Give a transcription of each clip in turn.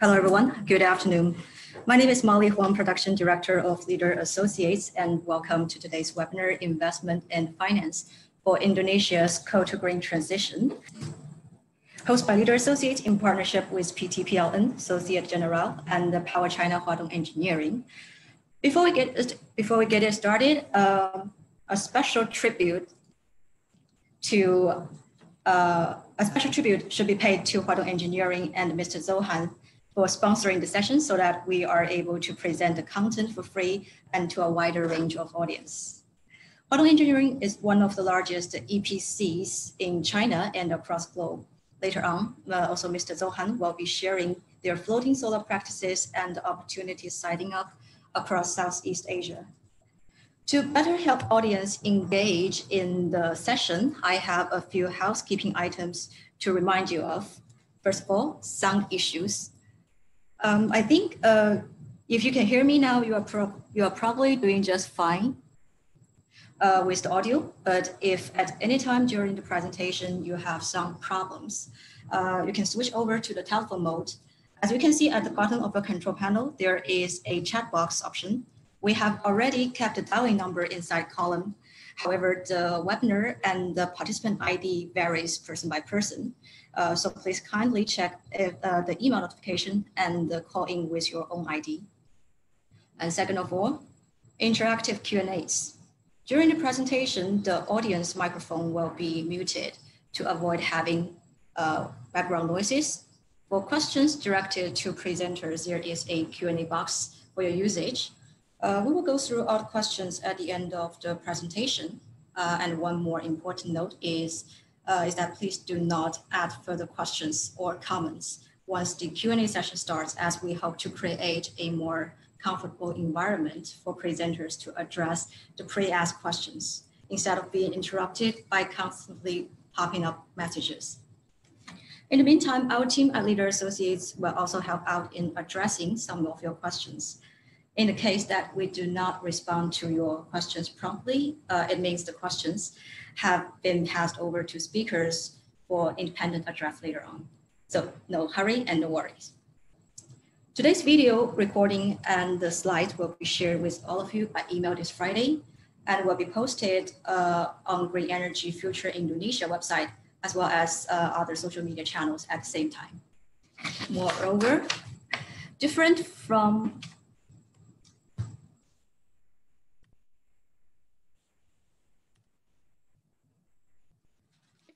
Hello, everyone. Good afternoon. My name is Molly Huang, Production Director of Leader Associates, and welcome to today's webinar, Investment and Finance for Indonesia's Coal to Green Transition. Hosted by Leader Associates in partnership with PTPLN, Societe Generale, and the Power China Huadong Engineering. Before we get, before we get it started, uh, a special tribute to uh, a special tribute should be paid to Huadong Engineering and Mr. Zhou Han for sponsoring the session so that we are able to present the content for free and to a wider range of audience. Huadong Engineering is one of the largest EPCs in China and across globe. Later on, uh, also Mr. Zhou Han will be sharing their floating solar practices and opportunities signing up across Southeast Asia. To better help audience engage in the session, I have a few housekeeping items to remind you of. First of all, sound issues. Um, I think uh, if you can hear me now, you are, you are probably doing just fine uh, with the audio. But if at any time during the presentation you have some problems, uh, you can switch over to the telephone mode. As you can see at the bottom of the control panel, there is a chat box option. We have already kept the dialing number inside column. However, the webinar and the participant ID varies person by person. Uh, so please kindly check if, uh, the email notification and call in with your own ID. And second of all, interactive Q&As. During the presentation, the audience microphone will be muted to avoid having uh, background noises. For questions directed to presenters, there is a Q&A box for your usage. Uh, we will go through all the questions at the end of the presentation. Uh, and one more important note is uh, is that please do not add further questions or comments once the Q&A session starts as we hope to create a more comfortable environment for presenters to address the pre-asked questions instead of being interrupted by constantly popping up messages. In the meantime, our team at Leader Associates will also help out in addressing some of your questions. In the case that we do not respond to your questions promptly, uh, it means the questions have been passed over to speakers for independent address later on. So no hurry and no worries. Today's video recording and the slides will be shared with all of you by email this Friday and will be posted uh, on Green Energy Future Indonesia website as well as uh, other social media channels at the same time. Moreover, different from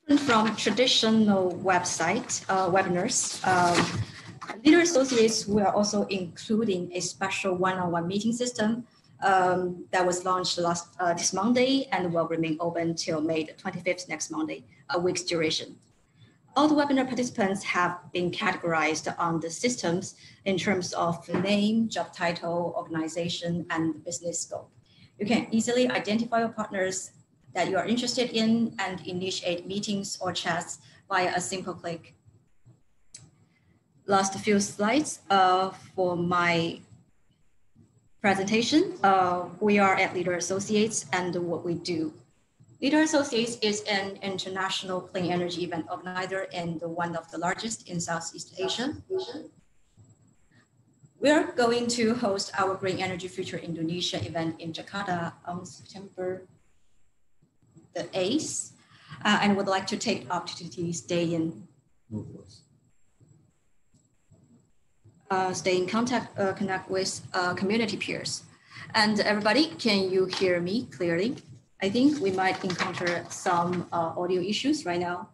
from traditional website uh, webinars, um, Leader Associates, we are also including a special one-on-one meeting system um, that was launched last uh, this Monday and will remain open till May 25th next Monday, a week's duration. All the webinar participants have been categorized on the systems in terms of name, job title, organization, and business scope. You can easily identify your partners that you are interested in and initiate meetings or chats via a simple click. Last few slides uh, for my presentation. Uh, we are at Leader Associates and what we do. Leader Associates is an international clean energy event organizer and one of the largest in Southeast Asia. We are going to host our Green Energy Future Indonesia event in Jakarta on September the ACE, uh, and would like to take opportunity stay in. Uh, stay in contact, uh, connect with uh, community peers. And everybody, can you hear me clearly? I think we might encounter some uh, audio issues right now.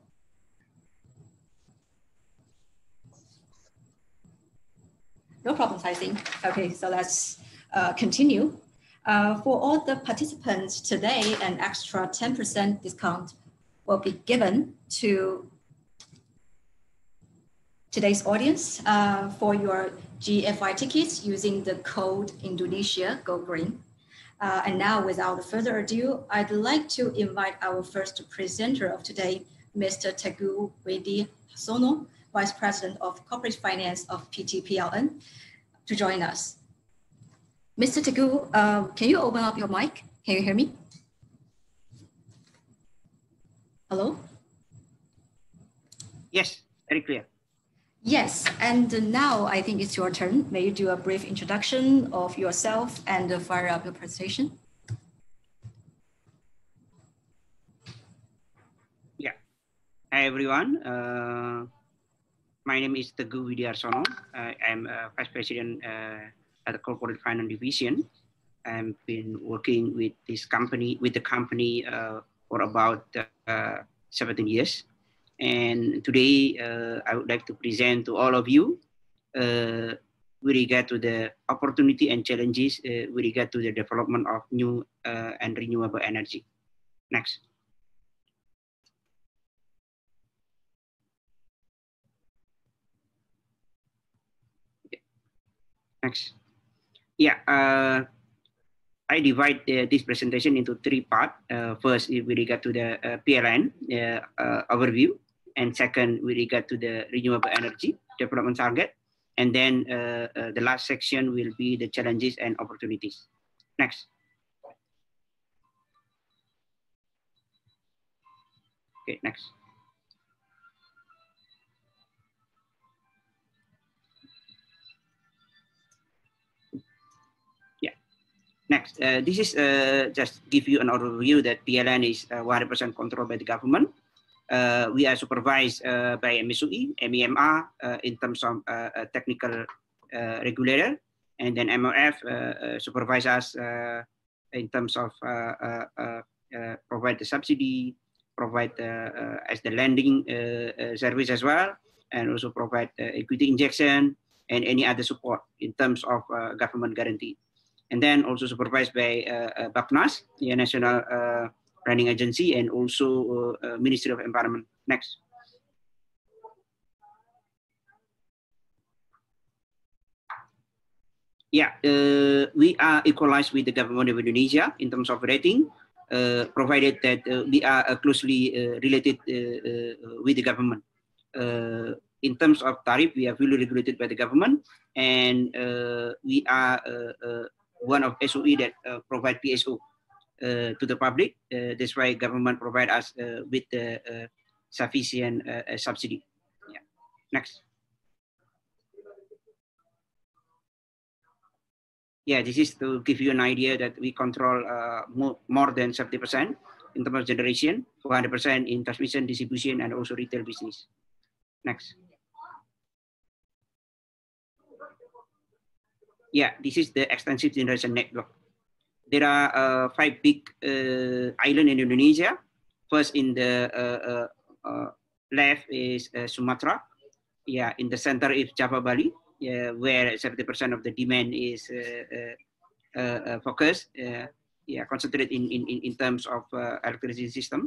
No problems, I think. Okay, so let's uh, continue. Uh, for all the participants today, an extra 10% discount will be given to today's audience uh, for your GFI tickets using the code Indonesia Go Green. Uh, and now without further ado, I'd like to invite our first presenter of today, Mr. Teguh Wedi Sono, Vice President of Corporate Finance of PTPLN, to join us. Mr. Teguh, uh, can you open up your mic? Can you hear me? Hello? Yes, very clear. Yes, and now I think it's your turn. May you do a brief introduction of yourself and fire up your presentation? Yeah. Hi, everyone. Uh, my name is Teguh Widiarsono. Uh, I'm a Vice President uh, at the Corporate Finance Division. I've been working with this company, with the company uh, for about uh, 17 years. And today uh, I would like to present to all of you uh, with regard to the opportunity and challenges uh, with regard to the development of new uh, and renewable energy. Next. Next. Yeah, uh, I divide uh, this presentation into three parts. Uh, first, with regard to the uh, PLN uh, uh, overview and second with regard to the renewable energy development target. And then uh, the last section will be the challenges and opportunities. Next. Okay, next. Next. Uh, this is uh, just give you an overview that PLN is 100% uh, controlled by the government uh, we are supervised uh, by MSOE, MEMR uh, in terms of uh, technical uh, regulator, and then MOF supervise us in terms of provide the subsidy, provide as the lending service as well, and also provide equity injection and any other support in terms of government guarantee and then also supervised by uh, uh, BAPPENAS, the National uh, running agency and also uh, Ministry of Environment. Next. Yeah, we are equalized with the government of Indonesia in terms of rating, uh, provided that uh, we are uh, closely related with the government. in terms of tariff, we are fully regulated by the government, and we are one of SOE that provide PSO uh, to the public. Uh, that's why government provide us uh, with the sufficient subsidy. Yeah. Next. Yeah, this is to give you an idea that we control more, more than 70% in terms of generation, 400% in transmission, distribution, and also retail business. Next. Yeah, this is the extensive generation network there are uh, five big uh, islands in Indonesia. First in the uh, uh, uh left is uh, Sumatra. Yeah, in the center is Java Bali, yeah, where 70% of the demand is focused. yeah, concentrated in, in, in terms of electricity system.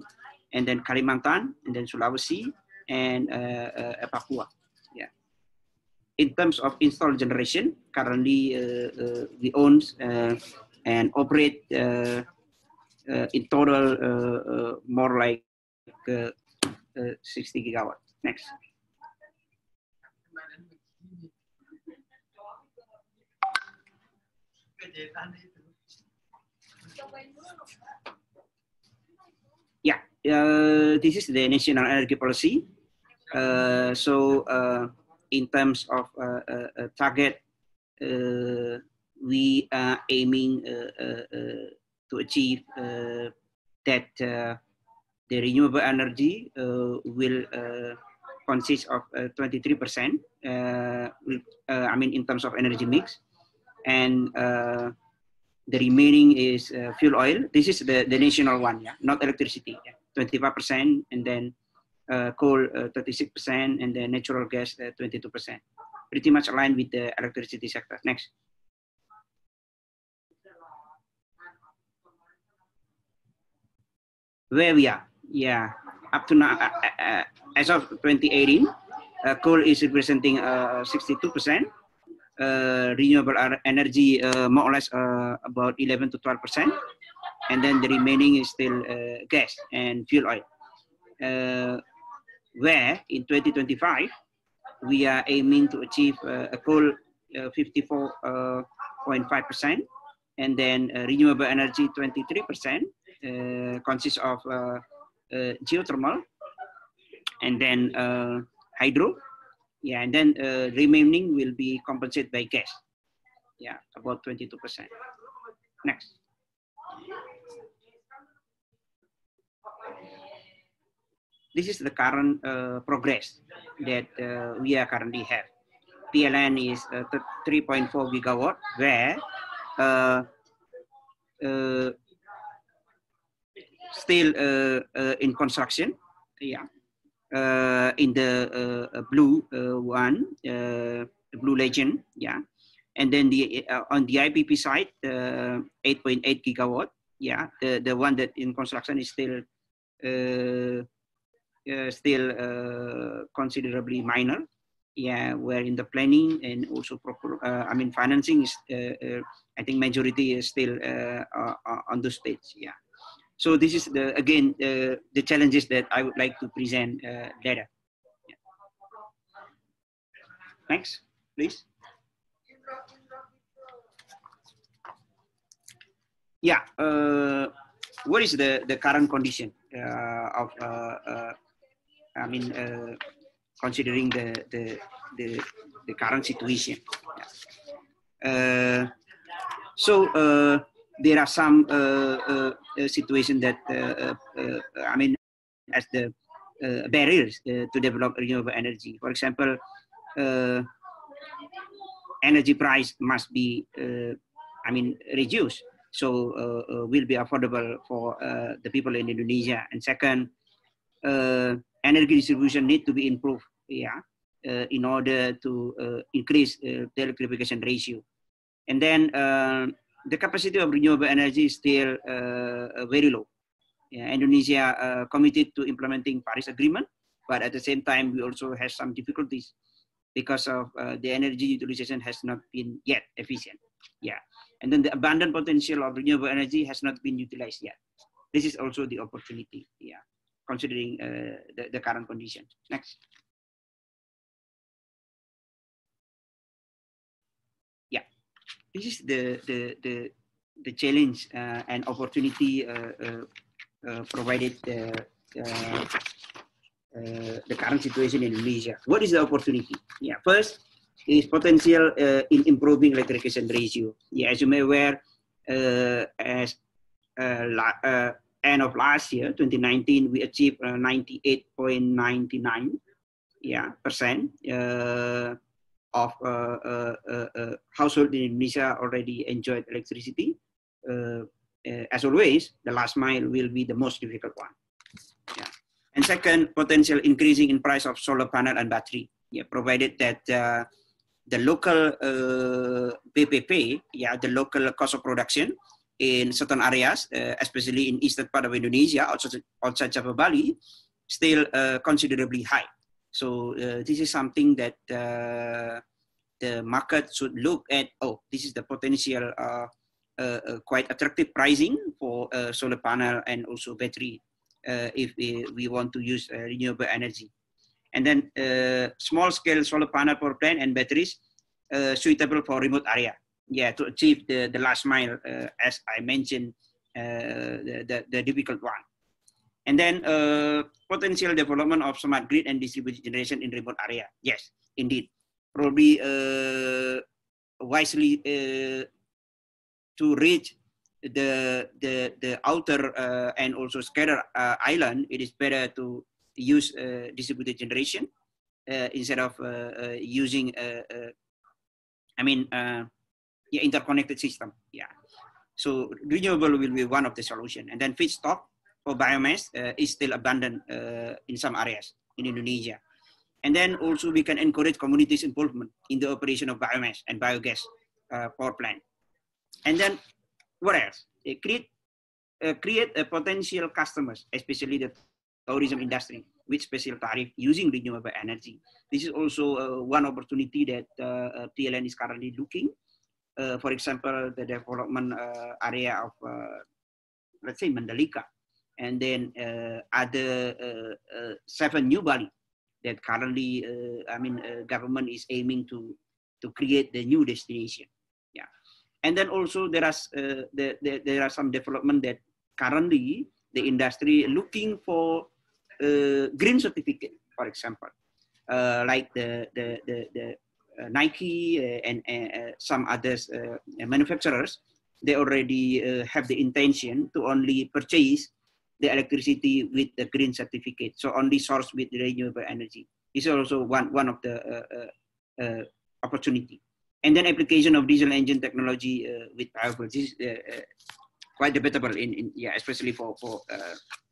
And then Kalimantan, and then Sulawesi, and Papua in terms of installed generation, currently uh, uh, we own uh, and operate in total more like 60 gigawatt. Next. Yeah, uh, this is the national energy policy. Uh, so, uh, in terms of a target we are aiming uh, uh, uh, to achieve that the renewable energy will consist of 23%, I mean, in terms of energy mix. And the remaining is fuel oil. This is the, the national one, yeah, not electricity. Yeah. 25%, and then uh, coal uh, 36%, and the natural gas uh, 22%. Pretty much aligned with the electricity sector. Next. where we are. Yeah, up to now, uh, uh, uh as of 2018, uh, coal is representing 62%, uh, renewable energy more or less about 11 to 12%, and then the remaining is still gas and fuel oil. Where in 2025, we are aiming to achieve a coal 54.5%, and then renewable energy 23%, uh, consists of uh, uh, geothermal and then hydro Yeah, and then uh, remaining will be compensated by gas. Yeah, about 22%. Next. This is the current uh, progress that uh, we are currently have. PLN is uh, 3.4 gigawatt, where uh, uh, still uh, in construction. Yeah, in the blue one, blue legend. Yeah, and then the on the IPP side, 8.8 gigawatt. Yeah, the the one that in construction is still uh, still uh, considerably minor. Yeah, where in the planning and also uh, I mean, financing is, I think majority is still on the stage. Yeah. So this is the again the challenges that I would like to present later. Yeah. Next, please. Yeah, uh, what is the, the current condition uh, of uh, I mean, uh, considering the, the, the, the, current situation. Uh, so uh, there are some uh, uh, uh situations that, I mean, as the barriers to develop renewable energy. For example, energy price must be, I mean, reduced. So will be affordable for the people in Indonesia. And second, energy distribution need to be improved yeah uh, in order to uh, increase uh, the electrification ratio. And then uh, the capacity of renewable energy is still uh, uh, very low. Yeah, indonesia committed to implementing paris agreement but at the same time we also have some difficulties because of the energy utilization has not been yet efficient. Yeah and then the abundant potential of renewable energy has not been utilized yet. This is also the opportunity yeah considering uh, the, the current condition. Next. Yeah, this is the, the, the, the challenge uh, and opportunity uh, provided the the current situation in Indonesia. What is the opportunity? Yeah, first is potential in improving electrification ratio. Yeah, as you may aware, as uh, end of last year, 2019, we achieved uh, 98.99 yeah, percent uh, of uh, uh, uh, uh household in Indonesia already enjoyed electricity. as always, the last mile will be the most difficult one. Yeah. And second, potential increasing in price of solar panel and battery, yeah, provided that the local BPP, yeah, the local cost of production in certain areas, uh, especially in eastern part of Indonesia, outside, Java Bali, still uh, considerably high. So uh, this is something that uh, the market should look at. Oh, this is the potential uh, uh, quite attractive pricing for solar panel and also battery if we, we, want to use renewable energy. And then small scale solar panel power plant and batteries suitable for remote area yeah, to achieve the, the last mile, uh, as I mentioned, uh, the, the, the, difficult one. And then uh, potential development of smart grid and distributed generation in remote area. Yes, indeed. Probably uh, wisely uh, to reach the, the, the outer uh, and also scattered island, it is better to use distributed generation instead of using, I mean, yeah, interconnected system. Yeah. So renewable will be one of the solution. And then feedstock for biomass uh, is still abundant uh, in some areas in Indonesia. And then also we can encourage communities involvement in the operation of biomass and biogas uh, power plant. And then what else? They create uh, create a potential customers, especially the tourism industry with special tariff using renewable energy. This is also uh, one opportunity that uh, PLN is currently looking uh, for example, the development uh, area of, uh, let's say, Mandalika, and then uh, other uh, uh, seven new Bali that currently, I mean, government is aiming to to create the new destination. Yeah, and then also there are the, the, there are some development that currently the industry looking for green certificate, for example. like the, the, the, the Nike and some others manufacturers, they already have the intention to only purchase the electricity with the green certificate. So only source with renewable energy. This is also one, one of the uh, uh, uh opportunity. And then application of diesel engine technology uh, with biofuel. This is uh, quite debatable in, in, yeah, especially for, for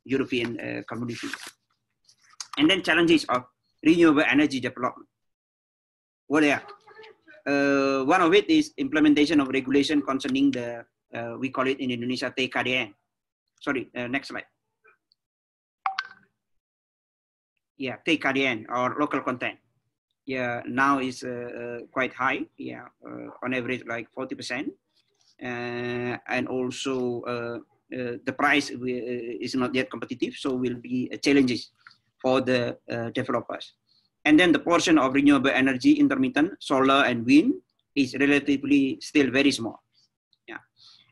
European community. And then challenges of renewable energy development. What are uh, one of it is implementation of regulation concerning the, uh, we call it in Indonesia, TKDN. Sorry, uh, next slide. yeah, TKDN or local content. Yeah, now is uh, uh, quite high. Yeah, uh, on average like 40%. and also the price is not yet competitive, so will be challenges for the developers. And then the portion of renewable energy, intermittent, solar and wind is relatively still very small. Yeah.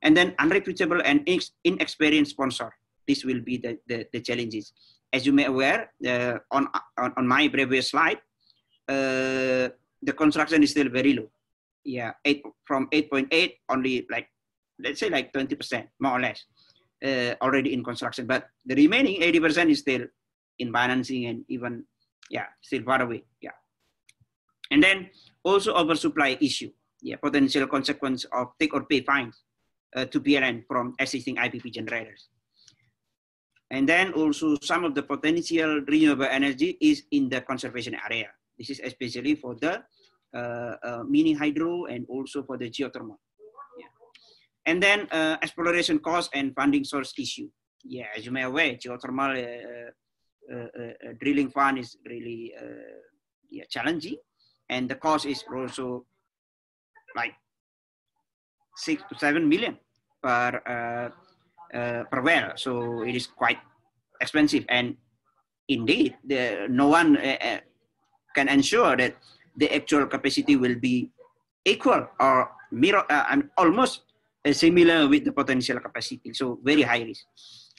And then unreputable and inexperienced sponsor. This will be the, the, the challenges as you may aware, uh, on, on, on my previous slide, uh, the construction is still very low. Yeah, eight, from 8.8, only like, let's say like 20%, more or less, uh, already in construction. But the remaining 80% is still in financing and even, yeah, still far away. Yeah. And then also oversupply issue. Yeah, potential consequence of take or pay fines uh, to PLN from existing IPP generators. And then also some of the potential renewable energy is in the conservation area. This is especially for the uh, uh, mini hydro and also for the geothermal. Yeah. And then uh, exploration cost and funding source issue. Yeah, as you may aware, geothermal uh, drilling fund is really yeah, challenging. And the cost is also like six to seven million per uh, per well. So it is quite expensive. And indeed, the, no one uh, uh, can ensure that the actual capacity will be equal or mirror, uh, almost uh, similar with the potential capacity. So very high risk.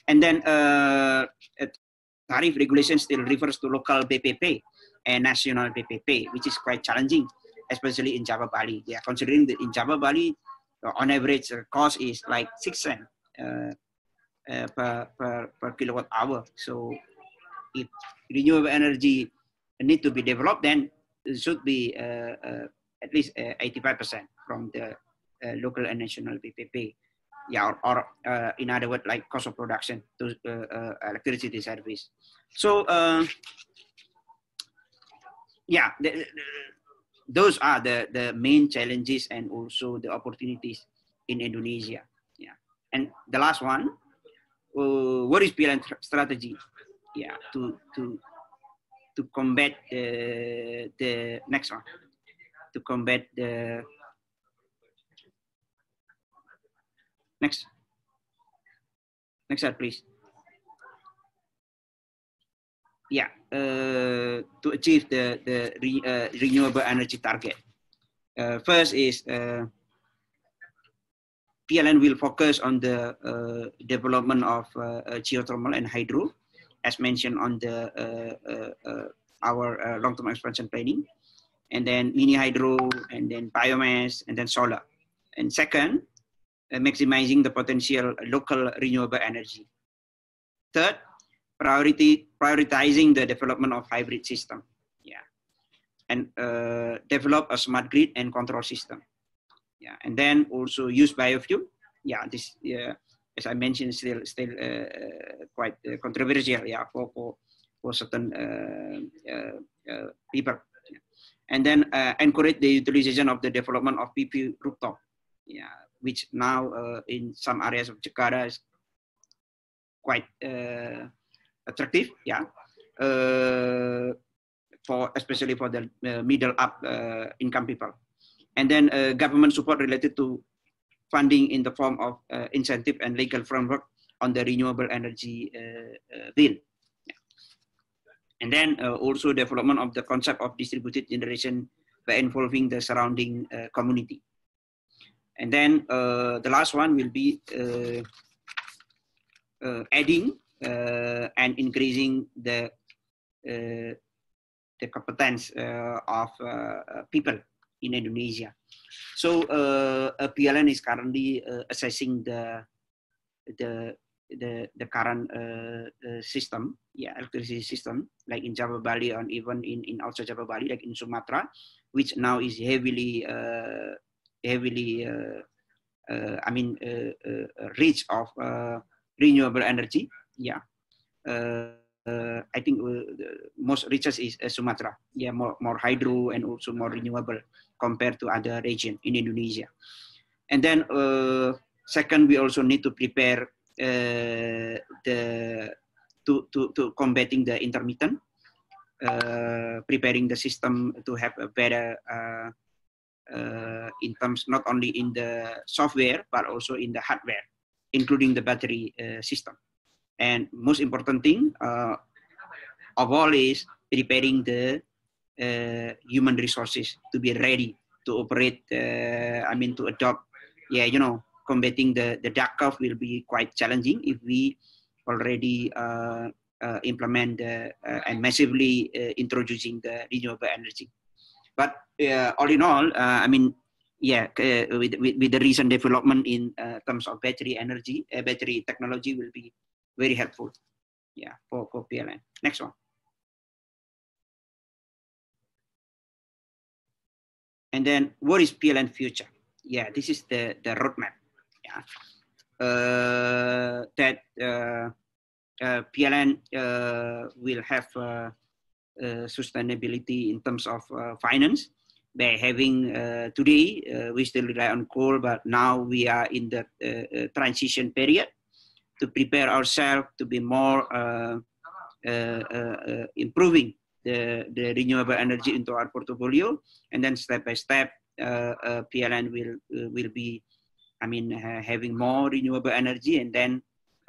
And then uh, tariff regulation still refers to local BPP and national BPP, which is quite challenging, especially in Java Bali. Yeah, considering that in Java Bali, on average, the cost is like six cents uh, uh, per, per, per kilowatt hour. So if renewable energy need to be developed, then it should be uh, at least 85% from the local and national BPP yeah, or, or uh, in other words, like cost of production to uh, uh, electricity service. So, yeah, the, the, those are the, the main challenges and also the opportunities in Indonesia. Yeah, and the last one, uh, what is PLN strategy? Yeah, to to to combat the the next one, to combat the next next slide, please. Yeah, uh, to achieve the the re, uh, renewable energy target. Uh, first is uh, PLN will focus on the uh, development of uh, uh, geothermal and hydro, as mentioned on the our long-term expansion planning, and then mini hydro, and then biomass, and then solar. And second, maximizing the potential local renewable energy. Third, priority prioritizing the development of hybrid system. Yeah, and uh, develop a smart grid and control system. Yeah. And then also use biofuel. Yeah this yeah as i mentioned still still uh, uh, quite uh, controversial yeah for for, for certain uh, uh, uh, people. And then encourage the utilization of the development of pp rooftop. Yeah which now in some areas of jakarta is quite attractive yeah for especially for the middle up income people and then uh, government support related to funding in the form of uh, incentive and legal framework on the renewable energy uh, uh bill. And then uh, also development of the concept of distributed generation by involving the surrounding uh, community. And then uh, the last one will be uh, uh, adding and increasing the the the competence of people in Indonesia. So PLN is currently assessing the the the the current uh, uh, system, yeah, electricity system, like in Java Bali and even in in outside Java Bali, like in Sumatra, which now is heavily uh, heavily uh, uh, I mean uh, rich of renewable energy. Yeah, I think most richest is Sumatra. Yeah, more more hydro and also more renewable compared to other region in Indonesia. And then second, we also need to prepare uh, the to, to, to combating the intermittent, uh, preparing the system to have a better uh, in terms not only in the software but also in the hardware, including the battery system. And most important thing of all is preparing the uh, human resources to be ready to operate. Uh, I mean, to adopt, yeah, you know, combating the, the duck curve will be quite challenging if we already uh, uh, implement uh, and massively introducing the renewable energy. But uh, all in all, uh, I mean, yeah, uh, with, with, with, the recent development in terms of battery energy, battery technology will be very helpful. Yeah, for, for PLN. Next one. And then what is PLN future? Yeah, this is the, the roadmap Yeah. uh, that uh, uh, PLN will have sustainability in terms of finance by having today we still rely on coal, but now we are in the transition period to prepare ourselves to be more improving the, the renewable energy into our portfolio, and then step by step, uh, uh, PLN will uh, will be I mean, uh, having more renewable energy, and then,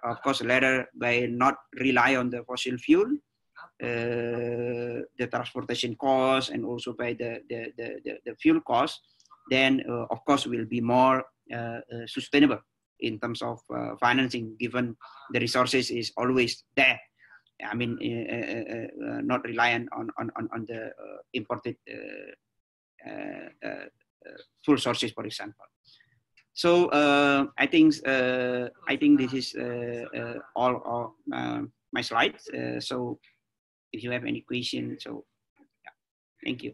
of course, later by not rely on the fossil fuel, uh, the transportation cost, and also by the the the, the, fuel cost, then uh, of course will be more uh, uh, sustainable in terms of financing, given the resources is always there. I mean, not reliant on on on, the imported fuel sources, for example. So uh, I think uh, I think this is uh, all uh, my slides. So if you have any questions, so yeah. thank you.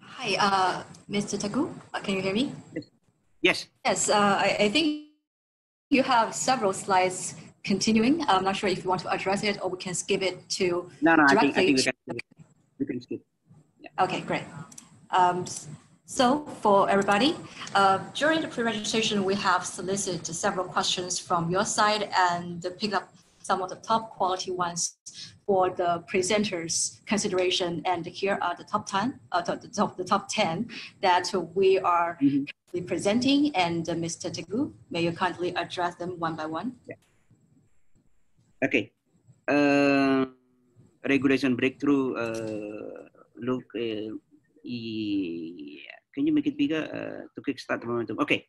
Hi, uh, Mr. Teguh, can you hear me? Yes. Yes, uh, I, I think you have several slides continuing. I'm not sure if you want to address it or we can skip it to no, no, directly. I think, I think we, can, we can skip. Okay, great. Um, so for everybody, uh, during the pre-registration, we have solicited several questions from your side and pick up some of the top quality ones for the presenters consideration. And here are the top 10, uh, the, top, the top 10 that we are mm -hmm. presenting. And uh, Mr. Teguh, may you kindly address them one by one? Yeah. Okay. Uh, regulation breakthrough uh, look, uh, yeah. Can you make it bigger uh, to kickstart the momentum? Okay.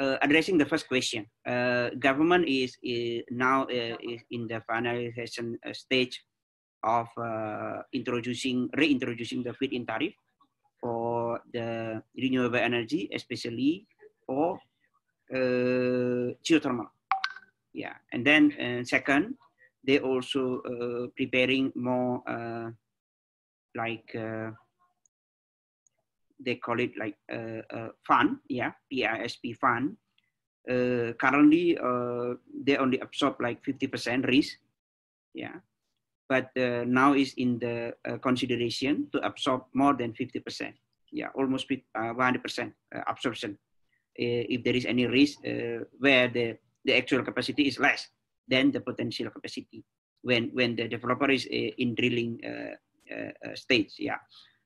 Uh, addressing the first question, uh, government is, is now uh, is in the finalization uh, stage of uh, introducing, reintroducing the feed-in tariff for the renewable energy, especially for geothermal. Yeah, and then second, they also preparing more like uh, they call it like uh, uh, fund, yeah, PISP fund. Uh, currently, uh, they only absorb like 50% risk, yeah. But uh, now is in the uh, consideration to absorb more than 50%, yeah, almost 100% absorption. if there is any risk where the, the actual capacity is less than the potential capacity when, when the developer is in drilling uh, uh, stage. Yeah.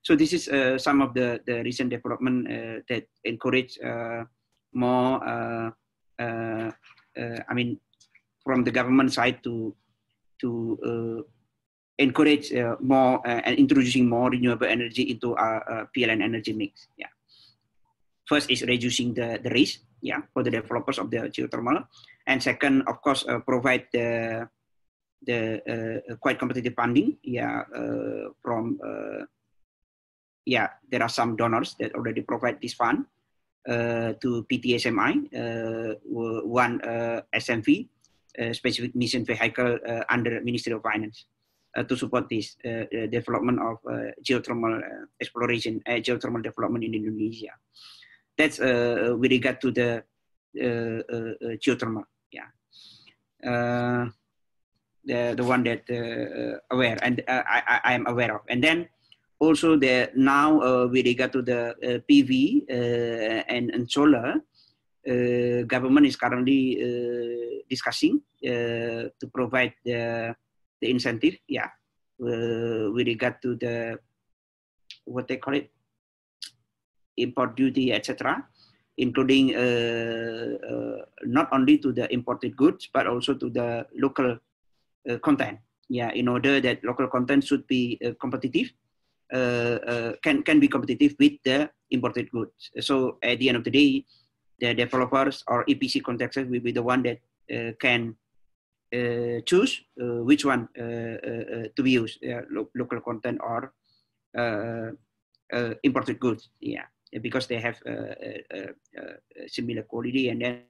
So this is uh, some of the, the recent development uh, that encourage uh, more, uh, I mean, from the government side to to encourage uh, more uh, and introducing more renewable energy into our uh, PLN energy mix. Yeah. First is reducing the, the risk, yeah, for the developers of the geothermal, and second, of course, provide the the quite competitive funding, yeah, from yeah, there are some donors that already provide this fund uh, to PTSMI, uh, one uh, SMV, uh, specific mission vehicle uh, under Ministry of Finance. Uh, to support this development of geothermal exploration, geothermal development in Indonesia. That's with regard to the geothermal. Yeah, the the one that aware and I I am aware of, and then also there now uh, with regard to the uh, PV uh, and, and solar, uh, government is currently uh, discussing uh, to provide the, the incentive, yeah, with regard to the what they call it, import duty, etc., including not only to the imported goods but also to the local content. Yeah, in order that local content should be competitive Uh, uh, can can be competitive with the imported goods. So at the end of the day, the developers or EPC contractors will be the one that uh, can uh, choose which one to be used, lo local content or imported goods. Yeah, because they have similar quality and then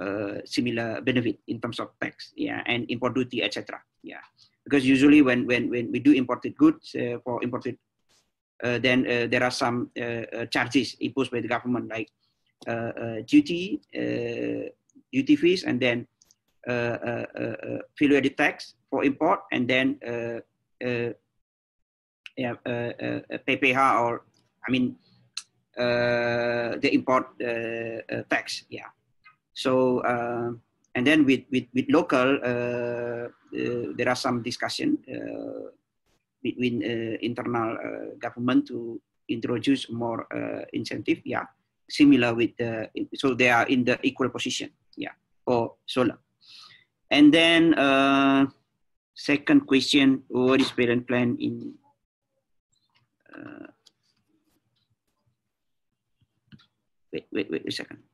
uh, similar benefit in terms of tax, yeah, and import duty, etc. Yeah, because usually when when when we do imported goods uh, for imported uh, then uh, there are some uh, uh charges imposed by the government like uh, uh, duty duty fees and then value added tax for import and then yeah, PPH or I mean the import tax yeah. So and then with with, with local uh, uh, there are some discussion uh, between internal government to introduce more incentive. Yeah, similar with the so they are in the equal position. Yeah, for solar. And then second question: What is parent plan in wait, wait, wait a second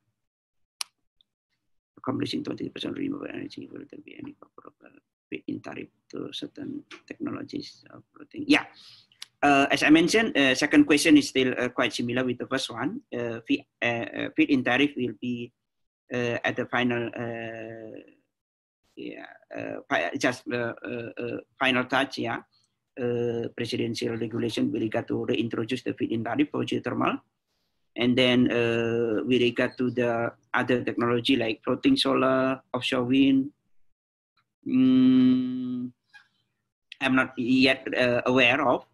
accomplishing 20% renewable energy, will there be any in tariff to certain technologies? Yeah. Uh, as I mentioned, uh, second question is still uh, quite similar with the first one. Uh, feed, uh, feed in tariff will be uh, at the final, yeah, just final touch, yeah. presidential regulation with regard to reintroduce the feed in tariff for geothermal. And then uh, with regard to the other technology like floating solar, offshore wind, mm, I'm not yet uh, aware of.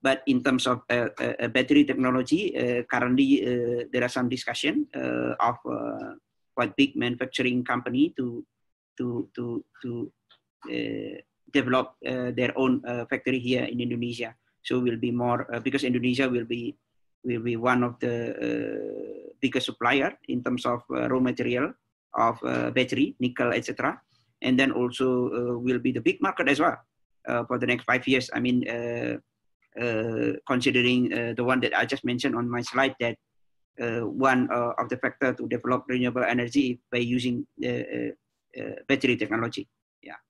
But in terms of uh, uh battery technology, uh, currently uh, there are some discussion of quite big manufacturing company to to to to develop their own factory here in Indonesia. So will be more because Indonesia will be will be one of the uh, biggest supplier in terms of uh, raw material of uh, battery, nickel, etc. And then also will be the big market as well for the next five years. I mean, considering the one that I just mentioned on my slide that uh, one uh, of the factor to develop renewable energy by using uh, battery technology. Yeah,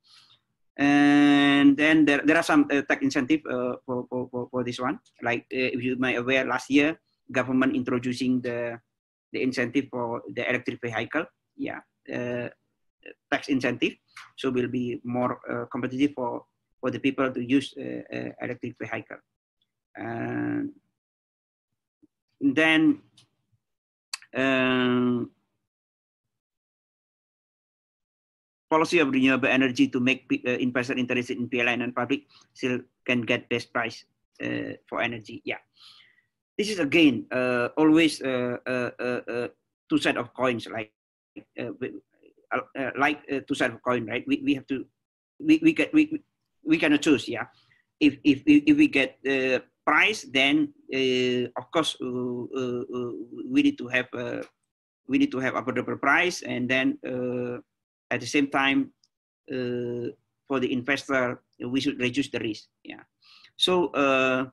and then there, there are some uh, tax incentive uh, for, for, for, this one. Like uh, if you may aware, last year government introducing the the incentive for the electric vehicle. Yeah, uh, tax incentive, so will be more uh, competitive for for the people to use uh, electric vehicle. And then. Um, policy of renewable energy to make uh, investors interested in PLN and public still can get best price uh, for energy. Yeah, this is again uh, always uh, uh, uh, two side of coins, like like two side of coin, right? We, we have to we we get we we cannot choose. Yeah, if if if we get the price, then of course we need to have we need to have affordable price, and then at the same time, uh, for the investor, we should reduce the risk. Yeah. So uh,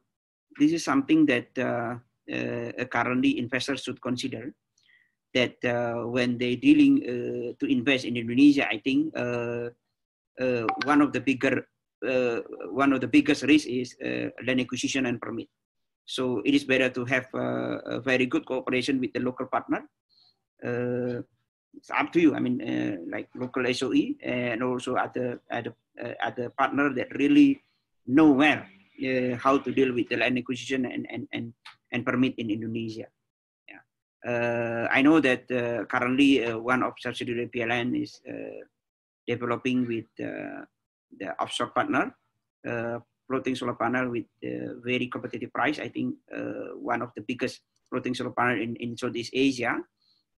this is something that uh, uh, currently investors should consider. that when they dealing to invest in Indonesia, I think one of the bigger one of the biggest risks is land acquisition and permit. So it is better to have a very good cooperation with the local partner. Uh, it's up to you. I mean, uh, like local SOE and also other other uh, other partner that really know well how to deal with the land acquisition and and and, and permit in Indonesia. Yeah, I know that currently one of subsidiary PLN is developing with the offshore partner floating solar panel with very competitive price. I think uh, one of the biggest floating solar panel in, in Southeast Asia.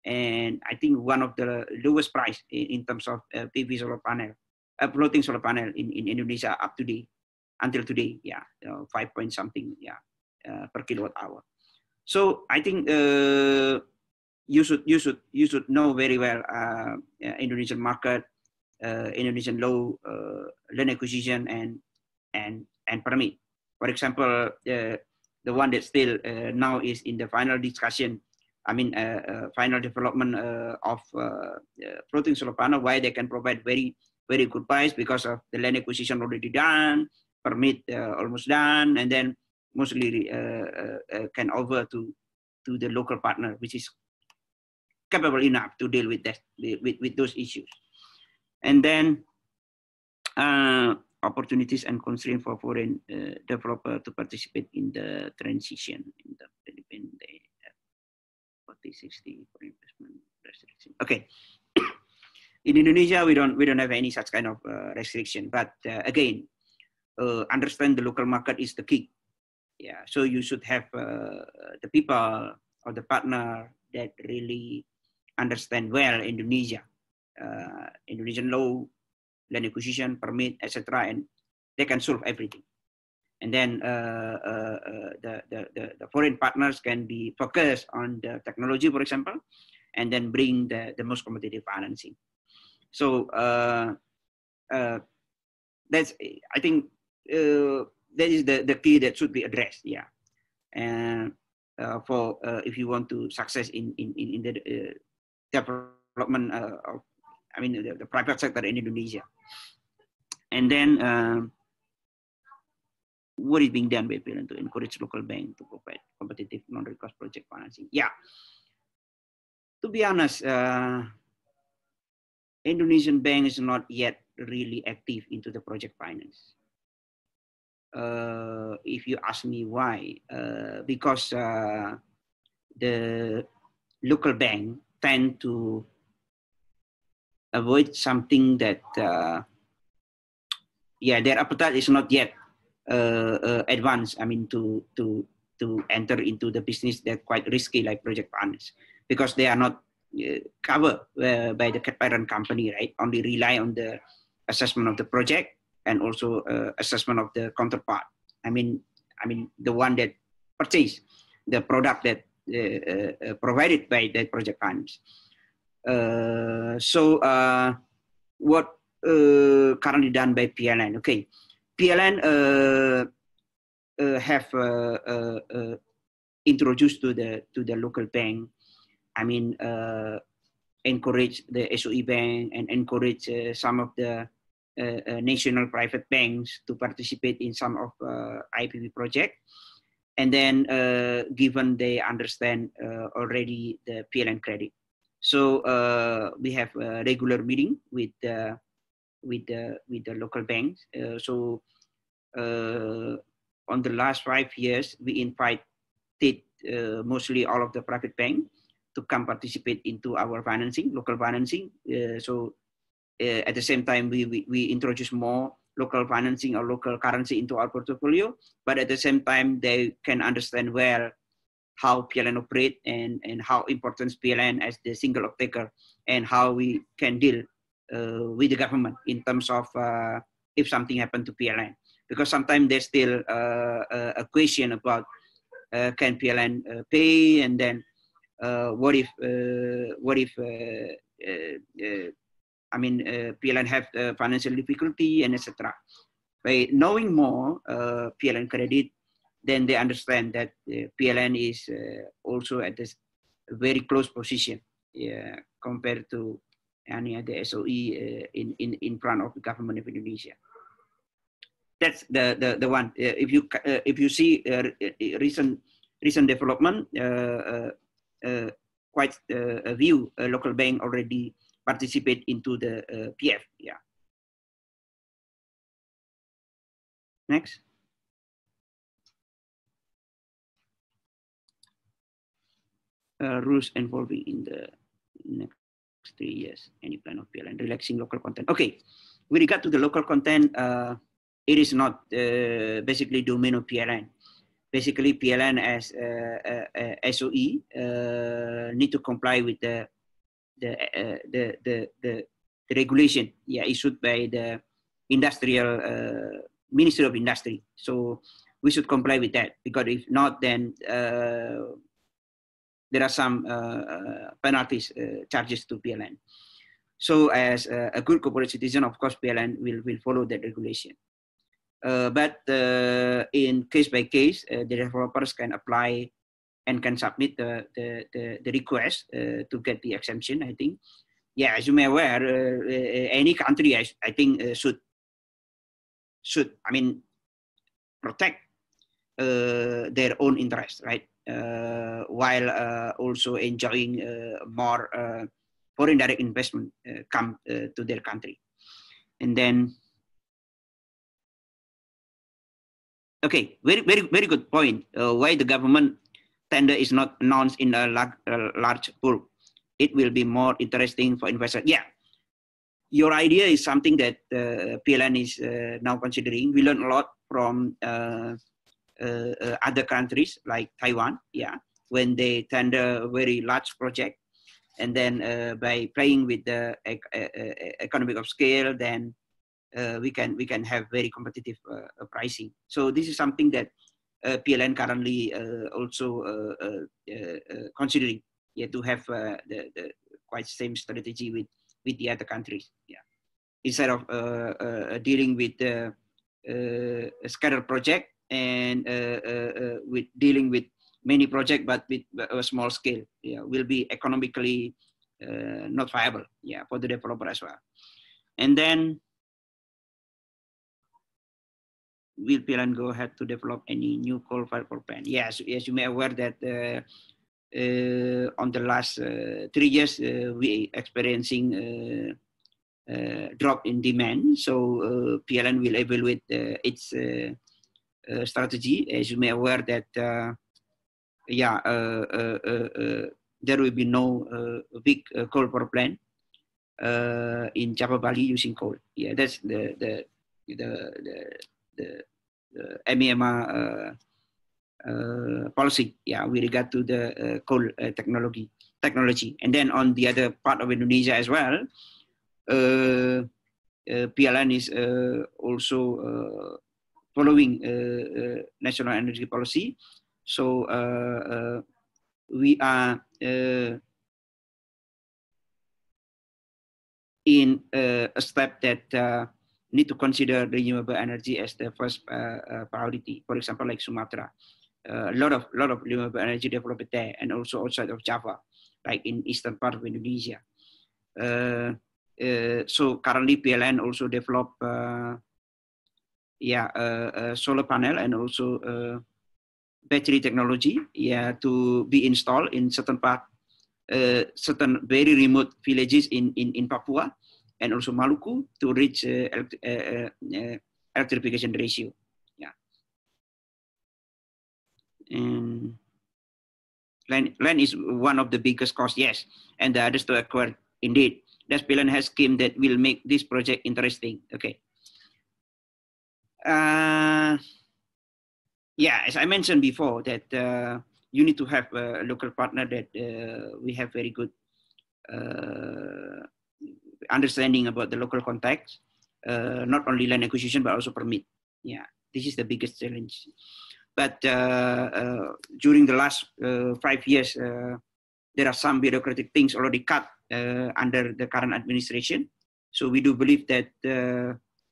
And I think one of the lowest price in, in terms of uh, PV solar panel, uh, floating solar panel in, in Indonesia up to date, until today, yeah, uh, five point something, yeah, uh, per kilowatt hour. So I think uh, you should you should you should know very well Indonesian market, Indonesian law, land acquisition, and and and permit. For example, the one that still uh, now is in the final discussion, I mean, uh, uh, final development uh, of uh, floating solar panel, why they can provide very, very good price because of the land acquisition already done, permit uh, almost done, and then mostly can over to, to the local partner, which is capable enough to deal with that, with, with those issues. And then opportunities and constraints for foreign uh, developer to participate in the transition in the 40 60 for investment restriction okay in Indonesia we don't we don't have any such kind of uh, restriction but uh, again uh, understand the local market is the key yeah so you should have uh, the people or the partner that really understand well Indonesia uh, Indonesian law land acquisition, permit, etc., and they can solve everything. And then uh, uh, uh, the, the, the, foreign partners can be focused on the technology, for example, and then bring the, the most competitive financing. So uh, uh, that's, I think, uh, that is the, the key that should be addressed. Yeah, and for if you want to success in in in the development of I mean, the, the, private sector in Indonesia. And then, uh, what is being done by PLN to encourage local bank to provide competitive non-recourse project financing? Yeah. To be honest, uh, Indonesian bank is not yet really active into the project finance. Uh, if you ask me why, uh, because uh, the local bank tend to avoid something that uh, yeah their appetite is not yet uh, uh, i mean to to to enter into the business that quite risky like project finance because they are not uh, covered uh, by the parent company right? Only rely on the assessment of the project and also uh, assessment of the counterpart. I mean i mean the one that purchased the product that provided by the project funds uh, so uh, what uh, currently done by PLN? Okay, PLN have introduced to the to the local bank. I mean, encourage the SOE bank and encourage some of the uh, uh, national private banks to participate in some of uh, IPP project. And then given they understand already the PLN credit, so uh, we have a regular meeting with uh, with the with the local banks. Uh, so uh, on the last five years, we invited uh, mostly all of the private bank to come participate into our financing, local financing. So at the same time, we, we, we introduce more local financing or local currency into our portfolio, but at the same time, they can understand well how PLN operate and, and how important PLN as the single off-taker and how we can deal with the government in terms of uh, if something happened to PLN. Because sometimes there's still uh, a question about uh, can PLN uh, pay and then uh, what if, what if I mean, PLN have financial difficulty and etc. By knowing more, PLN credit then they understand that uh, PLN is uh, also at this very close position yeah, compared to any other SOE uh, in, in, in front of the government of Indonesia. That's the, the, the one. Uh, if you uh, if you see recent recent development, quite a view a local bank already participate into the PF. Yeah. Next. Uh, rules involving in the next three years, any plan of PLN, relaxing local content. Okay, with regard to the local content, uh, it is not uh, basically domain of PLN. Basically, PLN as uh, SOE uh, need to comply with the the, uh, the, the, the, the, regulation yeah, issued by the industrial uh, Ministry of Industry. So we should comply with that because if not, then there are some uh, uh, penalties uh, charges to PLN. So as a good corporate citizen, of course, PLN will, will follow that regulation. but in case by case, the developers can apply and can submit the, the, the, the request to get the exemption, I think. Yeah, as you may aware, any country, I, I think, should should I mean protect uh, their own interest, right? Uh, while uh, also enjoying uh, more foreign direct investment come to their country. And then, okay, very, very, very good point. why the government tender is not announced in a large, pool. It will be more interesting for investors. Yeah, your idea is something that uh, PLN is uh, now considering. We learn a lot from uh, Uh, uh, other countries like Taiwan, yeah, when they tender a very large project, and then uh, by playing with the uh, economic of scale, then we can we can have very competitive pricing. So this is something that PLN currently also considering, yeah, to have the, the quite same strategy with with the other countries, yeah instead of uh, uh, dealing with the uh, scattered project and uh, uh, uh, with dealing with many projects, but with a small scale, yeah, will be economically not viable, yeah, for the developer as well. And then will PLN go ahead to develop any new coal-fired plant? Yes, yes, you may aware that uh, uh, on the last uh, three years, we experiencing drop in demand. So PLN will evaluate its Eh, strategy. As you may aware that, uh, yeah, uh, there will be no big coal power plant in Java Bali using coal. Yeah, that's the the the the, the, the uh, policy, yeah, with regard to the uh, coal uh, technology technology. And then on the other part of Indonesia as well, PLN is also following uh, uh, national energy policy. So uh, we are in a step that need to consider renewable energy as the first priority. For example, like Sumatra. a lot of lot of renewable energy developed there and also outside of Java, like in eastern part of Indonesia. Uh, uh, so currently PLN also develop uh, yeah, uh, uh, solar panel and also uh, battery technology yeah, to be installed in certain part, uh, certain very remote villages in, in, in Papua and also Maluku to reach electrification ratio. Yeah. And land, land is one of the biggest costs, yes, and the others to acquire. Indeed, does PLN has scheme that will make this project interesting. Okay uh, yeah, as I mentioned before, that uh, you need to have a local partner that uh, we have very good uh, understanding about the local context, uh, not only land acquisition but also permit. Yeah, this is the biggest challenge. But uh, during the last five years, there are some bureaucratic things already cut under the current administration. So we do believe that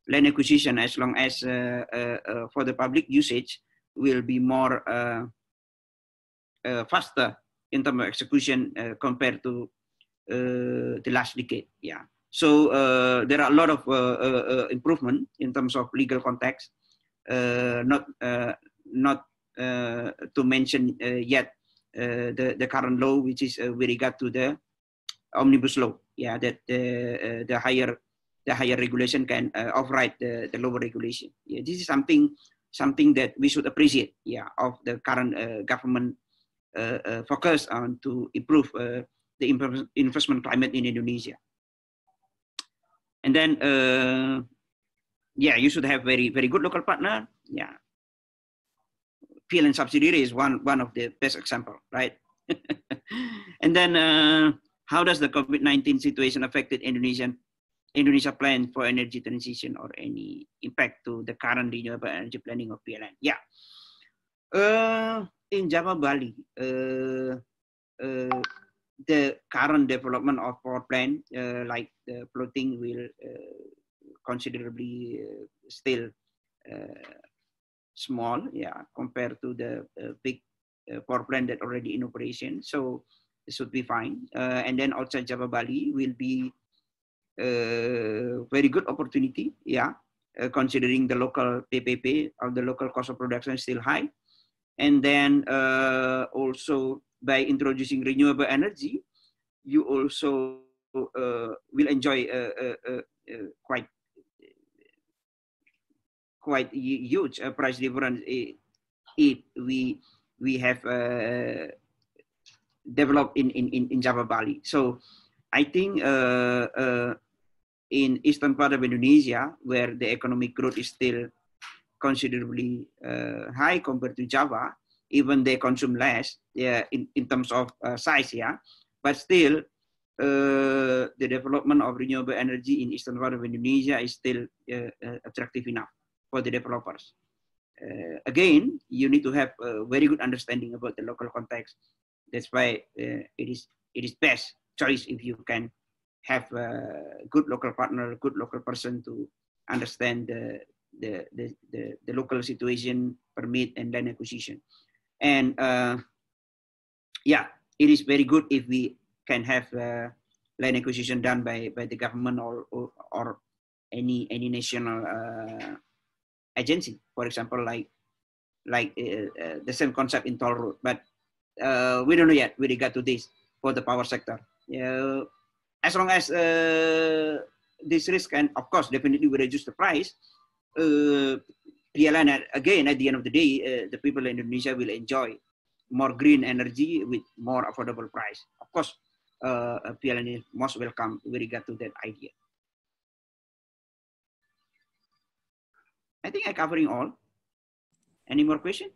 land acquisition as long as uh, uh, uh, for the public usage will be more uh, uh, faster in terms of execution uh, compared to the last decade. Yeah. So there are a lot of improvement in terms of legal context. not not to mention yet the the current law, which is with regard to the omnibus law. Yeah, that the the higher the higher regulation can uh, override the, the lower regulation. Yeah, this is something something that we should appreciate. Yeah, of the current uh, government uh, uh focus on to improve uh, the investment climate in Indonesia. And then, uh, yeah, you should have very very good local partner. Yeah, PLN subsidiary is one one of the best example, right? and then, how does the COVID-19 situation affected Indonesian Indonesia plan for energy transition or any impact to the current renewable energy planning of PLN? Yeah. Uh, in Java, Bali, uh, uh, the current development of power plant, uh, like the floating, will considerably still small, yeah, compared to the big power plant that already in operation. So it should be fine. and then outside Java, Bali will be very good opportunity, yeah, uh, considering the local BPP or the local cost of production is still high. And then uh, also by introducing renewable energy, you also uh, will enjoy quite quite huge price difference if we we have uh, developed in, in, in Java Bali. So I think uh, uh, in eastern part of Indonesia, where the economic growth is still considerably uh, high compared to Java, even they consume less yeah, in, in terms of uh, size, yeah. But still, uh, the development of renewable energy in eastern part of Indonesia is still uh, uh, attractive enough for the developers. Uh, again, you need to have a very good understanding about the local context. That's why it is it is best choice if you can have a good local partner, good local person to understand the, the, the, the, the local situation, permit, and land acquisition. And uh, yeah, it is very good if we can have uh, land acquisition done by, by the government or, or, or any, any national uh, agency, for example, like like uh, uh, the same concept in toll road. But uh, we don't know yet with regard to this for the power sector. Yeah, as long as uh, this risk and of course definitely we reduce the price, uh, PLN again at the end of the day, uh, the people in Indonesia will enjoy more green energy with more affordable price. Of course, uh, PLN is most welcome with regard to that idea. I think I'm covering all. Any more questions?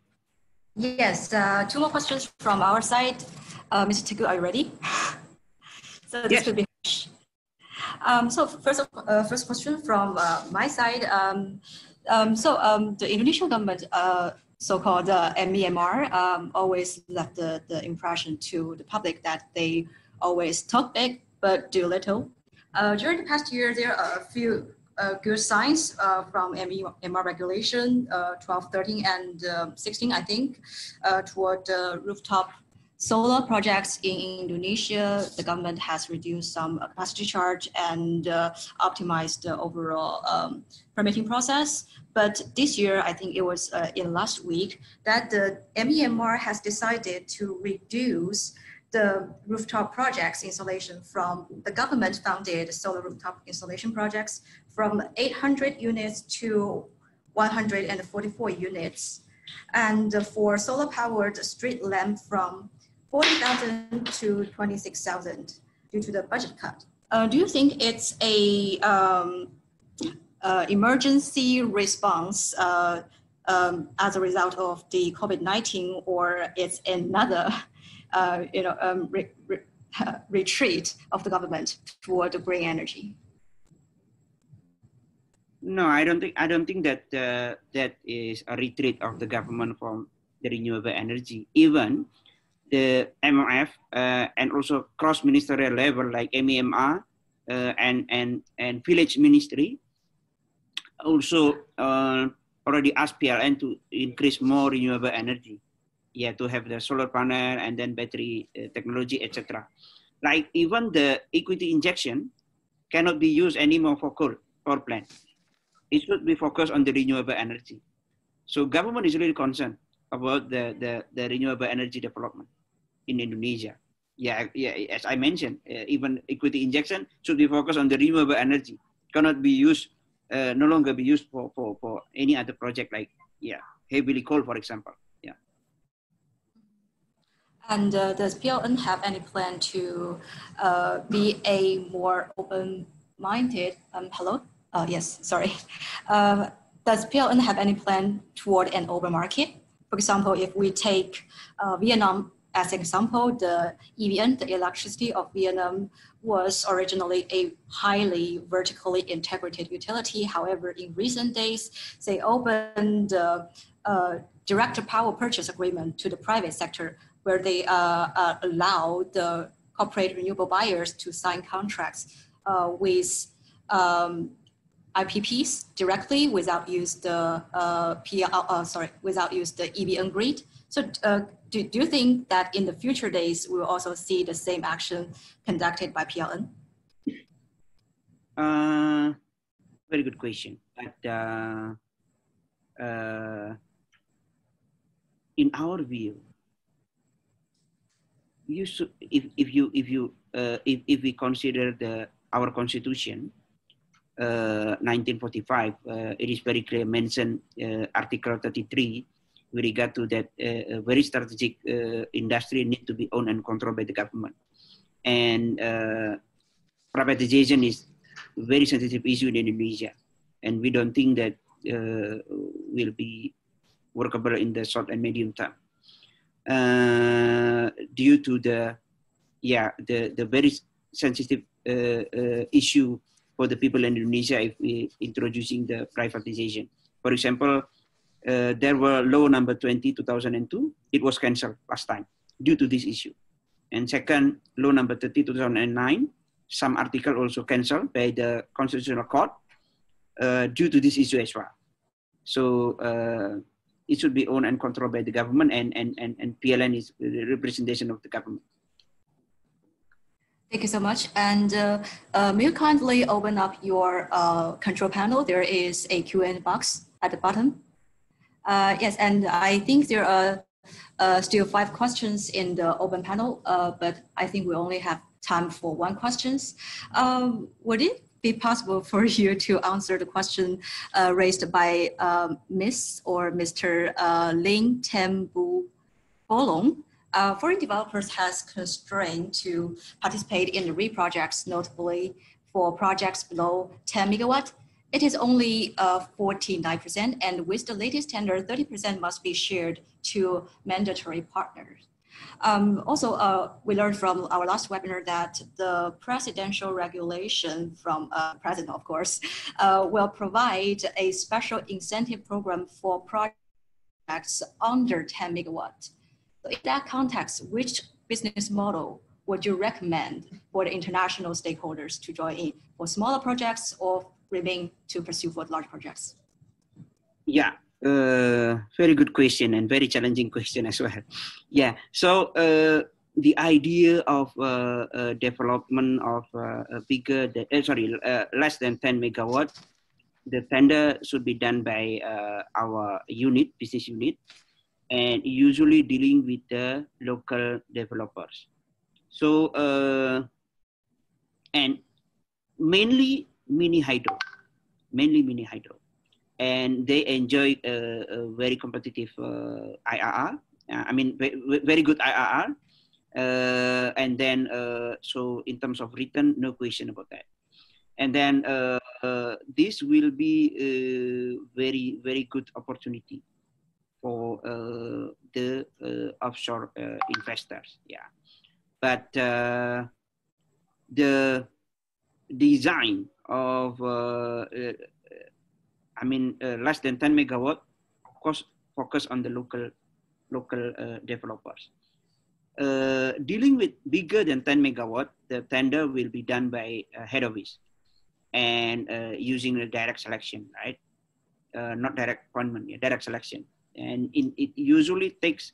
Yes, uh, two more questions from our side. Uh, Mr. Teguh, are you ready? so this yes. will be um, so first, uh, first question from uh, my side. Um, um, so um, the Indonesian government, uh, so-called uh, MEMR, um, always left the, the impression to the public that they always talk big but do little. Uh, during the past year, there are a few uh, good signs from MEMR regulation uh, 12, 13, and uh, 16, I think, toward the rooftop solar projects in Indonesia, the government has reduced some capacity charge and uh, optimized the overall um, permitting process. But this year, I think it was uh, in last week, that the MEMR has decided to reduce the rooftop projects installation from the government funded solar rooftop installation projects from 800 units to 144 units. And for solar powered street lamp from 40,000 to 26,000 due to the budget cut. Uh, do you think it's a um, uh, emergency response uh, um, as a result of the COVID-19 or it's another uh, you know, um, re re retreat of the government toward the green energy? No, I don't think I don't think that uh, that is a retreat of the government from the renewable energy. Even the MMF uh, and also cross ministerial level like MEMR uh, and and and village ministry also uh, already asked PLN to increase more renewable energy. Yeah, to have the solar panel and then battery technology, etc. like even the equity injection cannot be used anymore for coal power plant. It should be focused on the renewable energy. So government is really concerned about the, the, the renewable energy development in Indonesia. Yeah, yeah. As I mentioned, uh, even equity injection should be focused on the renewable energy. Cannot be used, uh, no longer be used for, for, for any other project like yeah, heavily coal, for example. Yeah. And uh, does PLN have any plan to uh, be a more open-minded? Um, hello. Oh yes, sorry. Uh, does PLN have any plan toward an open market? For example, if we take uh, Vietnam as an example, the EVN, the electricity of Vietnam, was originally a highly vertically integrated utility. However, in recent days, they opened a direct power purchase agreement to the private sector, where they uh, uh, allow the corporate renewable buyers to sign contracts uh, with um, IPPs directly without use the uh, PL, uh, sorry, without use the EVN grid. So uh, do, do you think that in the future days, we will also see the same action conducted by PLN? Uh, very good question. But uh, uh, in our view, you should, if, if you if you uh, if, if we consider the our constitution, 1945, uh, uh, it is very clear mentioned Article 33 with regard to that very strategic industry need to be owned and controlled by the government. And privatization is a very sensitive issue in Indonesia. And we don't think that will be workable in the short and medium term. Uh, due to the yeah the the very sensitive uh, uh, issue for the people in Indonesia if we introducing the privatization. For example, uh, there were law number 20 2002 it was cancelled last time due to this issue and second law number 30 2009 some article also cancelled by the constitutional court uh, due to this issue as well so uh, it should be owned and controlled by the government and and and, and pln is the representation of the government Thank you so much. And uh, uh, may you kindly open up your uh, control panel? There is a Q&A box at the bottom. Uh, yes, and I think there are uh, still five questions in the open panel, uh, but I think we only have time for one questions. Um, would it be possible for you to answer the question raised by Miss or Mr. Ling Tembu Bolong? uh, foreign developers has constrained to participate in the RE projects, notably for projects below 10 megawatt. It is only uh, 49%, and with the latest tender, 30% must be shared to mandatory partners. Um, also, uh, we learned from our last webinar that the presidential regulation from uh, president, of course, uh, will provide a special incentive program for projects under 10 megawatt. So in that context, which business model would you recommend for the international stakeholders to join in for smaller projects or remain to pursue for large projects? Yeah, uh, very good question and very challenging question as well. Yeah, so uh, the idea of uh, uh development of uh, a bigger, uh, sorry, less than 10 megawatt, the tender should be done by our unit, business unit, and usually dealing with the local developers. So, and mainly mini hydro, mainly mini hydro. And they enjoy a, a very competitive uh, IRR. Uh, I mean, very good IRR. Uh, and then, uh, so in terms of return, no question about that. And then uh, this will be a very, very good opportunity for uh, the uh, offshore uh, investors. Yeah, but the design of I mean less than 10 megawatt, of course, focus on the local local developers. Uh, dealing with bigger than 10 megawatt, the tender will be done by uh, head office and uh, using the direct selection, right? not direct appointment, yeah, direct selection and in, it usually takes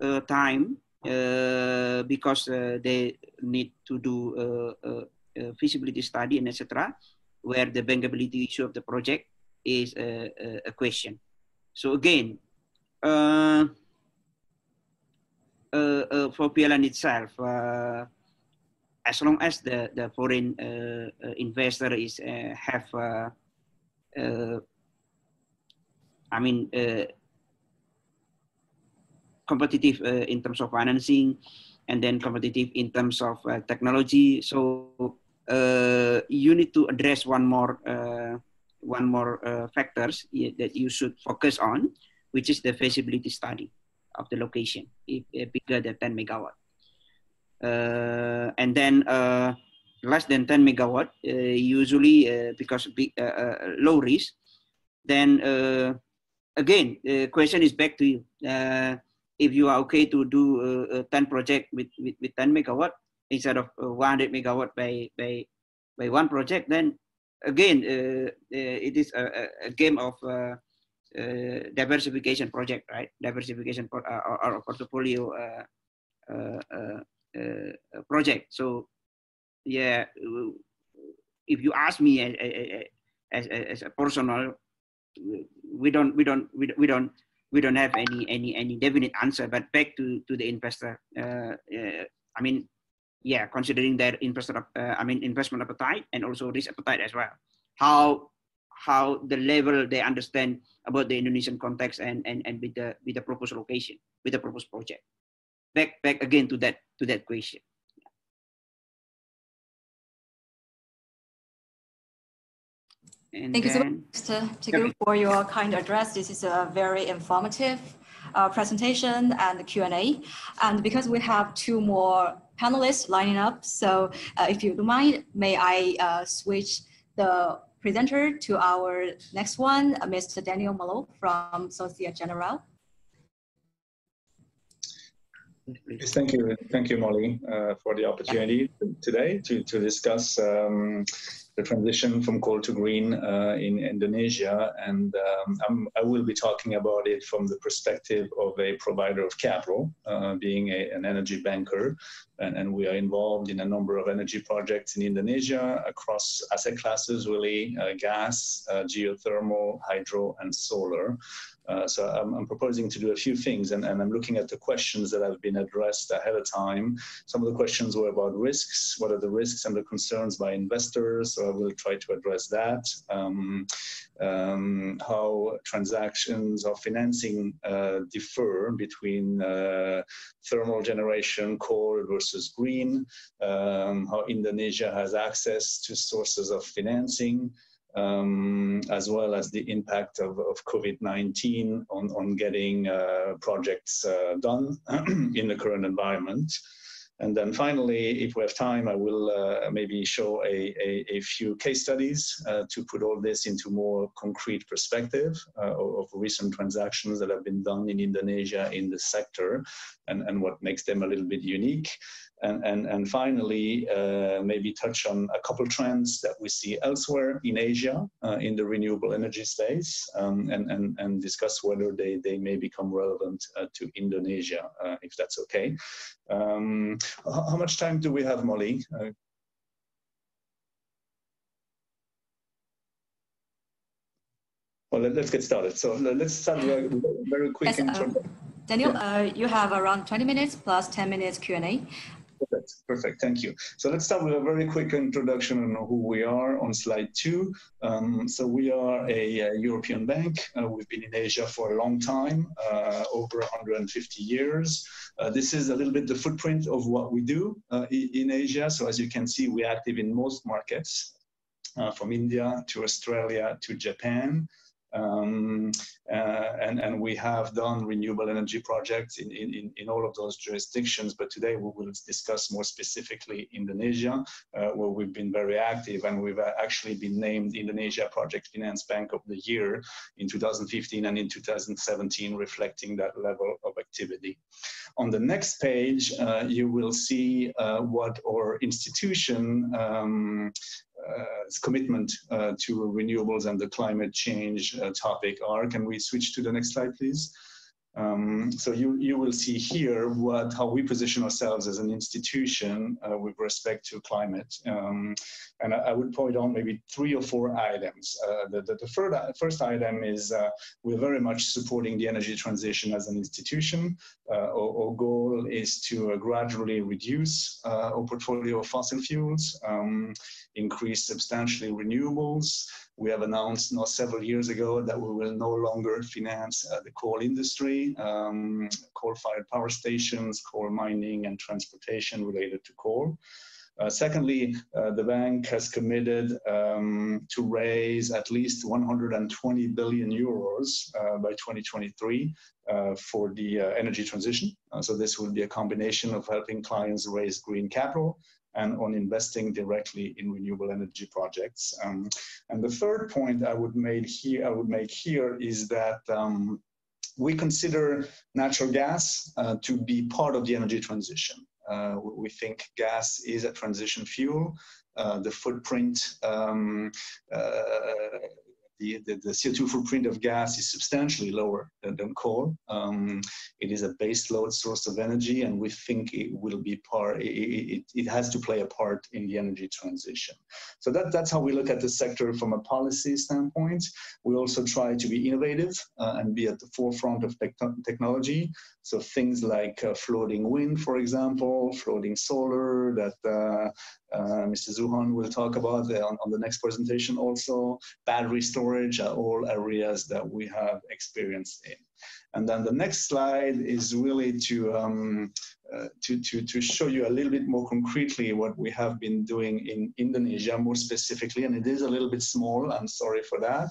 uh, time uh, because uh, they need to do a feasibility study and etc., where the bankability issue of the project is a, a question. So again, uh, uh, uh, for PLN itself, uh, as long as the the foreign uh, uh, investor is have, I mean, competitive in terms of financing, and then competitive in terms of technology. So Uh, you need to address one more uh, one more uh, factors that you should focus on, which is the feasibility study of the location, if, bigger than 10 megawatt. Uh, and then uh, less than 10 megawatt, uh, usually because big, low risk, then again, the question is back to you. if you are okay to do a 10 project with, with, with 10 megawatt instead of uh, 100 megawatt by, by, by one project, then again, uh, uh, it is a, a game of uh, uh, diversification project, right? Diversification uh, or, or portfolio project. So, yeah, if you ask me as, as, as a personal, we don't, we don't, we, we don't, we don't have any any any definite answer. But back to to the investor, uh, uh, I mean, yeah, considering their investor, uh, I mean, investment appetite and also risk appetite as well. How how the level they understand about the Indonesian context and and and with the with the proposed location with the proposed project. Back back again to that to that question. And Thank then, you so much, Mr. Teguh, for your kind address. This is a very informative uh, presentation and Q&A. And because we have two more panelists lining up, so uh, if you don't mind, may I uh, switch the presenter to our next one, uh, Mr. Daniel Malo from Societe Generale. Yes, thank you. Thank you, Molly, uh, for the opportunity today to, to discuss um, the transition from coal to green uh, in Indonesia. And um, i will be talking about it from the perspective of a provider of capital, uh, being a, an energy banker. And, and, we are involved in a number of energy projects in Indonesia across asset classes, really uh, gas, uh, geothermal, hydro, and solar. Uh, so I'm, I'm, proposing to do a few things, and, and, I'm looking at the questions that have been addressed ahead of time. Some of the questions were about risks. What are the risks and the concerns by investors? So I will try to address that. Um, um, how transactions or financing uh, differ between uh, thermal generation, coal versus green. Um, how Indonesia has access to sources of financing um, as well as the impact of, of COVID-19 on, on getting uh, projects uh, done in the current environment. And then finally, if we have time, I will uh, maybe show a, a, a, few case studies uh, to put all this into more concrete perspective uh, of, recent transactions that have been done in Indonesia in the sector and, and what makes them a little bit unique. And, and, and finally, uh, maybe touch on a couple trends that we see elsewhere in Asia uh, in the renewable energy space um, and, and, and discuss whether they, they may become relevant uh, to Indonesia, uh, if that's okay. Um, how much time do we have, Molly? Uh, well, let, us get started. So let's start with a very quick yes, uh, Daniel, yeah. you have around 20 minutes plus 10 minutes Q&A. Perfect, perfect, thank you. So let's start with a very quick introduction on who we are on slide two. Um, so we are a, a European bank. Uh, we've been in Asia for a long time, uh, over 150 years. Uh, this is a little bit the footprint of what we do uh, in Asia. So as you can see, we're active in most markets, uh, from India to Australia to Japan. Um, uh, and, and we have done renewable energy projects in, in, in all of those jurisdictions. But today we will discuss more specifically Indonesia, uh, where we've been very active and we've uh, actually been named Indonesia Project Finance Bank of the Year in 2015 and in 2017, reflecting that level of activity. On the next page, uh, you will see uh, what our institution um, commitment uh, to renewables and the climate change uh, topic are. Can we switch to the next slide, please? Um, so you, you will see here what how we position ourselves as an institution uh, with respect to climate. Um, and I, I, would point out maybe three or four items. Uh, the, the, the, first, first item is uh, we're very much supporting the energy transition as an institution. Uh, our, our, goal is to uh, gradually reduce uh, our portfolio of fossil fuels, um, increase substantially renewables, we have announced now several years ago that we will no longer finance uh, the coal industry, um, coal-fired power stations, coal mining, and transportation related to coal. Uh, secondly, uh, the bank has committed um, to raise at least 120 billion euros uh, by 2023 uh, for the uh, energy transition. so this will be a combination of helping clients raise green capital and on investing directly in renewable energy projects. Um, and the third point I would make here, I would make here is that um, we consider natural gas uh, to be part of the energy transition. Uh, we think gas is a transition fuel. Uh, the footprint um, uh, the, the, the, CO2 footprint of gas is substantially lower than, than coal. Um, it is a base load source of energy, and we think it will be part, it, it, it, has to play a part in the energy transition. So that, that's how we look at the sector from a policy standpoint. We also try to be innovative uh, and be at the forefront of te technology. So things like uh, floating wind, for example, floating solar that uh, uh, Mr. Zuhan will talk about on, on, the next presentation also. Battery storage are all areas that we have experience in. And then the next slide is really to, um, uh, to, to, to show you a little bit more concretely what we have been doing in Indonesia more specifically. And it is a little bit small, I'm sorry for that.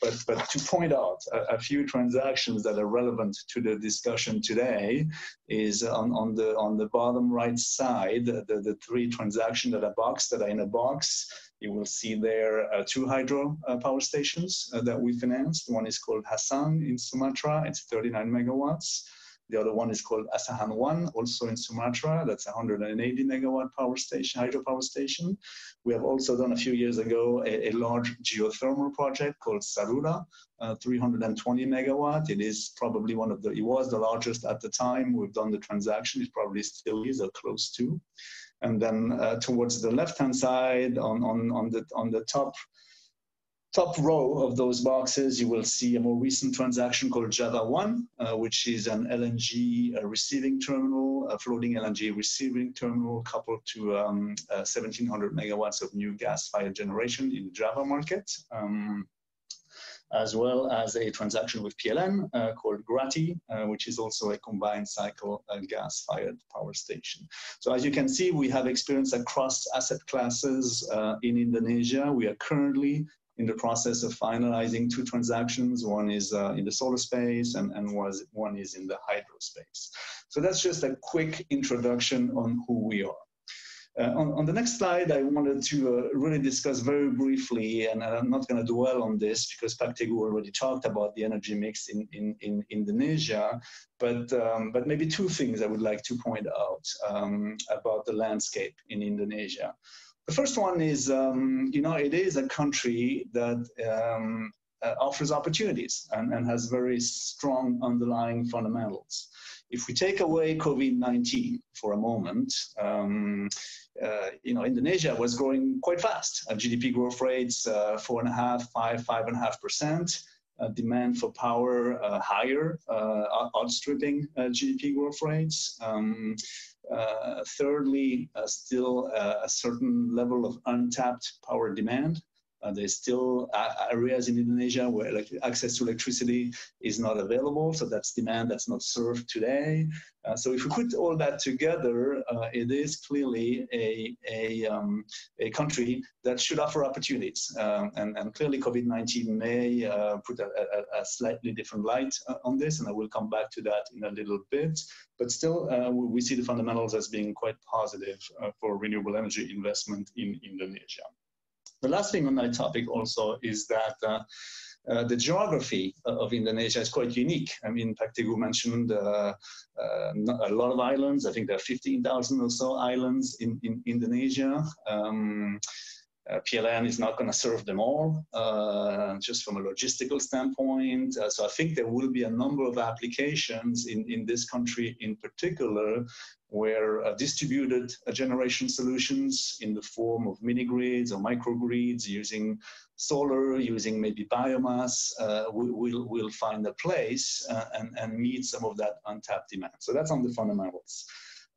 But, but to point out a, a, few transactions that are relevant to the discussion today is on, on, the, on the bottom right side, the, the three transactions that are boxed, that are in a box. You will see there uh, two hydro uh, power stations uh, that we financed. One is called Hasang in Sumatra, it's 39 megawatts. The other one is called Asahan 1, also in Sumatra. That's 180 megawatt power station, hydropower station. We have also done a few years ago a, a large geothermal project called Sarulla, uh, 320 megawatt. It is probably one of the, it was the largest at the time. We've done the transaction. It probably still is or close to. And then uh, towards the left-hand side on, on, on, the, on the top top row of those boxes, you will see a more recent transaction called Java One, uh, which is an LNG uh, receiving terminal, a floating LNG receiving terminal coupled to um, uh, 1700 megawatts of new gas-fired generation in the Java market. Um, as well as a transaction with PLN uh, called Grati, uh, which is also a combined cycle uh, gas-fired power station. So as you can see, we have experience across asset classes uh, in Indonesia. We are currently in the process of finalizing two transactions. One is uh, in the solar space and, and was, one is in the hydro space. So that's just a quick introduction on who we are. Uh, on, on, the next slide, I wanted to uh, really discuss very briefly, and I'm not going to dwell on this because Pak Teguh already talked about the energy mix in, in, in Indonesia, but, um, but maybe two things I would like to point out um, about the landscape in Indonesia. The first one is, um, you know, it is a country that um, uh, offers opportunities and, and has very strong underlying fundamentals. If we take away COVID-19 for a moment, um, uh, you know, Indonesia was growing quite fast. Uh, GDP growth rates, uh, four and a half, five, five and a half percent. Uh, demand for power uh, higher, uh, outstripping GDP growth rates. Um, thirdly, still a certain level of untapped power demand. Uh, there's still areas in Indonesia where like, access to electricity is not available, so that's demand that's not served today. Uh, so if we put all that together, uh, it is clearly a, a, um, a country that should offer opportunities. Um, and, and clearly COVID-19 may uh, put a, a, a, slightly different light uh, on this, and I will come back to that in a little bit. But still, uh, we see the fundamentals as being quite positive for renewable energy investment in Indonesia. The last thing on that topic also is that uh, uh, the geography of Indonesia is quite unique. I mean, Pak Teguh mentioned uh, uh, a lot of islands. I think there are 15,000 or so islands in, in Indonesia. Um, uh, PLN is not going to serve them all, uh, just from a logistical standpoint. Uh, so I think there will be a number of applications in, in this country in particular where uh, distributed uh, generation solutions in the form of mini grids or microgrids using solar, using maybe biomass, uh, will, will find a place and, and meet some of that untapped demand. So that's on the fundamentals.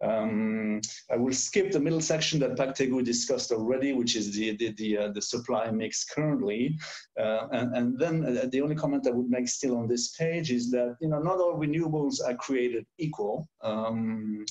Um, I will skip the middle section that Pak Teguh discussed already, which is the the the, uh, the supply mix currently, uh, and and then uh, the only comment I would make still on this page is that you know not all renewables are created equal. Um,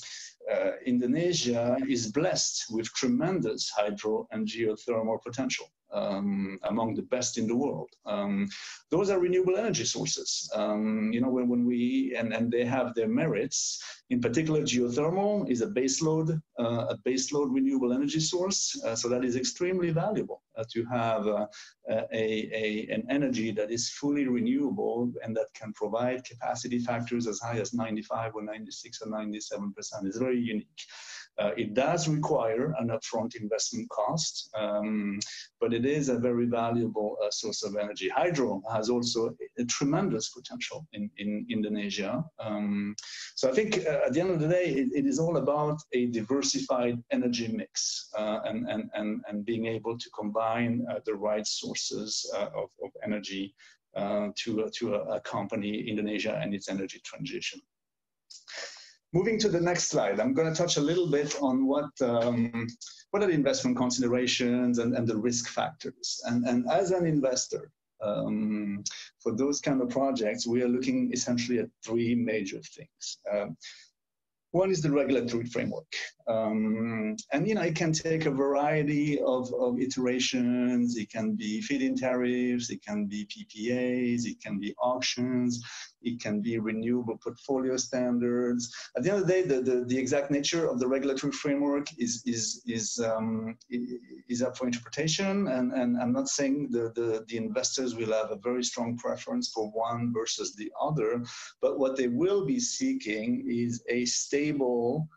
uh, Indonesia is blessed with tremendous hydro and geothermal potential um, among the best in the world. Um, those are renewable energy sources. Um, you know, when, when we, and, and they have their merits, in particular, geothermal is a baseload, uh, a baseload renewable energy source. Uh, so that is extremely valuable uh, to have uh, a, a, an energy that is fully renewable and that can provide capacity factors as high as 95 or 96 or 97%. It's very unique. Uh, it does require an upfront investment cost, um, but it is a very valuable uh, source of energy. Hydro has also a, tremendous potential in, in Indonesia. Um, so I think uh, at the end of the day, it, it is all about a diversified energy mix uh, and, and, and, and being able to combine uh, the right sources uh, of, of energy to, to accompany Indonesia and its energy transition. Moving to the next slide, I'm going to touch a little bit on what um, what are the investment considerations and, and the risk factors. And, and as an investor, um, for those kind of projects, we are looking essentially at three major things. Um, one is the regulatory framework. Um, and, you know, it can take a variety of, of iterations. It can be feed-in tariffs, it can be PPAs, it can be auctions, it can be renewable portfolio standards. At the end of the day, the, the, the exact nature of the regulatory framework is, is, is, um, is up for interpretation. And, and I'm not saying the, the, the investors will have a very strong preference for one versus the other, but what they will be seeking is a stable,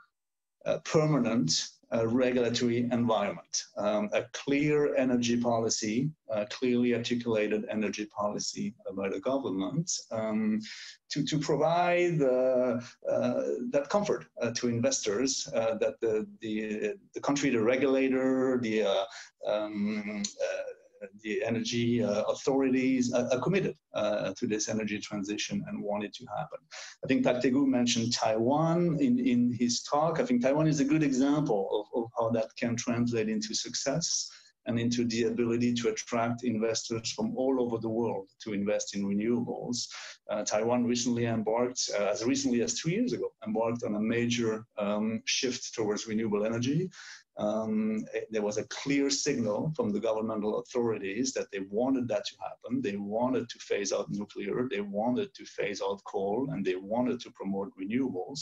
uh, permanent uh, regulatory environment, um, a clear energy policy, a clearly articulated energy policy by the government um, to, to provide uh, uh, that comfort uh, to investors uh, that the, the, the country, the regulator, the um, the energy uh, authorities are, are committed uh, to this energy transition and want it to happen. I think Pak Teguh mentioned Taiwan in, in his talk. I think Taiwan is a good example of, of how that can translate into success and into the ability to attract investors from all over the world to invest in renewables. Uh, Taiwan recently embarked, uh, as recently as two years ago, embarked on a major um, shift towards renewable energy um, there was a clear signal from the governmental authorities that they wanted that to happen. They wanted to phase out nuclear, they wanted to phase out coal, and they wanted to promote renewables.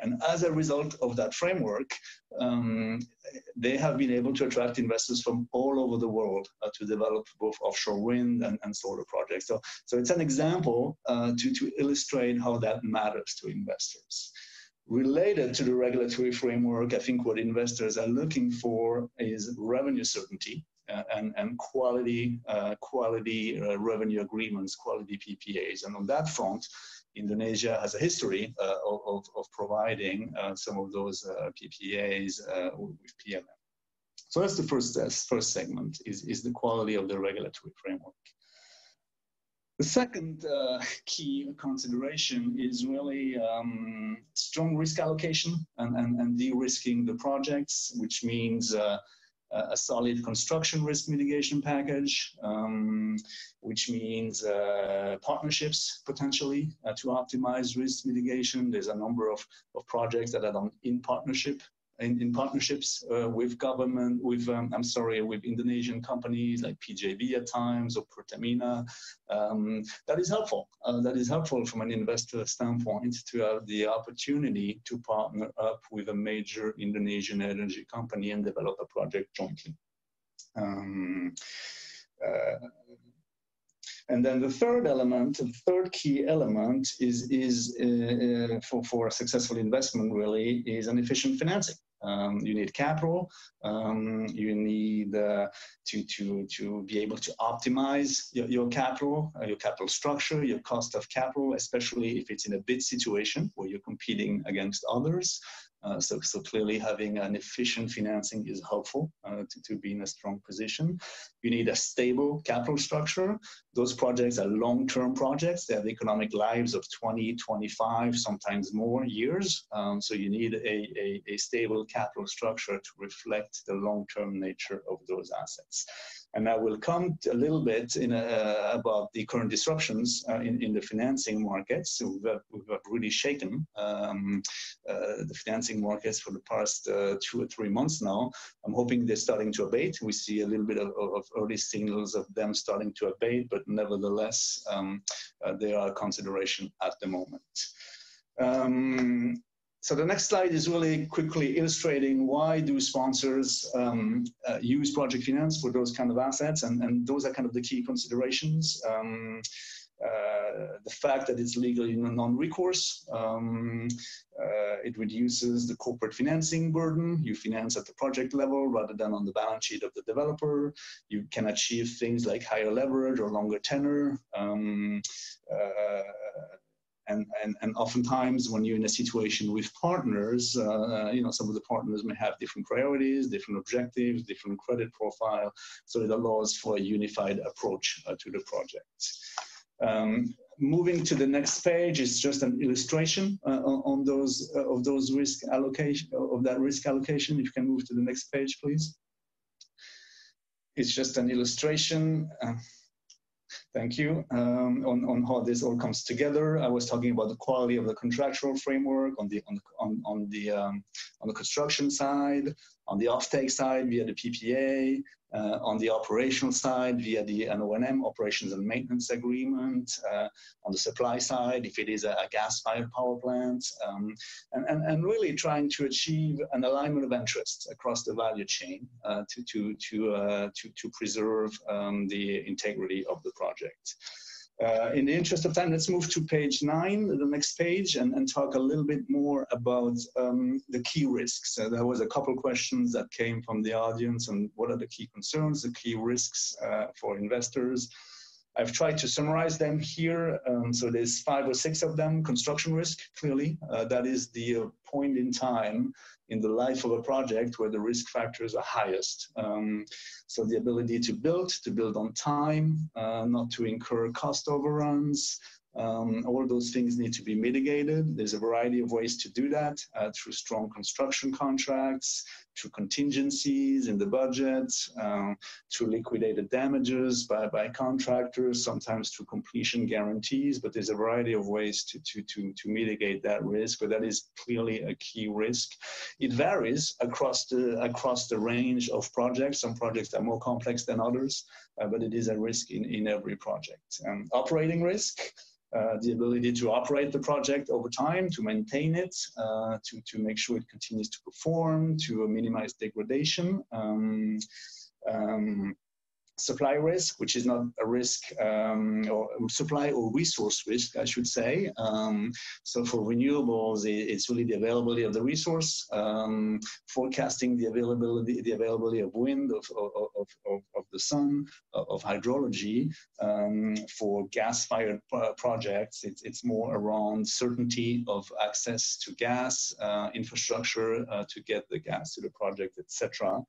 And as a result of that framework, um, they have been able to attract investors from all over the world uh, to develop both offshore wind and, and, solar projects. So, so it's an example uh, to, to illustrate how that matters to investors related to the regulatory framework, I think what investors are looking for is revenue certainty uh, and, and quality, uh, quality uh, revenue agreements, quality PPAs. And on that front, Indonesia has a history uh, of, of, providing uh, some of those uh, PPAs with PLN. So that's the first, first segment, is, is the quality of the regulatory framework. The second uh, key consideration is really um, strong risk allocation and, and, and de-risking the projects, which means uh, a solid construction risk mitigation package, um, which means uh, partnerships potentially uh, to optimize risk mitigation. There's a number of, of projects that are done in partnership in, in partnerships uh, with government, with, um, I'm sorry, with Indonesian companies like PJB at times or Pertamina. Um, that is helpful. Uh, that is helpful from an investor standpoint to have the opportunity to partner up with a major Indonesian energy company and develop a project jointly. Um, uh, and then the third element, the third key element is, is uh, uh, for, for a successful investment really is an efficient financing. Um, you need capital. Um, you need uh, to, to, to be able to optimize your, your capital, uh, your capital structure, your cost of capital, especially if it's in a bid situation where you're competing against others. Uh, so, so clearly having an efficient financing is helpful uh, to, to be in a strong position. You need a stable capital structure. Those projects are long-term projects. They have economic lives of 20, 25, sometimes more years. Um, so you need a, a, a stable capital structure to reflect the long-term nature of those assets. And I will come a little bit in uh, about the current disruptions uh, in, in the financing markets. We've, we've really shaken um, uh, the financing markets for the past uh, two or three months now. I'm hoping they're starting to abate. We see a little bit of, of early signals of them starting to abate, but nevertheless, um, uh, they are a consideration at the moment. Um, so the next slide is really quickly illustrating why do sponsors um, uh, use project finance for those kind of assets, and, and those are kind of the key considerations. Um, uh, the fact that it's legally non-recourse, um, uh, it reduces the corporate financing burden. You finance at the project level rather than on the balance sheet of the developer. You can achieve things like higher leverage or longer tenor. Um, uh, and, and, and oftentimes when you're in a situation with partners, uh, you know, some of the partners may have different priorities, different objectives, different credit profile. So it allows for a unified approach uh, to the project. Um, moving to the next page is just an illustration uh, on, those uh, of those risk allocation of that risk allocation. If you can move to the next page, please. It's just an illustration. Thank you. Um, on, on how this all comes together, I was talking about the quality of the contractual framework on the on the on, on the um, on the construction side, on the offtake side via the PPA, uh, on the operational side via the O&M operations and maintenance agreement, uh, on the supply side if it is a, a gas-fired power plant, um, and, and, and really trying to achieve an alignment of interests across the value chain uh, to, to, to, uh, to, to preserve um, the integrity of the project. Uh, in the interest of time, let's move to page nine, the next page, and, and talk a little bit more about um, the key risks. Uh, there was a couple questions that came from the audience and what are the key concerns, the key risks uh, for investors. I've tried to summarize them here. Um, so there's five or six of them. Construction risk, clearly, uh, that is the uh, point in time in the life of a project where the risk factors are highest. Um, so the ability to build, to build on time, uh, not to incur cost overruns, um, all those things need to be mitigated. There's a variety of ways to do that uh, through strong construction contracts, through contingencies in the budget, um, through liquidated damages by, by contractors, sometimes through completion guarantees. But there's a variety of ways to, to, to, to mitigate that risk, but that is clearly a key risk. It varies across the, across the range of projects. Some projects are more complex than others, uh, but it is a risk in, in every project. Um, operating risk. Uh, the ability to operate the project over time, to maintain it, uh, to, to make sure it continues to perform, to minimize degradation. Um, um, supply risk, which is not a risk um, or supply or resource risk, I should say. Um, so for renewables, it's really the availability of the resource, um, forecasting the availability, the availability of wind, of, of, of, of the sun, of hydrology. Um, for gas-fired projects, it's, it's more around certainty of access to gas, uh, infrastructure uh, to get the gas to the project, etc.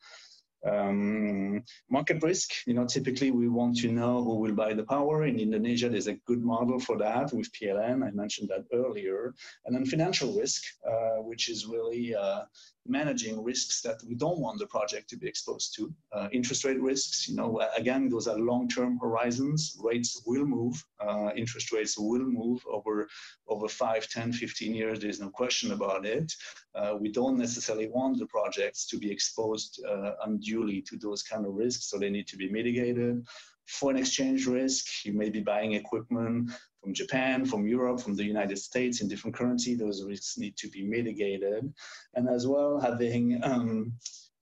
Um, market risk, you know, typically we want to know who will buy the power. In Indonesia, there's a good model for that with PLN. I mentioned that earlier. And then financial risk, uh, which is really uh, managing risks that we don't want the project to be exposed to. Uh, interest rate risks, you know, again, those are long-term horizons. Rates will move. Uh, interest rates will move over, over 5, 10, 15 years. There's no question about it. Uh, we don't necessarily want the projects to be exposed uh, unduly to those kind of risks, so they need to be mitigated foreign exchange risk. You may be buying equipment from Japan, from Europe, from the United States in different currency. Those risks need to be mitigated. And as well, having um,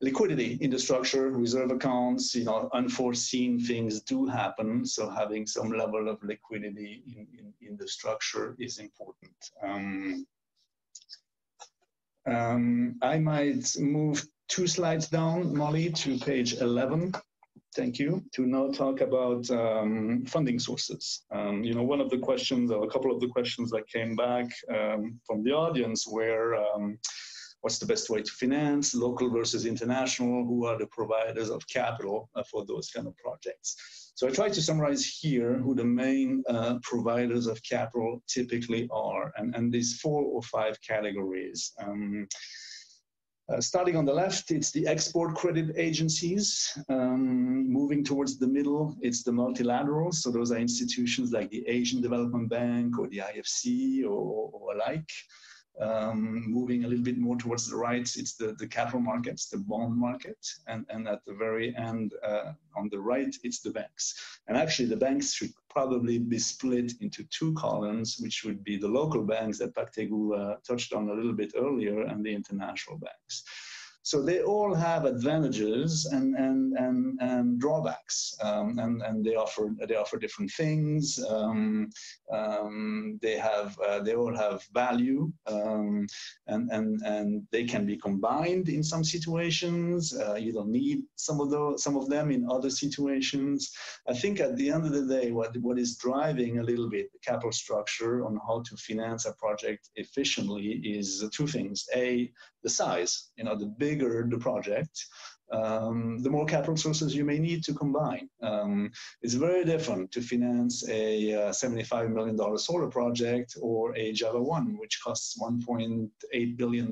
liquidity in the structure, reserve accounts, you know, unforeseen things do happen. So having some level of liquidity in, in, in the structure is important. Um, Um, I might move two slides down, Molly, to page 11. Thank you. To now talk about um, funding sources. Um, you know, one of the questions, or a couple of the questions that came back um, from the audience were, um, what's the best way to finance, local versus international, who are the providers of capital uh, for those kind of projects. So I try to summarize here who the main uh, providers of capital typically are, and, and these four or five categories. Uh, starting on the left, it's the export credit agencies. Um, moving towards the middle, it's the multilaterals. So those are institutions like the Asian Development Bank or the IFC or, or alike. Um, moving a little bit more towards the right, it's the, the capital markets, the bond market, and, and at the very end, uh, on the right, it's the banks. And actually, the banks should probably be split into two columns, which would be the local banks that Pak Teguh uh, touched on a little bit earlier, and the international banks. So they all have advantages and, and, and, and drawbacks, um, and, and they offer they offer different things. Um, um, they have uh, they all have value, um, and, and, and they can be combined in some situations. Uh, you don't need some of those some of them in other situations. I think at the end of the day, what what is driving a little bit the capital structure on how to finance a project efficiently is two things: a the size, you know, the bigger the project, um, the more capital sources you may need to combine. Um, it's very different to finance a uh, $75 million solar project or a Java 1, which costs $1.8 billion.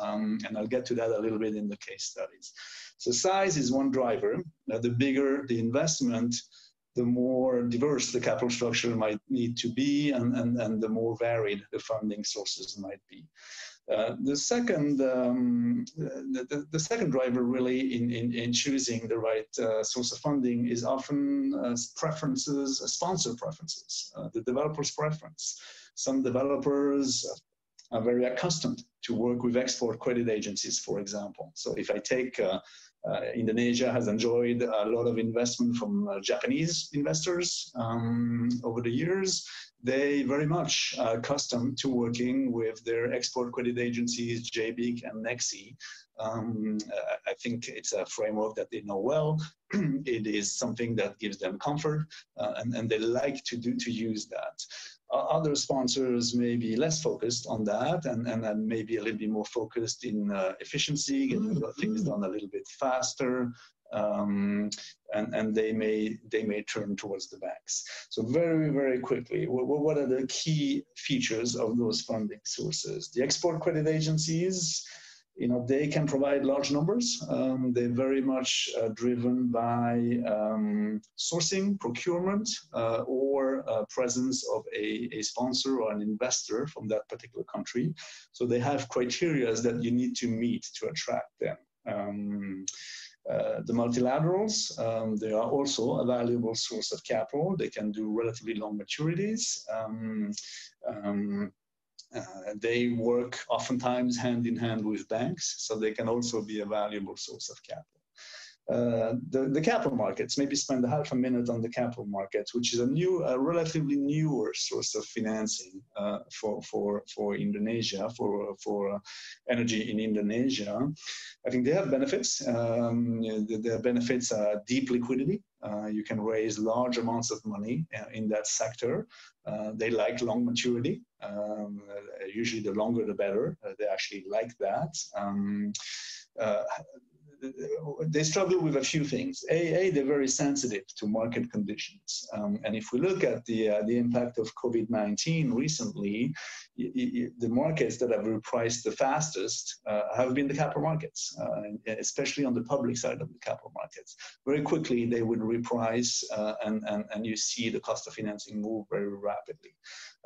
Um, and I'll get to that a little bit in the case studies. So size is one driver. The bigger the investment, the more diverse the capital structure might need to be and, and, and the more varied the funding sources might be. Uh, the second um, the, the, second driver really in, in, in choosing the right uh, source of funding is often uh, preferences, uh, sponsor preferences, uh, the developer's preference. Some developers are very accustomed to work with export credit agencies, for example. So if I take Indonesia has enjoyed a lot of investment from uh, Japanese investors um, over the years. They very much are accustomed to working with their export credit agencies, JBIC and NEXI. Um, uh, I think it's a framework that they know well. it is something that gives them comfort, uh, and, and they like to do to use that other sponsors may be less focused on that and, and then maybe a little bit more focused in uh, efficiency, getting mm-hmm. things done a little bit faster. Um, and, and they may they may turn towards the banks. So very very quickly, what, what are the key features of those funding sources? The export credit agencies you know, they can provide large numbers. Um, they're very much uh, driven by um, sourcing, procurement, uh, or uh, presence of a, a, sponsor or an investor from that particular country. So they have criteria that you need to meet to attract them. Um, uh, the multilaterals, um, they are also a valuable source of capital. They can do relatively long maturities. Uh, they work oftentimes hand in hand with banks, so they can also be a valuable source of capital. Uh, the, the capital markets, maybe spend half a minute on the capital markets, which is a new, a relatively newer source of financing uh, for, for, for Indonesia, for, for uh, energy in Indonesia. I think they have benefits. Um, the, the, benefits are deep liquidity. Uh, you can raise large amounts of money uh, in that sector. they like long maturity. Um, usually, the longer the better. they actually like that. Um, uh, they struggle with a few things. A, a they're very sensitive to market conditions. Um, and if we look at the, uh, the impact of COVID-19 recently, the markets that have repriced the fastest uh, have been the capital markets, uh, especially on the public side of the capital markets. Very quickly, they would reprice uh, and, and, and you see the cost of financing move very rapidly.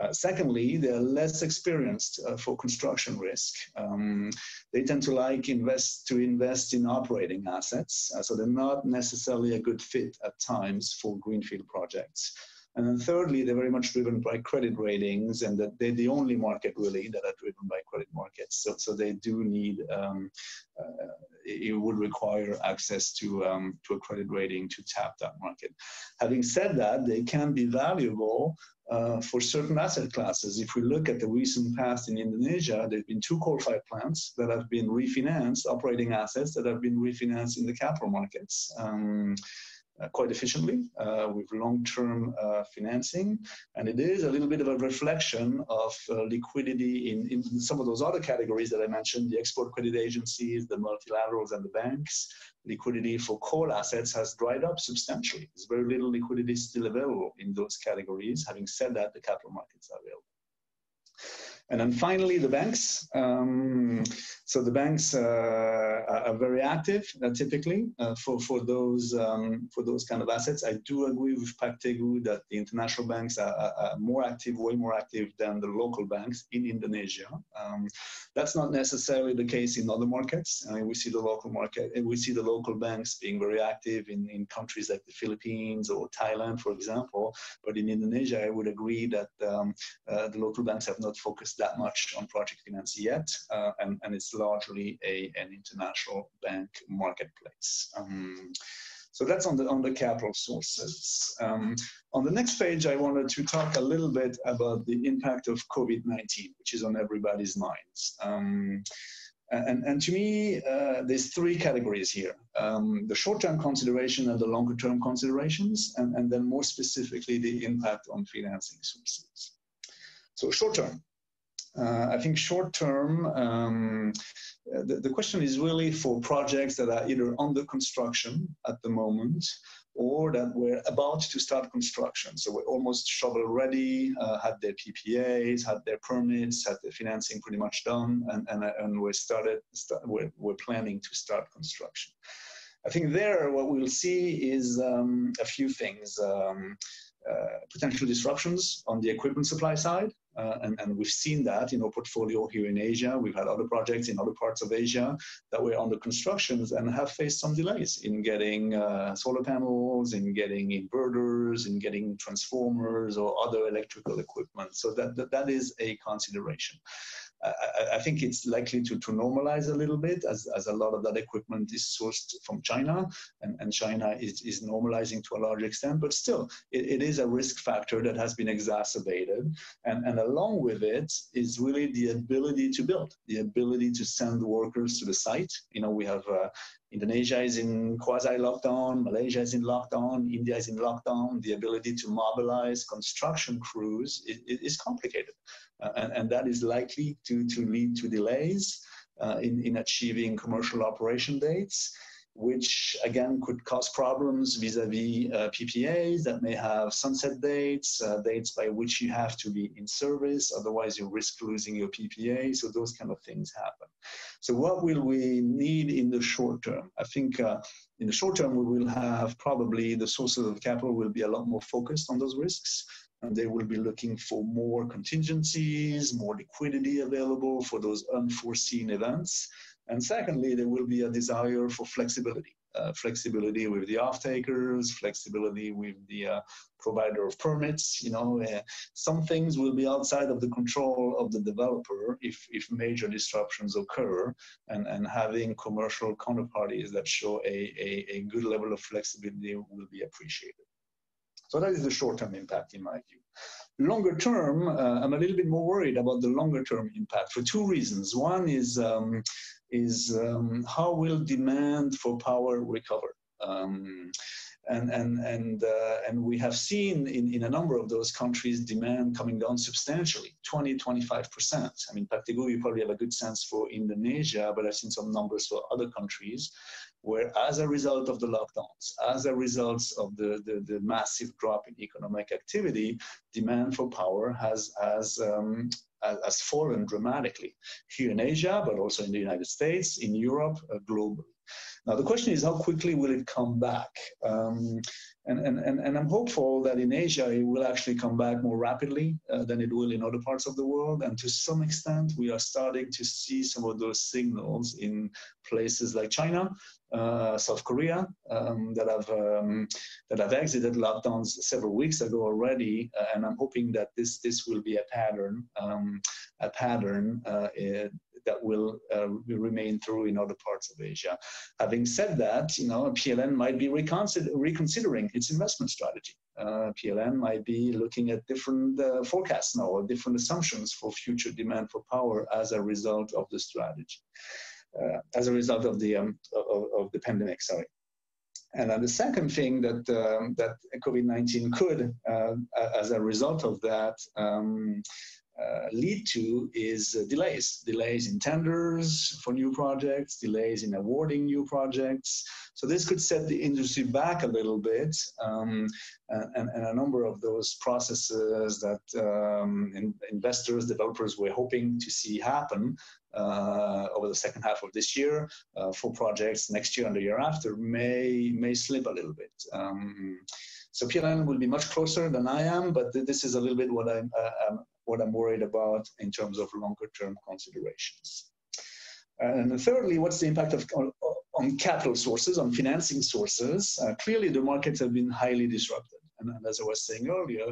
Uh, secondly, they're less experienced uh, for construction risk. Um, they tend to like invest to invest in operating assets, uh, so they're not necessarily a good fit at times for greenfield projects. And then thirdly, they're very much driven by credit ratings, and that they're the only market really that are driven by credit markets. So, so they do need, um, uh, it would require access to, um, to a credit rating to tap that market. Having said that, they can be valuable uh, for certain asset classes. If we look at the recent past in Indonesia, there have been two coal-fired plants that have been refinanced, operating assets that have been refinanced in the capital markets. Um, quite efficiently uh, with long-term uh, financing. And it is a little bit of a reflection of uh, liquidity in, in some of those other categories that I mentioned, the export credit agencies, the multilaterals and the banks. Liquidity for coal assets has dried up substantially. There's very little liquidity still available in those categories. Having said that, the capital markets are available. And then finally, the banks. Um, so the banks uh, are very active uh, typically uh, for for those um, for those kind of assets. I do agree with Pak Teguh that the international banks are, are, more active, way more active than the local banks in Indonesia. Um, that's not necessarily the case in other markets. I mean, we see the local market, we see the local banks being very active in, in countries like the Philippines or Thailand, for example. But in Indonesia, I would agree that um, uh, the local banks have not focused that much on project finance yet, uh, and, and it's largely a, an international bank marketplace. Um, so that's on the on the capital sources. Um, on the next page, I wanted to talk a little bit about the impact of COVID-19, which is on everybody's minds. Um, and, and to me, uh, there's three categories here. Um, the short-term consideration and the longer-term considerations, and, and then more specifically, the impact on financing sources. So short-term, uh, I think short term, um, the, the question is really for projects that are either under construction at the moment or that we're about to start construction. So we're almost shovel ready, uh, had their PPAs, had their permits, had the financing pretty much done, and, and, and we're, started, start, we're, we're planning to start construction. I think there what we'll see is um, a few things. Um, uh, potential disruptions on the equipment supply side. Uh, and, and, we've seen that in our portfolio here in Asia. We've had other projects in other parts of Asia that were under constructions and have faced some delays in getting uh, solar panels, in getting inverters, in getting transformers or other electrical equipment. So that, that, that is a consideration. I, I, think it's likely to, to normalize a little bit as, as a lot of that equipment is sourced from China and, and China is, is normalizing to a large extent, but still it, it is a risk factor that has been exacerbated. And, and along with it is really the ability to build, the ability to send workers to the site. You know, we have uh, Indonesia is in quasi lockdown, Malaysia is in lockdown, India is in lockdown. The ability to mobilize construction crews is, is complicated. Uh, and, and that is likely to, to lead to delays uh, in, in achieving commercial operation dates which again could cause problems vis-a-vis uh, PPAs that may have sunset dates, uh, dates by which you have to be in service, otherwise you risk losing your PPA, so those kind of things happen. So what will we need in the short term? I think uh, in the short term we will have probably the sources of capital will be a lot more focused on those risks they will be looking for more contingencies, more liquidity available for those unforeseen events. And secondly, there will be a desire for flexibility. Uh, flexibility with the off-takers, flexibility with the uh, provider of permits. You know, uh, some things will be outside of the control of the developer if, if major disruptions occur, and, and having commercial counterparties that show a, a, a good level of flexibility will be appreciated. So that is the short-term impact in my view. Longer term, uh, I'm a little bit more worried about the longer-term impact for two reasons. One is um, is um, how will demand for power recover? Um, and and and uh, and we have seen in, in a number of those countries demand coming down substantially 20 25 percent i mean Pak you probably have a good sense for indonesia but i've seen some numbers for other countries where as a result of the lockdowns as a result of the, the, the massive drop in economic activity demand for power has has um, has fallen dramatically here in Asia, but also in the United States, in Europe, uh, globally. Now, the question is how quickly will it come back? Um, and, and, and, and I'm hopeful that in Asia it will actually come back more rapidly uh, than it will in other parts of the world. And to some extent, we are starting to see some of those signals in places like China, uh, South Korea, um, that have um, that have exited lockdowns several weeks ago already. Uh, and I'm hoping that this this will be a pattern, um, a pattern uh, that will, uh, remain true in other parts of Asia. Having said that, you know, PLN might be reconsider reconsidering its investment strategy. Uh, PLN might be looking at different uh, forecasts now or different assumptions for future demand for power as a result of the strategy, uh, as a result of the um, of, of the pandemic. Sorry. And then the second thing that um, that COVID-19 could, uh, as a result of that, um, uh, lead to is uh, delays. Delays in tenders for new projects, delays in awarding new projects. So this could set the industry back a little bit, um, and, and, a number of those processes that um, in, investors, developers were hoping to see happen uh, over the second half of this year uh, for projects next year and the year after may may slip a little bit. Um, so PLN will be much closer than I am, but this is a little bit what I'm, uh, what I'm worried about in terms of longer term considerations. And thirdly, what's the impact of, on, on capital sources, on financing sources? Uh, clearly, the markets have been highly disrupted. And, and as I was saying earlier,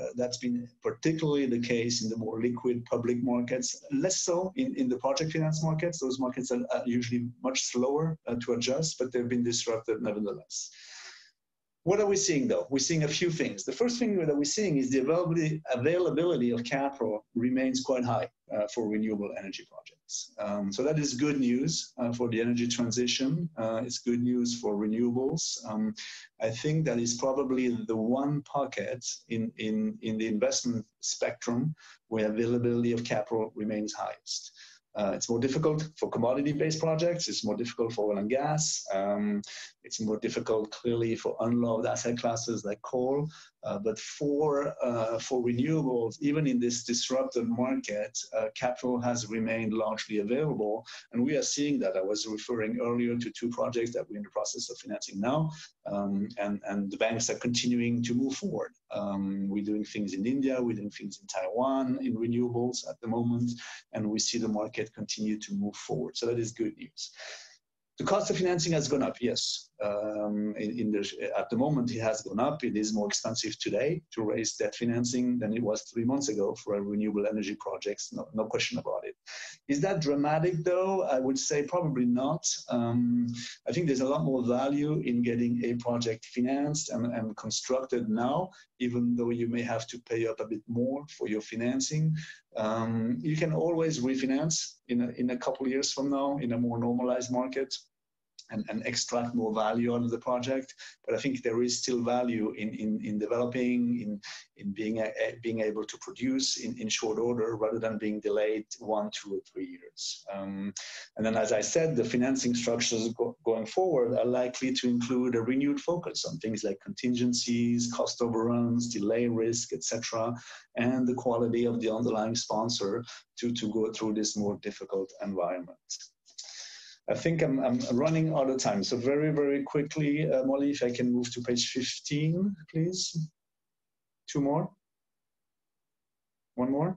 uh, that's been particularly the case in the more liquid public markets, less so in, in the project finance markets. Those markets are, are usually much slower uh, to adjust, but they've been disrupted nevertheless. What are we seeing though? We're seeing a few things. The first thing that we're seeing is the availability, of capital remains quite high uh, for renewable energy projects. Um, so that is good news uh, for the energy transition. Uh, it's good news for renewables. Um, I think that is probably the one pocket in, in, in the investment spectrum where availability of capital remains highest. Uh, it's more difficult for commodity-based projects. It's more difficult for oil and gas. Um, it's more difficult, clearly, for unloved asset classes like coal. Uh, but for uh, for renewables, even in this disrupted market, uh, capital has remained largely available, and we are seeing that. I was referring earlier to two projects that we're in the process of financing now, um, and and the banks are continuing to move forward. Um, we're doing things in India, we're doing things in Taiwan in renewables at the moment, and we see the market continue to move forward. So that is good news. The cost of financing has gone up, yes. Um, in, in the, at the moment, it has gone up. It is more expensive today to raise debt financing than it was three months ago for a renewable energy projects. No, no question about it. Is that dramatic, though? I would say probably not. Um, I think there's a lot more value in getting a project financed and, and constructed now, even though you may have to pay up a bit more for your financing. Um, you can always refinance in a, in a couple years from now in a more normalized market and, and extract more value out of the project. But I think there is still value in, in, in developing, in, in being, a, being able to produce in, in short order rather than being delayed one, two, or three years. Um, and then, as I said, the financing structures go, going forward are likely to include a renewed focus on things like contingencies, cost overruns, delay risk, etc., and the quality of the underlying sponsor to, to go through this more difficult environment. I think I'm, I'm running out of time. So very, very quickly, uh, Molly, if I can move to page 15, please. Two more. One more.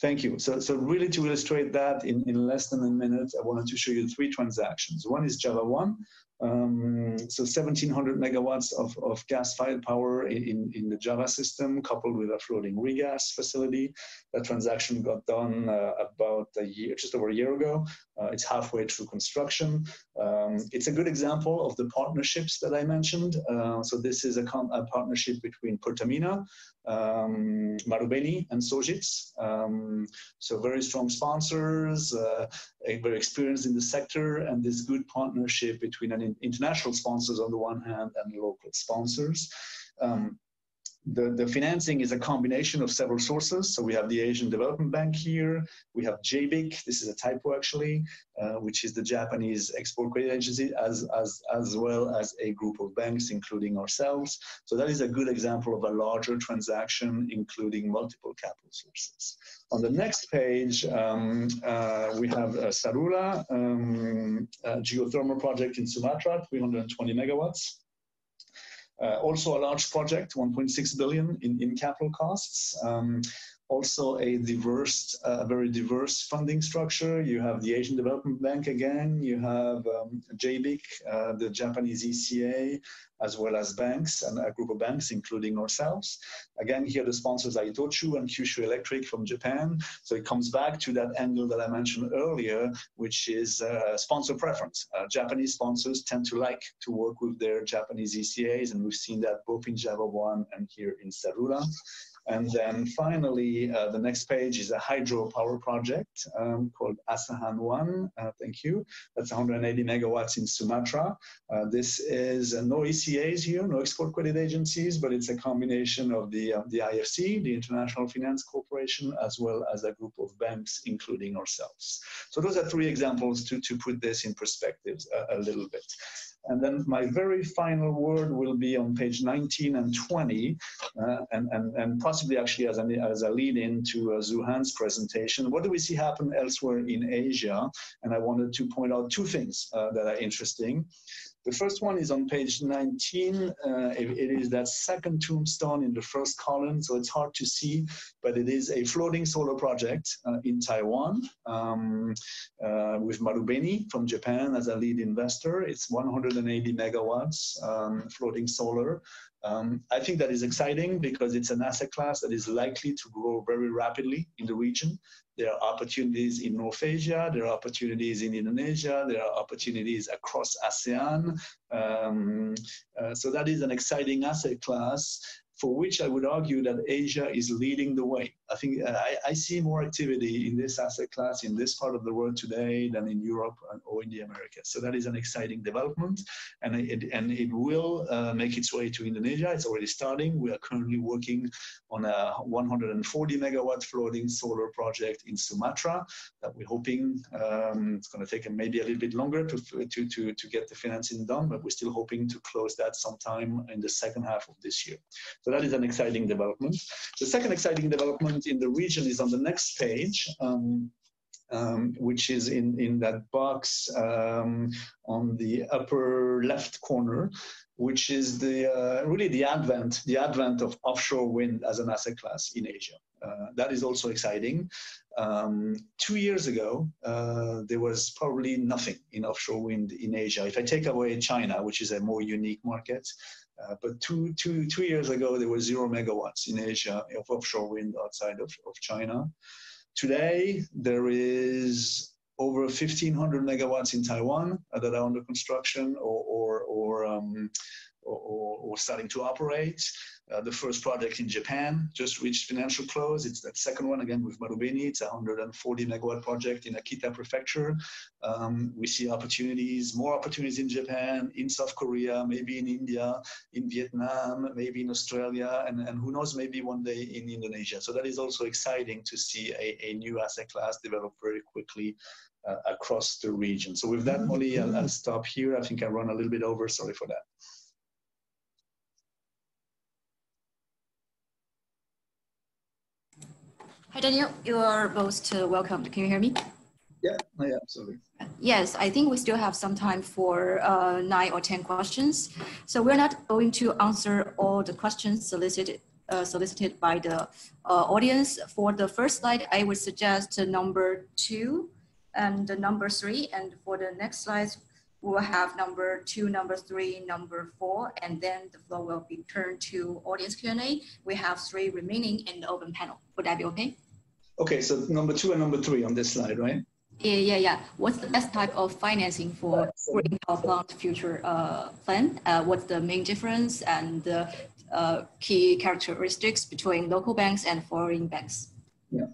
Thank you. So, so really to illustrate that in, in less than a minute, I wanted to show you three transactions. One is Java 1, um, so 1700 megawatts of, of gas-fired power in, in the Java system, coupled with a floating regas facility. That transaction got done uh, about a year, just over a year ago. Uh, it's halfway through construction. Um, it's a good example of the partnerships that I mentioned. Uh, so this is a, a, partnership between Pertamina, um, Marubeni, and Sojitz. Um, so very strong sponsors, uh, very experienced in the sector, and this good partnership between an international sponsors on the one hand and local sponsors. Um, the, the financing is a combination of several sources. So we have the Asian Development Bank here. We have JBIC. This is a typo actually, uh, which is the Japanese Export Credit Agency, as, as, as well as a group of banks, including ourselves. So that is a good example of a larger transaction, including multiple capital sources. On the next page, um, uh, we have uh, Sarulla, um, geothermal project in Sumatra, 320 megawatts. Uh, also a large project, 1.6 billion in, in capital costs. Um, also a diverse, uh, very diverse funding structure. You have the Asian Development Bank again, you have um, JBIC, uh, the Japanese ECA, as well as banks and a group of banks, including ourselves. Again, here the sponsors are Itochu and Kyushu Electric from Japan. So it comes back to that angle that I mentioned earlier, which is uh, sponsor preference. Uh, Japanese sponsors tend to like to work with their Japanese ECAs, and we've seen that both in JAVA1 and here in Sarulla. And then finally, uh, the next page is a hydropower project um, called Asahan 1. Uh, thank you. That's 180 megawatts in Sumatra. Uh, this is uh, no ECAs here, no export credit agencies, but it's a combination of the, uh, the IFC, the International Finance Corporation, as well as a group of banks, including ourselves. So those are three examples to, to put this in perspective a, a little bit. And then my very final word will be on page 19 and 20, uh, and, and, and possibly actually as a, as a lead in to uh, Zuhan's presentation. What do we see happen elsewhere in Asia? And I wanted to point out two things uh, that are interesting. The first one is on page 19. Uh, it, it is that second tombstone in the first column, so it's hard to see, but it is a floating solar project uh, in Taiwan um, uh, with Marubeni from Japan as a lead investor. It's 180 megawatts um, floating solar. Um, I think that is exciting because it's an asset class that is likely to grow very rapidly in the region. There are opportunities in North Asia, there are opportunities in Indonesia, there are opportunities across ASEAN. Um, uh, so that is an exciting asset class for which I would argue that Asia is leading the way. I think uh, I, I, see more activity in this asset class in this part of the world today than in Europe or in the Americas. So that is an exciting development, and it, and it will uh, make its way to Indonesia. It's already starting. We are currently working on a 140 megawatt floating solar project in Sumatra that we're hoping um, it's going to take maybe a little bit longer to, to, to, to get the financing done, but we're still hoping to close that sometime in the second half of this year. So that is an exciting development. The second exciting development in the region is on the next page. Um, um, which is in, in that box um, on the upper left corner, which is the uh, really the advent the advent of offshore wind as an asset class in Asia. Uh, that is also exciting. Um, two years ago, uh, there was probably nothing in offshore wind in Asia. If I take away China, which is a more unique market, uh, but two, two, two years ago, there were zero megawatts in Asia of offshore wind outside of, of China. Today, there is over 1,500 megawatts in Taiwan that are under construction or, or, or, um, or, or starting to operate. Uh, the first project in Japan just reached financial close. It's that second one again with Marubeni. It's a 140 megawatt project in Akita Prefecture. Um, we see opportunities, more opportunities in Japan, in South Korea, maybe in India, in Vietnam, maybe in Australia, and, and who knows, maybe one day in Indonesia. So that is also exciting to see a, a new asset class develop very quickly uh, across the region. So with that, Molly, I'll, I'll stop here. I think I run a little bit over. Sorry for that. Hi, Daniel. You are most uh, welcome. Can you hear me? Yeah, yeah, absolutely. Yes, I think we still have some time for uh, nine or 10 questions. So we're not going to answer all the questions solicited uh, solicited by the uh, audience. For the first slide, I would suggest number two and number three. And for the next slides, we'll have number two, number three, number four, and then the floor will be turned to audience Q&A. We have three remaining in the open panel. Would that be okay? Okay, so number two and number three on this slide, right? Yeah, yeah, yeah. What's the best type of financing for green power plant future uh, plan? Uh, what's the main difference and the uh, key characteristics between local banks and foreign banks? Yeah.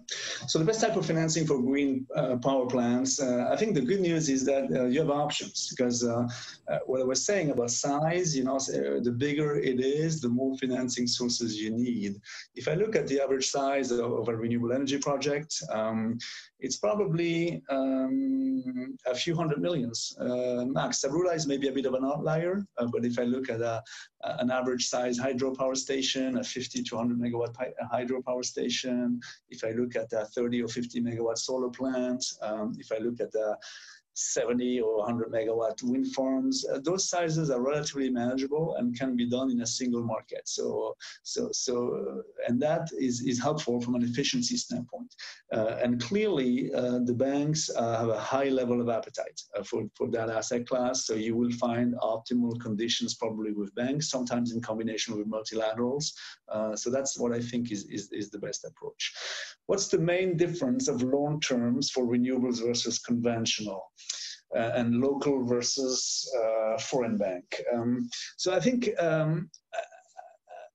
So the best type of financing for green uh, power plants, uh, I think the good news is that uh, you have options because uh, uh, what I was saying about size, you know, uh, the bigger it is, the more financing sources you need. If I look at the average size of, of a renewable energy project, um, it's probably um, a few hundred millions max. Sarulla is maybe a bit of an outlier, but if I look at a, an average size hydropower station, a 50 to 100 megawatt hydropower station, if I look at a 30 or 50 megawatt solar plant, um, if I look at a 70 or 100 megawatt wind farms. Uh, those sizes are relatively manageable and can be done in a single market. So, so, so, and that is, is helpful from an efficiency standpoint. Uh, and clearly, uh, the banks uh, have a high level of appetite uh, for, for that asset class. So you will find optimal conditions probably with banks, sometimes in combination with multilaterals. Uh, so that's what I think is, is, is the best approach. What's the main difference of long terms for renewables versus conventional? Uh, and local versus uh, foreign bank. Um, so I think um,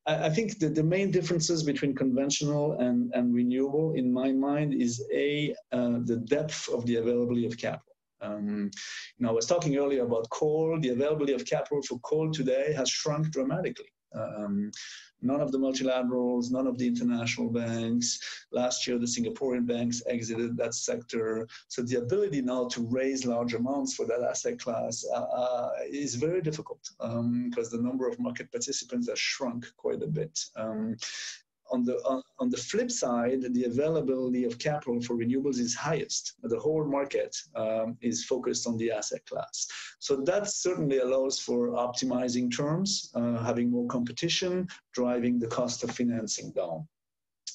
I, I, think that the main differences between conventional and, and renewable, in my mind, is a uh, the depth of the availability of capital. Um, you know, I was talking earlier about coal. The availability of capital for coal today has shrunk dramatically. Um, none of the multilaterals, none of the international banks. Last year, the Singaporean banks exited that sector. So the ability now to raise large amounts for that asset class uh, uh, is very difficult because um, the number of market participants has shrunk quite a bit. Um, on the on, on, the flip side, the availability of capital for renewables is highest. The whole market um, is focused on the asset class. So that certainly allows for optimizing terms, uh, having more competition, driving the cost of financing down.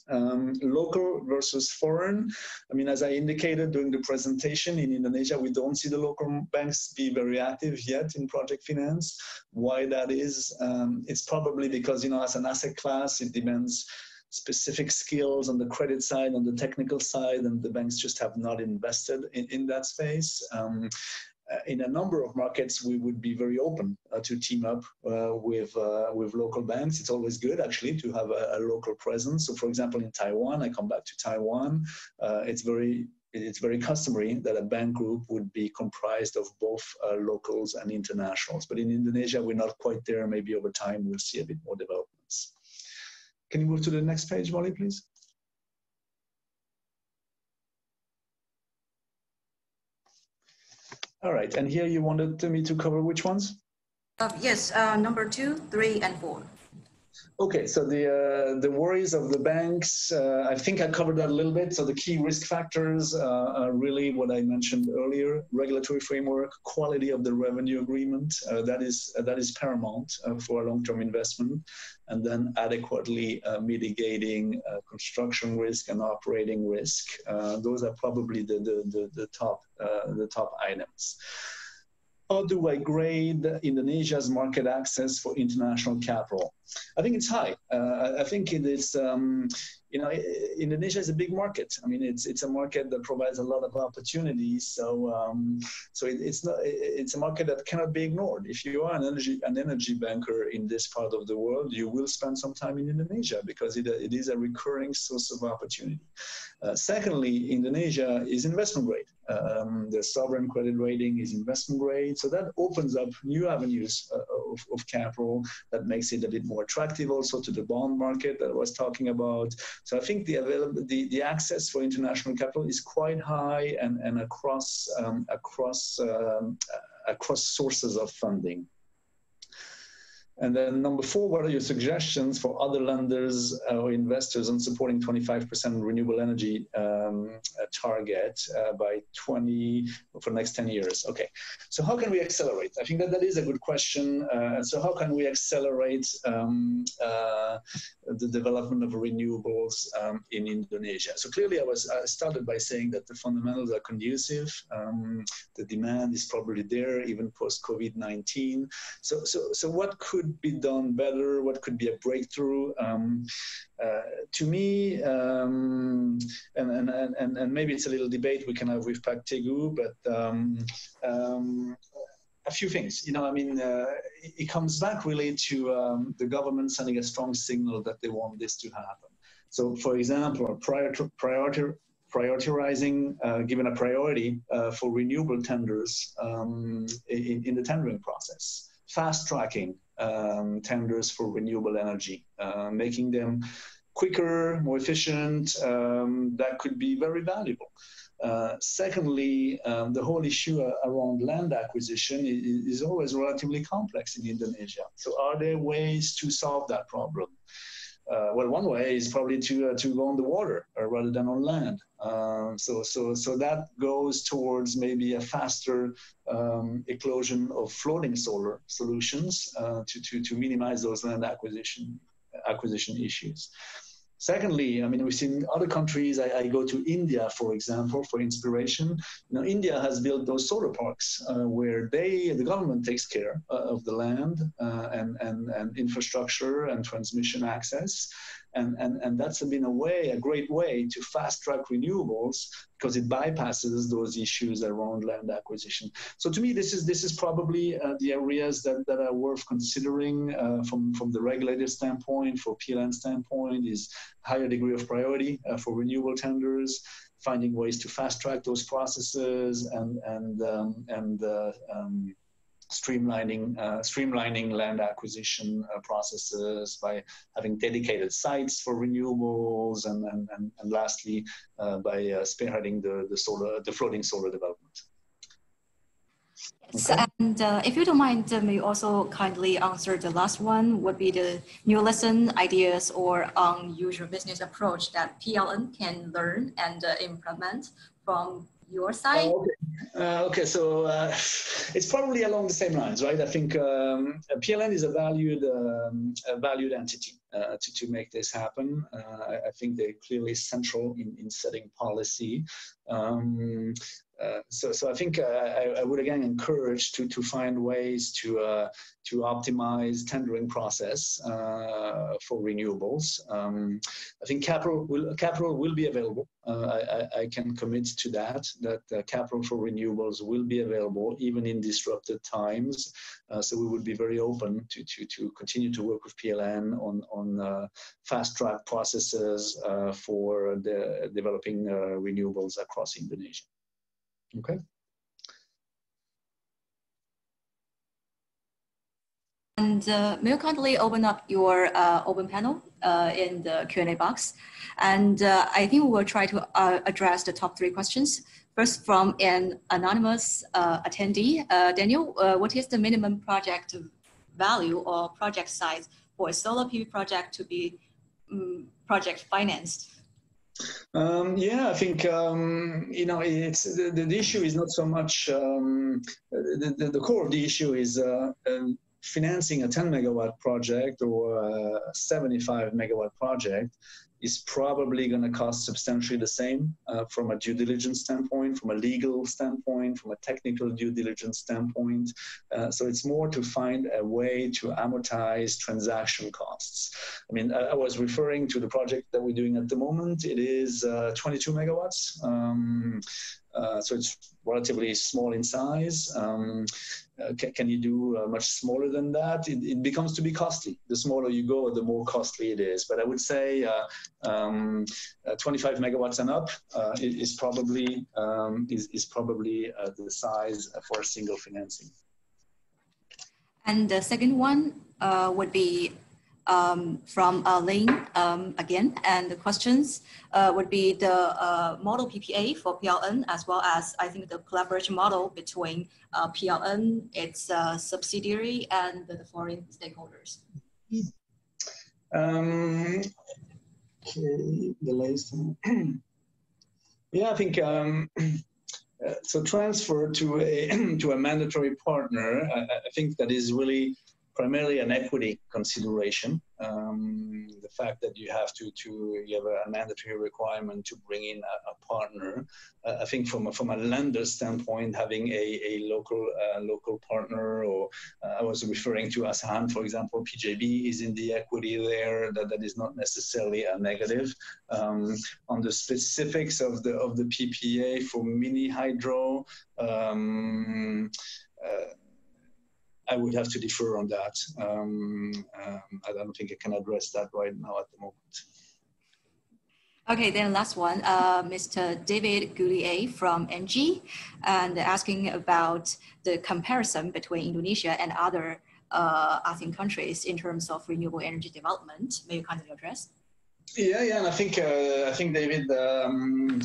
Um, local versus foreign. I mean, as I indicated during the presentation in Indonesia, we don't see the local banks be very active yet in project finance. Why that is, um, it's probably because, you know, as an asset class, it demands specific skills on the credit side, on the technical side, and the banks just have not invested in, in that space. Um, in a number of markets, we would be very open uh, to team up uh, with with local banks. It's always good, actually, to have a, a, local presence. So, for example, in Taiwan, I come back to Taiwan. it's very it's very customary that a bank group would be comprised of both uh, locals and internationals. But in Indonesia, we're not quite there. Maybe over time, we'll see a bit more developments. Can you move to the next page, Molly, please? All right, and here you wanted me to cover which ones? Uh, yes, uh, number two, three, and four. Okay, so the uh, the worries of the banks, uh, I think I covered that a little bit. So the key risk factors uh, are really what I mentioned earlier: regulatory framework, quality of the revenue agreement. Uh, that is that is paramount for a long-term investment, and then adequately mitigating construction risk and operating risk. those are probably the the, the, the top uh, the top items. How do I grade Indonesia's market access for international capital? I think it's high. Uh, I think it is. Um, you know, Indonesia is a big market. I mean, it's it's a market that provides a lot of opportunities. So um, so it, it's not it's a market that cannot be ignored. If you are an energy an energy banker in this part of the world, you will spend some time in Indonesia because it, it is a recurring source of opportunity. Uh, secondly, Indonesia is investment grade. Um, the sovereign credit rating is investment grade, so that opens up new avenues uh, of, of capital that makes it a bit more attractive also to the bond market that I was talking about. So I think the available the, the access for international capital is quite high and, and across um, across um, across sources of funding. And then number four, what are your suggestions for other lenders uh, or investors on supporting 25% renewable energy um, target uh, by 20 for the next 10 years? Okay, so how can we accelerate? I think that that is a good question. Uh, so how can we accelerate um, uh, the development of renewables um, in Indonesia? So clearly, I was I started by saying that the fundamentals are conducive. Um, the demand is probably there even post COVID-19. So so so what could could be done better? What could be a breakthrough? Um, uh, to me, um, and, and, and, and maybe it's a little debate we can have with Pak Teguh, but um, um, a few things. You know, I mean, uh, it comes back really to um, the government sending a strong signal that they want this to happen. So, for example, prior to, priority, prioritizing, uh, given a priority uh, for renewable tenders um, in, in, the tendering process, fast tracking um, tenders for renewable energy, uh, making them quicker, more efficient. Um, that could be very valuable. Uh, secondly, um, the whole issue around land acquisition is, is, always relatively complex in Indonesia. So, are there ways to solve that problem? uh, well, one way is probably to uh, to go on the water uh, rather than on land. Um, so so so that goes towards maybe a faster um, eclosion of floating solar solutions uh, to to to minimize those land acquisition acquisition issues. Secondly, I mean, we've seen other countries. I, I, go to India, for example, for inspiration. You know, India has built those solar parks uh, where they, the government, takes care uh, of the land uh, and, and and infrastructure and transmission access, and, and, and that's been a way, a great way to fast track renewables because it bypasses those issues around land acquisition. So to me, this is this is probably uh, the areas that, that are worth considering uh, from, from the regulator standpoint, for PLN standpoint, is higher degree of priority uh, for renewable tenders, finding ways to fast track those processes and and um, and uh, um, streamlining uh, streamlining land acquisition uh, processes by having dedicated sites for renewables and and, and, and lastly uh, by uh, spearheading the, the solar the floating solar development. Yes, okay. and uh, if you don't mind, uh, may you also kindly answer the last one? Would be the new lesson, ideas, or unusual business approach that PLN can learn and implement from your side? Oh, okay. Uh, okay, so uh, it's probably along the same lines, right? I think um, PLN is a valued, um, a valued entity uh, to, to make this happen. Uh, I think they're clearly central in, in setting policy. Um, uh, so, so I think uh, I, I, would again encourage to to find ways to uh, to optimize tendering process uh, for renewables. Um, I think capital will capital will be available. Uh, I, I, can commit to that. That capital for renewables will be available even in disrupted times. so we would be very open to to to continue to work with PLN on on fast track processes for the developing renewables across Indonesia. Okay. And uh, may you kindly open up your uh, open panel uh, in the Q&A box. And uh, I think we will try to uh, address the top three questions. First, from an anonymous uh, attendee, Daniel, what is the minimum project value or project size for a solar PV project to be um, project financed? Um, yeah, I think um, you know it's the, the, issue is not so much um, the, the, core of the issue is uh, um, financing a 10 megawatt project or a 75 megawatt project is probably going to cost substantially the same uh, from a due diligence standpoint, from a legal standpoint, from a technical due diligence standpoint. Uh, so it's more to find a way to amortize transaction costs. I mean, I, I was referring to the project that we're doing at the moment. It is uh, 22 megawatts. Um, uh, so it's relatively small in size. Um, uh, can, can, you do uh, much smaller than that? It, it, becomes to be costly. The smaller you go, the more costly it is. But I would say uh, um, uh, 25 megawatts and up uh, is probably um, is, is probably the size for a single financing. And the second one would be um, from uh, Lane um, again. And the questions uh, would be the uh, model PPA for PLN, as well as I think the collaboration model between uh, PLN, its uh, subsidiary, and the foreign stakeholders. Um, okay, the latest. yeah, I think. Um, uh, so transfer to a to a mandatory partner, I, I think that is really primarily an equity consideration. Um, the fact that you have to, to you have a mandatory requirement to bring in a, a partner. Uh, I think from a, from a lender standpoint, having a, a local uh, local partner, or uh, I was referring to Asahan, for example, PJB is in the equity there. That, that is not necessarily a negative. Um, on the specifics of the of the PPA for mini hydro. Um, uh, I would have to defer on that. Um, um, I don't think I can address that right now at the moment. Okay, then last one, uh, Mr. David Goulier from ENGIE, and asking about the comparison between Indonesia and other uh, ASEAN countries in terms of renewable energy development. May you kindly address? Yeah, yeah, and I think uh, I think David, um,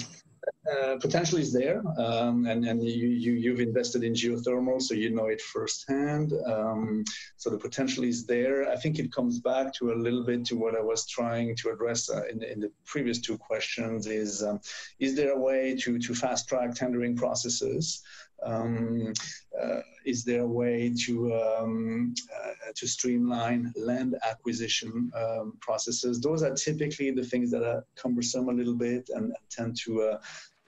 uh, potential is there, um, and and you, you you've invested in geothermal, so you know it firsthand. Um, so the potential is there. I think it comes back to a little bit to what I was trying to address uh, in, the, in the previous two questions: is um, is there a way to to fast track tendering processes? Um, uh, is there a way to um, uh, to streamline land acquisition um, processes? Those are typically the things that are cumbersome a little bit and, tend to uh,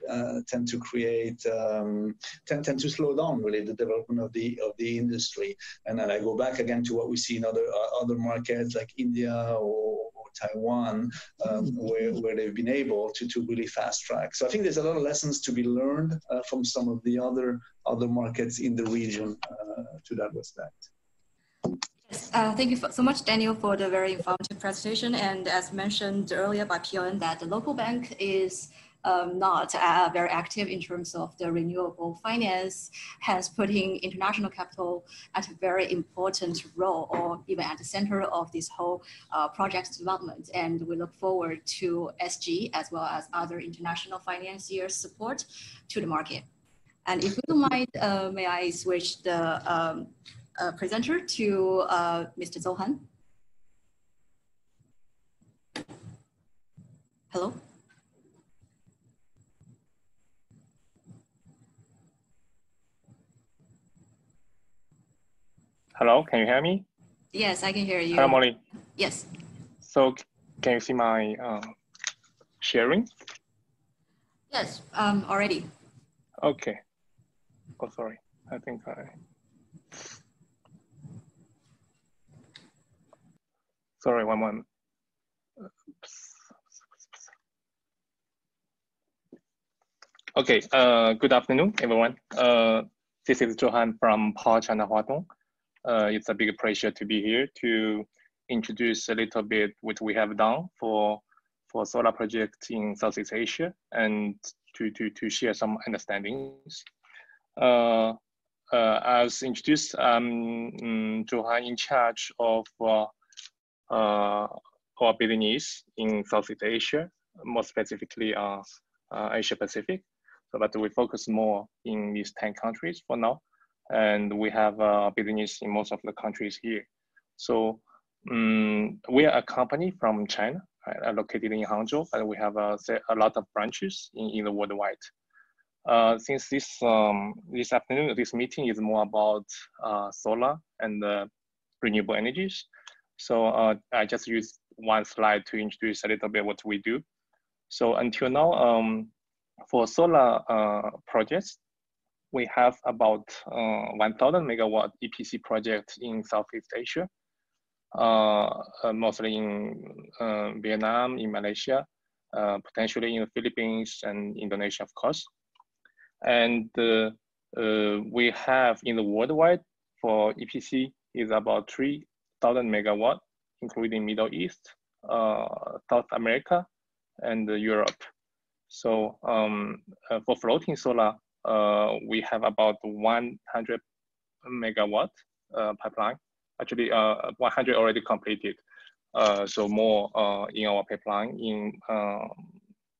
uh, tend to create um, tend, tend to slow down really the development of the of the industry. And then I go back again to what we see in other uh, other markets like India or Taiwan, um, where, where they've been able to, to really fast track. So I think there's a lot of lessons to be learned uh, from some of the other other markets in the region uh, to that respect. Yes, uh, thank you so much, Daniel, for the very informative presentation. And as mentioned earlier by PLN, that the local bank is um, not uh, very active in terms of the renewable finance, hence putting international capital at a very important role or even at the center of this whole uh, project development. And we look forward to SG as well as other international financiers support to the market. And if you don't mind, uh, may I switch the um, uh, presenter to uh, Mr. Johan? Hello? Hello, can you hear me? Yes, I can hear you. Hello, Molly. Yes. So can you see my uh, sharing? Yes, um, already. Okay. Oh, sorry. I think I. Sorry, one moment. Okay, uh, good afternoon, everyone. Uh, this is Johan from Power China Huadong uh, it's a big pleasure to be here to introduce a little bit what we have done for for solar projects in Southeast Asia and to, to, to share some understandings. Uh, uh, as introduced, I'm um, Johan in charge of uh, uh, our business in Southeast Asia, more specifically uh, uh, Asia Pacific. So that we focus more in these 10 countries for now and we have a business in most of the countries here. So um, we are a company from China, right, located in Hangzhou, and we have a, a lot of branches in, in the worldwide. Uh, since this um, this afternoon, this meeting is more about uh, solar and uh, renewable energies. So uh, I just use one slide to introduce a little bit what we do. So until now, um, for solar uh, projects, we have about uh, 1,000 megawatt EPC projects in Southeast Asia, uh, uh, mostly in Vietnam, in Malaysia, potentially in the Philippines and Indonesia, of course. And we have in the worldwide for EPC is about 3,000 megawatt, including Middle East, South America, and Europe. So um, for floating solar, we have about 100 megawatt uh, pipeline. Actually, uh, 100 already completed. so more in our pipeline in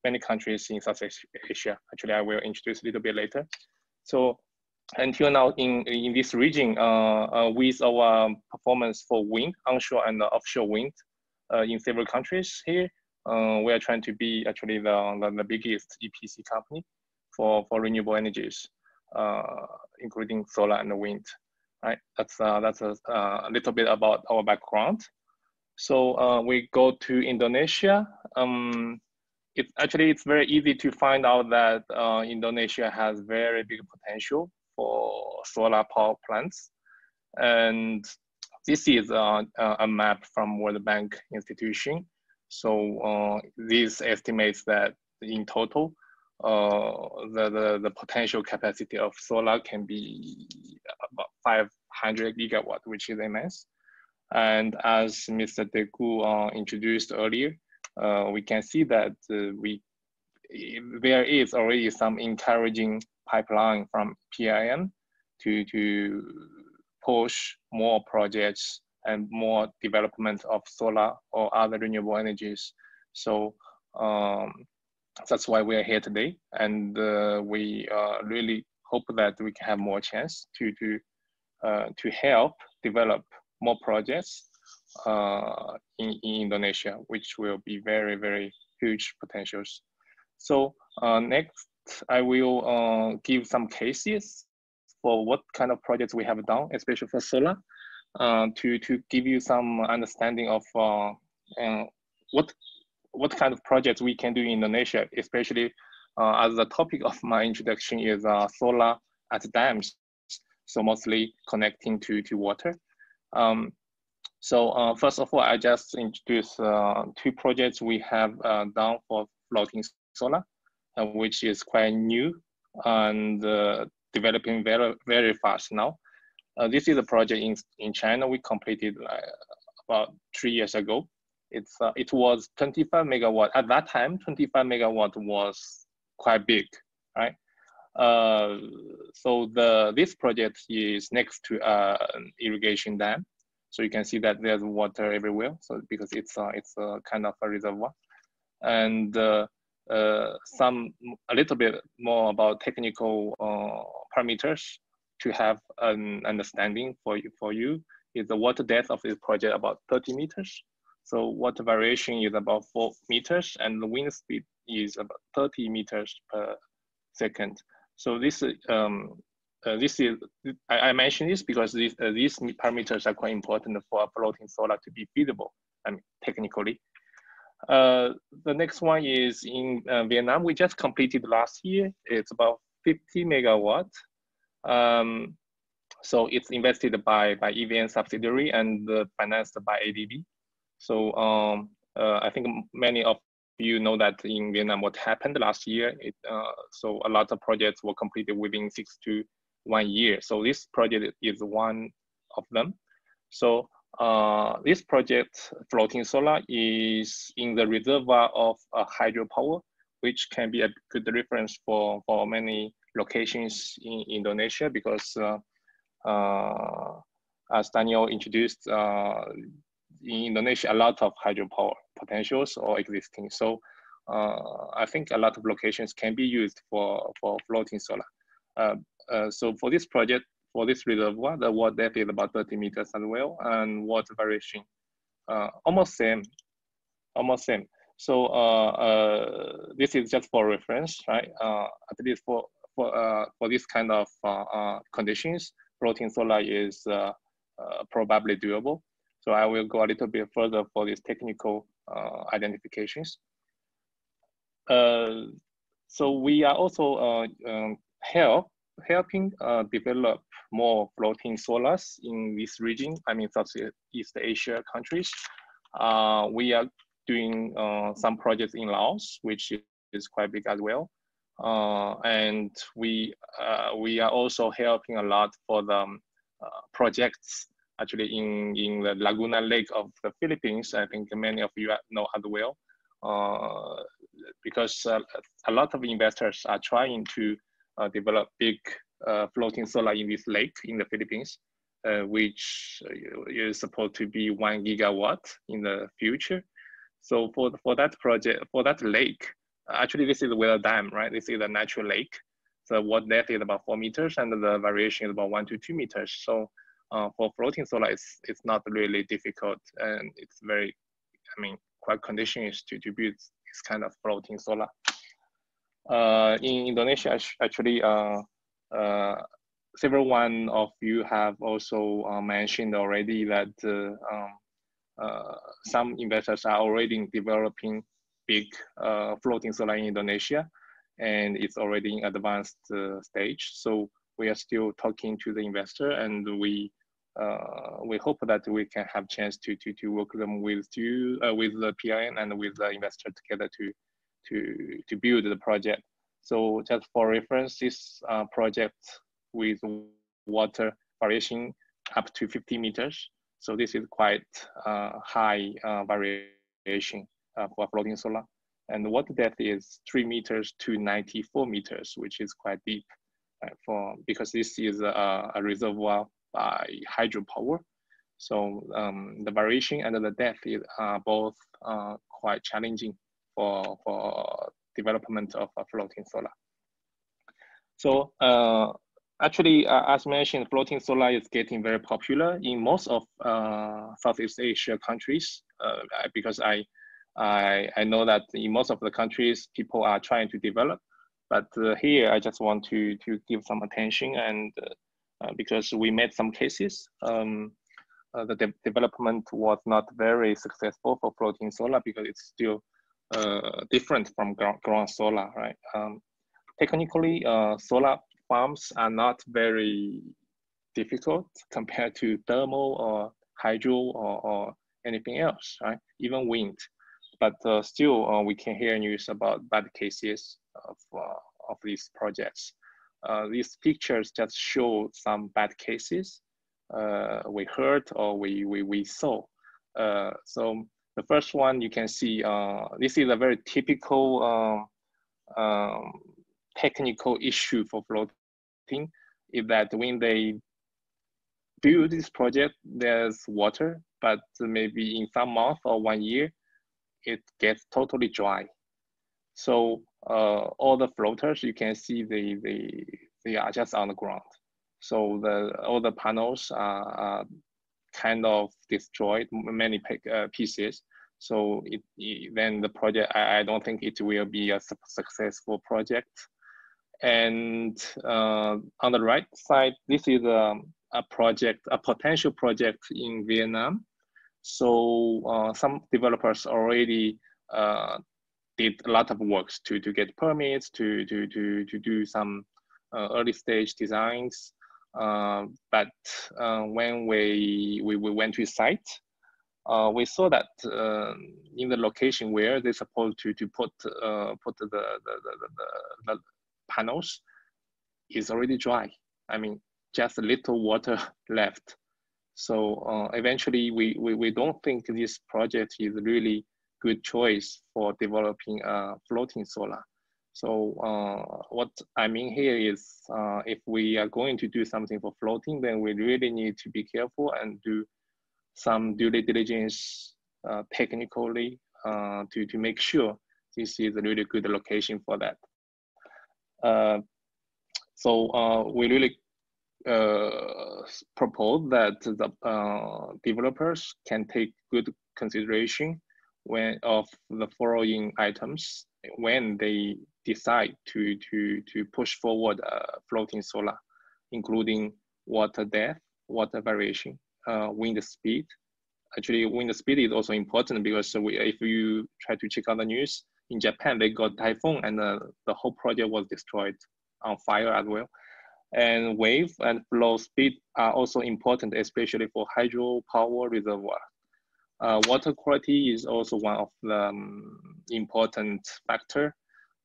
many countries in Southeast Asia. Actually, I will introduce a little bit later. So until now in, in this region, uh, uh, with our performance for wind, onshore and offshore wind uh, in several countries here, we are trying to be actually the, the biggest EPC company for, for renewable energies, uh, including solar and wind. Right, that's uh, that's a, uh, a, little bit about our background. So we go to Indonesia. Um, actually it's very easy to find out that uh, Indonesia has very big potential for solar power plants, and this is a, a map from World Bank institution. So uh, this estimates that in total, the, the, the potential capacity of solar can be about 500 gigawatt, which is immense. And as Mr. Teguh uh, introduced earlier, uh, we can see that uh, we there is already some encouraging pipeline from PLN to, to push more projects and more development of solar or other renewable energies. So um, that's why we are here today, and uh, we uh, really hope that we can have more chance to to uh, to help develop more projects uh, in, in Indonesia, which will be very very huge potentials. So uh, next, I will uh, give some cases for what kind of projects we have done, especially for solar, to to give you some understanding of what what kind of projects we can do in Indonesia, especially uh, as the topic of my introduction is uh, solar at dams, so mostly connecting to, to water. Um, so uh, first of all, I just introduce uh, two projects we have uh, done for floating solar, uh, which is quite new and developing very, very fast now. this is a project in, in China we completed about three years ago it's uh, it was 25 megawatt. At that time 25 megawatt was quite big right? Uh, so the this project is next to uh, an irrigation dam. So you can see that there's water everywhere. So because it's uh, it's a kind of a reservoir. And uh, uh, some a little bit more about technical uh, parameters to have an understanding for you for you is the water depth of this project about 30 meters so water variation is about four meters and the wind speed is about 30 meters per second. So this, um, uh, this is, I, I mention this because these, uh, these parameters are quite important for a floating solar to be feasible, I mean, technically. Uh, the next one is in uh, Vietnam. We just completed last year. It's about 50 megawatt. Um, so it's invested by, by EVN subsidiary and financed by ADB. So um, uh, I think many of you know that in Vietnam what happened last year. It, uh, so a lot of projects were completed within six to one year. So this project is one of them. So uh, this project, floating solar, is in the reservoir of uh, hydropower, which can be a good reference for, for many locations in Indonesia because uh, uh as Daniel introduced, uh, in Indonesia, a lot of hydropower potentials are existing. So uh, I think a lot of locations can be used for, for floating solar. Uh, uh, so for this project, for this reservoir, the water depth is about 30 meters as well, and water variation uh, almost same, almost same. So uh, uh, this is just for reference, right? at least for for for this kind of conditions, floating solar is probably doable. So I will go a little bit further for these technical uh, identifications. Uh, so we are also uh, um, help, helping uh, develop more floating solars in this region, I mean Southeast Asia countries. Uh, we are doing uh, some projects in Laos, which is quite big as well. and we, we are also helping a lot for the um, projects actually in, in the Laguna Lake of the Philippines. I think many of you know as well, uh, because uh, a lot of investors are trying to uh, develop big uh, floating solar in this lake in the Philippines, uh, which is supposed to be one gigawatt in the future. So for, for that project, for that lake, actually this is a dam, right? This is a natural lake. So what depth is about four meters and the variation is about one to two meters. So uh, for floating solar, it's, it's not really difficult and it's very, I mean, quite conditions to, to build this kind of floating solar. Uh, in Indonesia, actually, uh, uh, several one of you have also uh, mentioned already that uh, um, uh, some investors are already developing big uh, floating solar in Indonesia, and it's already in advanced stage. So we are still talking to the investor, and we uh, we hope that we can have chance to to to work them with you uh, with the PLN and with the investor together to to to build the project. So just for reference, this uh, project with water variation up to 50 meters. So this is quite uh, high uh, variation uh, for floating solar. And water depth is three meters to 94 meters, which is quite deep for because this is a, a reservoir by hydropower. So um, the variation and the depth is, are both uh, quite challenging for, for development of floating solar. So uh, actually, uh, as mentioned, floating solar is getting very popular in most of uh, Southeast Asia countries uh, because I, I, I know that in most of the countries, people are trying to develop. But uh, here, I just want to, to give some attention and uh, because we made some cases, um, the de development was not very successful for floating solar because it's still different from ground, ground solar, right? Um, technically, uh, solar farms are not very difficult compared to thermal or hydro or, or anything else, right? Even wind. But uh, still, uh, we can hear news about bad cases of, uh, of these projects. Uh, these pictures just show some bad cases uh, we heard or we, we, we saw. so the first one you can see, this is a very typical um, um, technical issue for floating is that when they build this project, there's water, but maybe in some month or one year, it gets totally dry. So uh, all the floaters, you can see they, they, they are just on the ground. So the all the panels are, are kind of destroyed, many uh, pieces. So it, it, then the project, I, I don't think it will be a successful project. And uh, on the right side, this is a, a project, a potential project in Vietnam. So uh, some developers already uh, did a lot of works to, to get permits, to, to, to, to do some uh, early stage designs. Uh, but uh, when we, we, we went to site, uh, we saw that uh, in the location where they're supposed to, to put, uh, put the, the, the, the, panels is already dry. I mean, just a little water left. So eventually, we, we, we don't think this project is really good choice for developing a floating solar. So uh, what I mean here is uh, if we are going to do something for floating, then we really need to be careful and do some due diligence uh, technically uh, to, to make sure this is a really good location for that. Uh, so uh, we really propose that the developers can take good consideration when of the following items when they decide to to to push forward uh, floating solar, including water depth, water variation, uh, wind speed. Actually, wind speed is also important because we, if you try to check out the news, in Japan, they got typhoon and uh, the whole project was destroyed on fire as well. And wave and flow speed are also important, especially for hydropower reservoir. Uh, water quality is also one of the um, important factor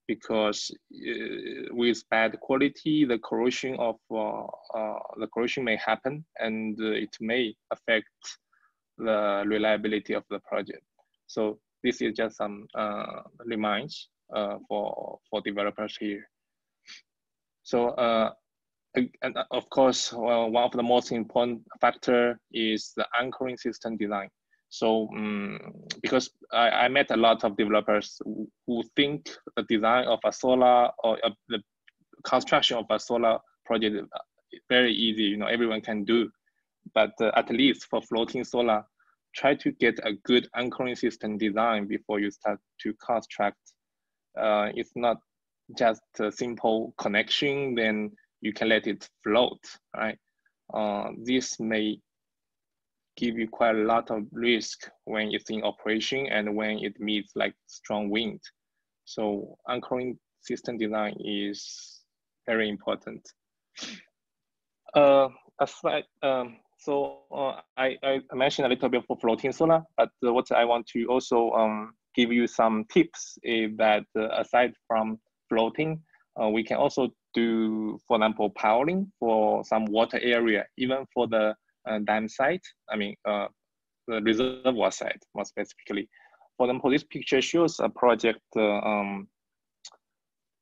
because uh, with bad quality, the corrosion of uh, uh the corrosion may happen and it may affect the reliability of the project. So this is just some uh, reminds uh, for for developers here. So uh, and of course, one of the most important factor is the anchoring system design. So um, because I, I, met a lot of developers who, think the design of a solar or a, the construction of a solar project is very easy, you know, everyone can do. But uh, at least for floating solar, try to get a good anchoring system design before you start to construct. Uh, it's not just a simple connection, then you can let it float, right? Uh, this may give you quite a lot of risk when it's in operation and when it meets like strong wind. So anchoring system design is very important. Uh, aside, um, so uh, I, I mentioned a little bit for floating solar, but what I want to also um, give you some tips is that uh, aside from floating, uh, we can also do, for example, powering for some water area, even for the dam site, I mean, uh, the reservoir site more specifically. For example, this picture shows a project, uh, um,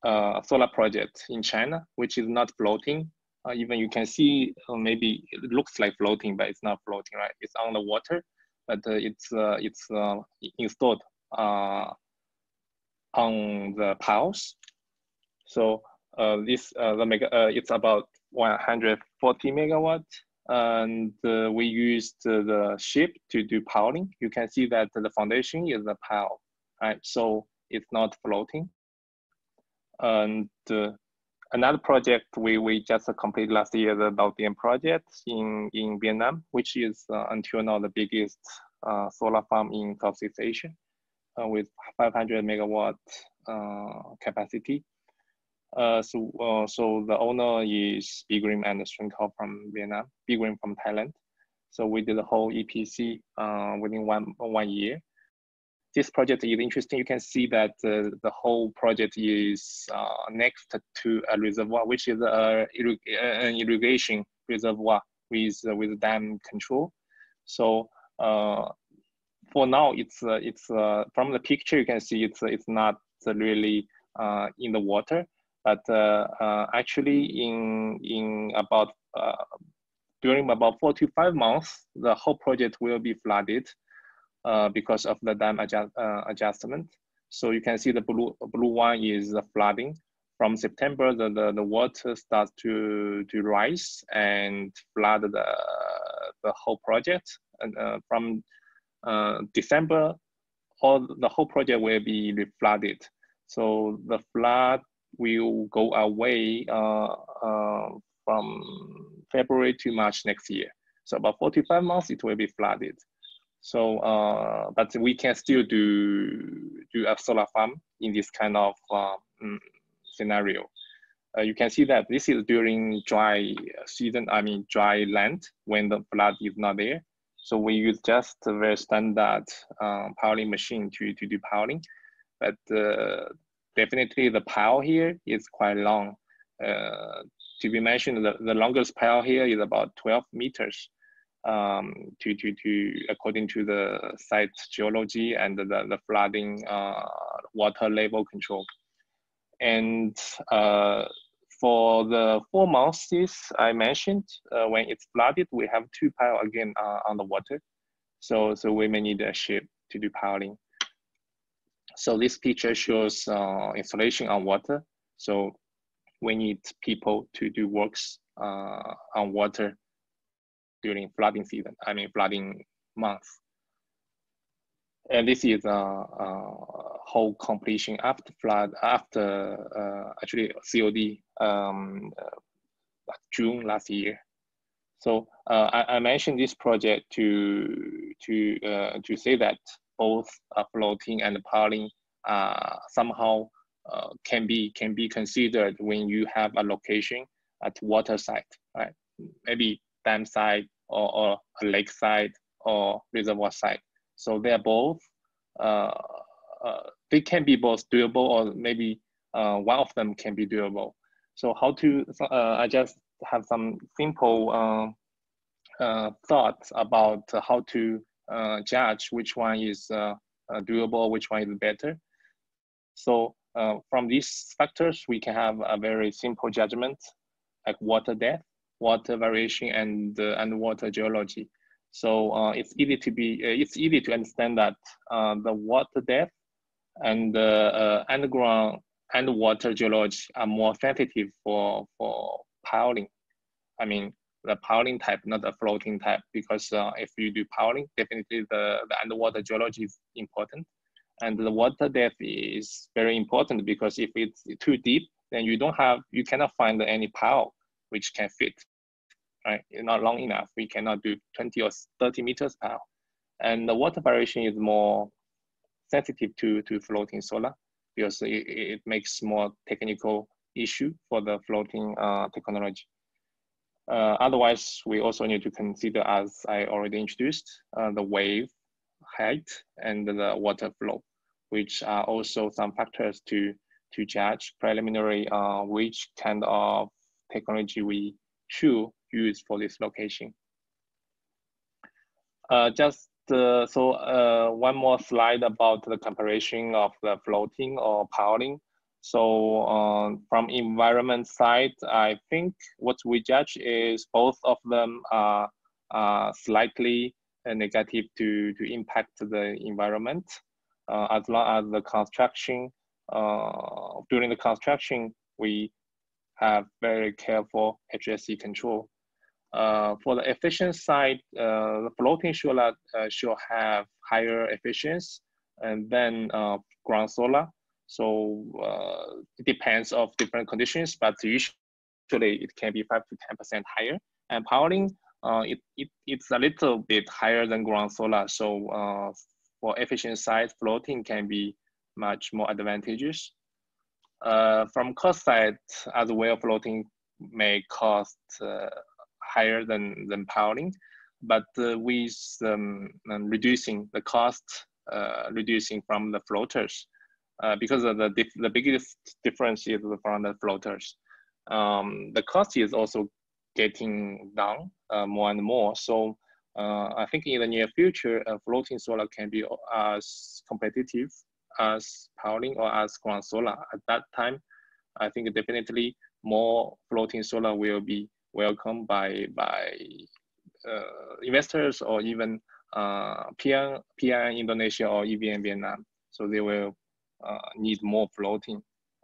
a solar project in China, which is not floating, uh, even you can see uh, maybe it looks like floating, but it's not floating, right? It's on the water, but uh, it's uh, it's uh, installed uh, on the piles. So uh, this uh, the mega, uh, it's about 140 megawatt, and uh, we used the ship to do piling. You can see that the foundation is a pile, right? So it's not floating. And uh, another project we, we just completed last year, the Bao project in, in Vietnam, which is uh, until now the biggest uh, solar farm in Southeast Asia uh, with 500 megawatt uh, capacity. Uh, so, uh, so the owner is B.Grimm and Stringco from Vietnam, B.Grimm from Thailand. So we did the whole EPC within one one year this project is interesting. You can see that uh, the whole project is uh, next to a reservoir, which is an irrigation reservoir with uh, with dam control. So uh, for now, it's uh, it's uh, from the picture you can see it's it's not really in the water, but actually in in about during about four to five months, the whole project will be flooded uh, because of the dam adjust, uh, adjustment. So you can see the blue blue one is the flooding. From September, the, the, the water starts to, to rise and flood the, the whole project. And uh, from uh, December, all the whole project will be flooded. So the flood will go away uh, uh, from February to March next year. So about 45 months, it will be flooded. So, uh, but we can still do do a solar farm in this kind of uh, mm, scenario. Uh, you can see that this is during dry season, I mean dry land when the flood is not there. So we use just a very standard uh, piling machine to, to do piling. But definitely the pile here is quite long. Uh, to be mentioned, the, the longest pile here is about 12 meters um, to, to, to according to the site geology and the, the flooding uh, water level control. And uh, for the four months I mentioned, uh, when it's flooded, we have two pile again uh, on the water. So, so we may need a ship to do piling. So this picture shows uh, installation on water. So we need people to do works uh, on water during flooding season, I mean flooding month. And this is a, a whole completion after flood, after uh, actually COD um, uh, June last year. So uh, I, I, mentioned this project to to uh, to say that both floating and piling somehow uh, can be can be considered when you have a location at water site, right? Maybe dam side or, or a lake side or reservoir side. So they're both, uh, uh, they can be both doable or maybe uh, one of them can be doable. So how to, uh, I just have some simple uh, thoughts about how to uh, judge which one is doable, which one is better. So from these factors, we can have a very simple judgment like water depth water variation and uh, underwater geology. So uh, it's easy to be uh, it's easy to understand that uh, the water depth and the uh, underground underwater geology are more sensitive for for piling. I mean the piling type, not the floating type, because uh, if you do piling, definitely the, the underwater geology is important. And the water depth is very important because if it's too deep, then you don't have, you cannot find any pile which can fit right? Not long enough. We cannot do 20 or 30 meters hour. And the water variation is more sensitive to, to floating solar because it, it makes more technical issue for the floating uh, technology. Uh, otherwise, we also need to consider, as I already introduced, uh, the wave height and the water flow, which are also some factors to, to judge preliminary uh, which kind of technology we should use for this location. Uh, just uh, so uh, one more slide about the comparison of the floating or piling. So um, from environment side, I think what we judge is both of them are, slightly negative to, to impact the environment uh, as long as the construction uh, during the construction, we have very careful HSE control. Uh, for the efficient side, uh, the floating solar uh, should have higher efficiency and then uh, ground solar. So uh, it depends of different conditions, but usually it can be five to 10% higher. And powering, uh, it, it, it's a little bit higher than ground solar. So for efficient side, floating can be much more advantageous. Uh, from cost side, as well, floating may cost uh, higher than, than powering, but uh, with um, reducing the cost, uh, reducing from the floaters, uh, because of the, the biggest difference is from the floaters. Um, the cost is also getting down uh, more and more. So I think in the near future, floating solar can be as competitive as powering or as ground solar. At that time, I think definitely more floating solar will be welcomed by by uh, investors or even uh, PR, PR Indonesia or EVN Vietnam. So they will uh, need more floating.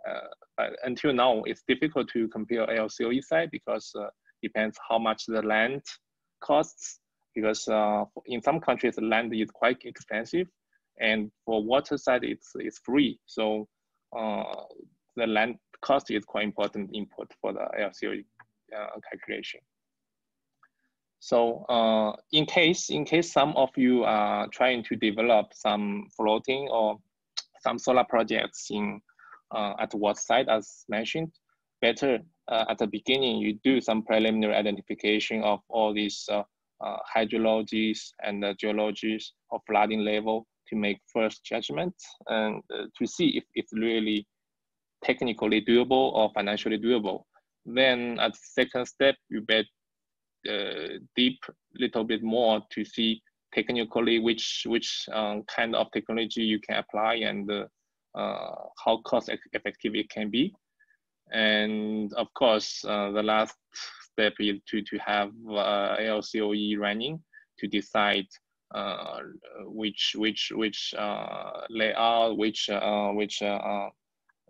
Uh, but until now, it's difficult to compare LCOE side because uh, depends how much the land costs. Because uh, in some countries, the land is quite expensive and for water side, it's, it's free. So uh, the land cost is quite important input for the LCOE uh, calculation. So uh, in case in case some of you are trying to develop some floating or some solar projects in uh, at what site as mentioned, better uh, at the beginning you do some preliminary identification of all these uh, uh, hydrologies and geologies of flooding level to make first judgment and uh, to see if it's really technically doable or financially doable. Then at second step, you bet uh, deep little bit more to see technically which which um, kind of technology you can apply and uh, uh how cost effective it can be. And of course, uh, the last step is to, to have uh, LCOE running to decide uh, which which which uh, layout, which uh, which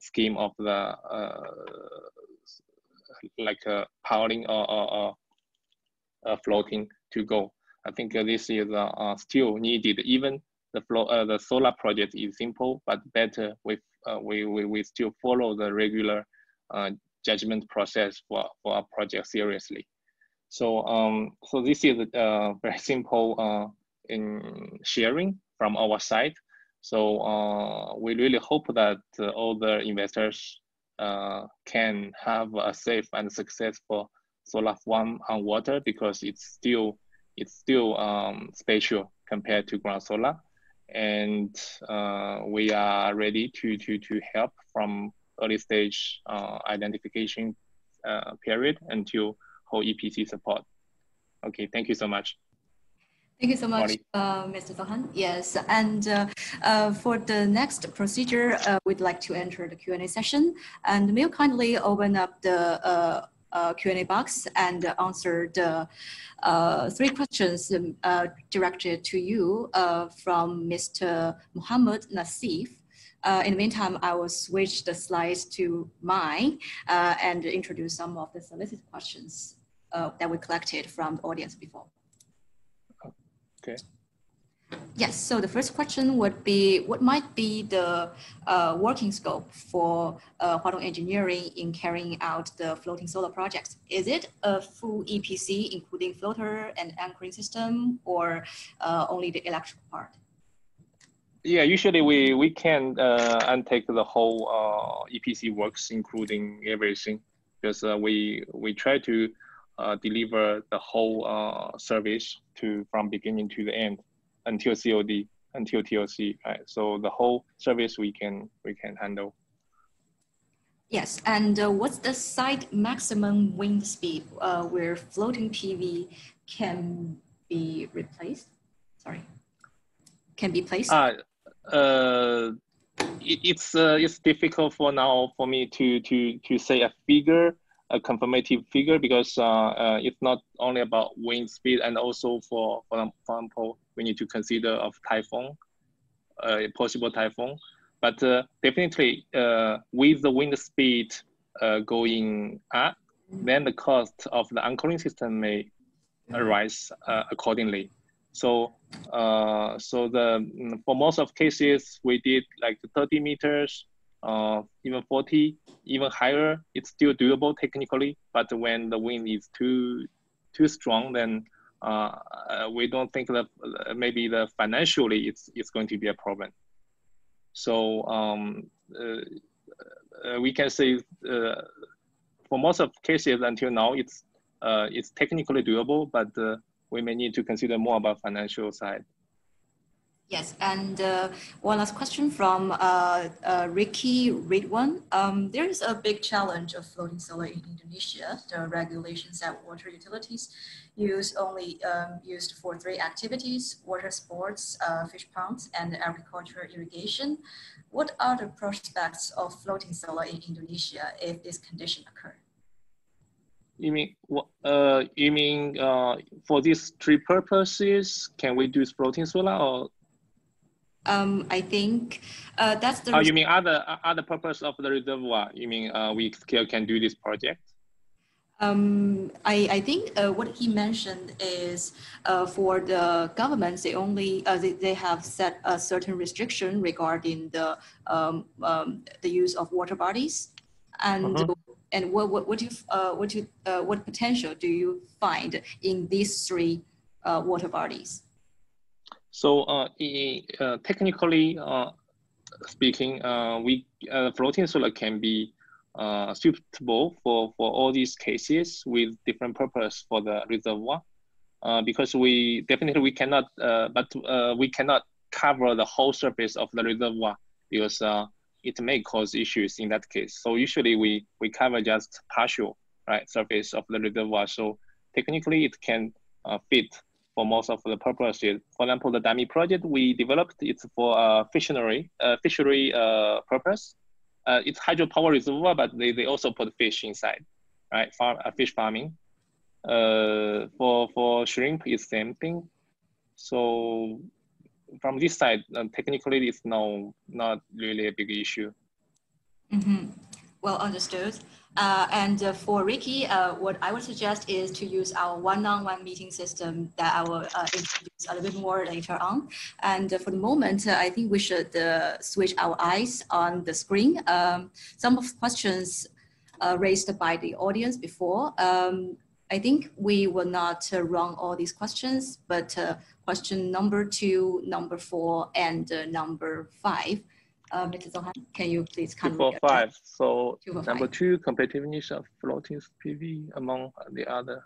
scheme of the like powering or, or, or floating to go. I think this is still needed. Even the flow, the solar project is simple, but better with we, we we still follow the regular judgment process for, for our project seriously. So um, so this is a very simple uh, in sharing from our side. So uh, we really hope that uh, all the investors uh, can have a safe and successful solar farm on water because it's still it's still um, special compared to ground solar, and uh, we are ready to to to help from early stage uh, identification uh, period until whole EPC support. Okay, thank you so much. Thank you so much, uh, Mr. Johan. Yes, and uh, uh, for the next procedure, uh, we'd like to enter the Q&A session. And may you kindly open up the uh, uh, Q&A box and answer the three questions um, directed to you from Mr. Muhammad Nasif. in the meantime, I will switch the slides to mine and introduce some of the solicited questions that we collected from the audience before. Okay. Yes, so the first question would be, what might be the uh, working scope for uh, Huadong Engineering in carrying out the floating solar projects? Is it a full EPC, including floater and anchoring system, or uh, only the electrical part? Yeah, usually we, we can uh, undertake the whole uh, EPC works, including everything, because uh, we, we try to uh, deliver the whole service to from beginning to the end until COD until TOC, right? So the whole service we can we can handle. Yes, and uh, what's the site maximum wind speed uh, where floating PV can be replaced? Sorry, can be placed. Uh, uh, it, it's uh, it's difficult for now for me to to to say a figure a confirmative figure because uh, uh, it's not only about wind speed and also for, for example, we need to consider of typhoon, a uh, possible typhoon. but uh, definitely uh, with the wind speed uh, going up, then the cost of the anchoring system may arise uh, accordingly. So, uh, so the mm, for most of cases we did like 30 meters, uh, even 40, even higher. It's still doable technically, but when the wind is too too strong, then uh, we don't think that maybe the financially it's it's going to be a problem. So um, uh, we can say uh, for most of cases until now, it's uh, it's technically doable, but we may need to consider more about financial side. Yes, and uh, one last question from uh, uh, Ricky Ridwan. Um, there is a big challenge of floating solar in Indonesia. The regulations that water utilities use only um, used for three activities, water sports, uh, fish ponds, and agricultural irrigation. What are the prospects of floating solar in Indonesia if this condition occur? You mean uh, you mean uh, for these three purposes, can we do floating solar or um, I think uh, that's the. Oh, you mean other other purpose of the reservoir? You mean uh, we still can do this project? Um, I, I think uh, what he mentioned is uh, for the governments, they only uh, they, they have set a certain restriction regarding the um, um, the use of water bodies, and -huh. and what what what you uh, what you uh, what potential do you find in these three uh, water bodies? So uh, uh, technically uh, speaking, we floating solar can be suitable for, for all these cases with different purpose for the reservoir. because we definitely we cannot, but we cannot cover the whole surface of the reservoir because it may cause issues in that case. So usually we, we cover just partial right surface of the reservoir. So technically it can uh, fit for most of the purposes. For example, the Dami project we developed, it's for a fishery, uh, fishery uh, purpose. Uh, it's hydropower reservoir, but they, they also put fish inside, right? Farm, uh, fish farming. Uh, for, for shrimp, it's same thing. So from this side, uh, technically, it's no, not really a big issue. Mm -hmm. Well understood. Uh, and uh, for Ricky, uh, what I would suggest is to use our one-on-one meeting system that I will uh, introduce a little bit more later on. And uh, for the moment, uh, I think we should switch our eyes on the screen. Um, some of the questions raised by the audience before, um, I think we will not run all these questions, but question number two, number four, and number five uh, Mr. Johan, can you please come? Two, four, five. So two, number five. two, competitiveness of floating PV among the other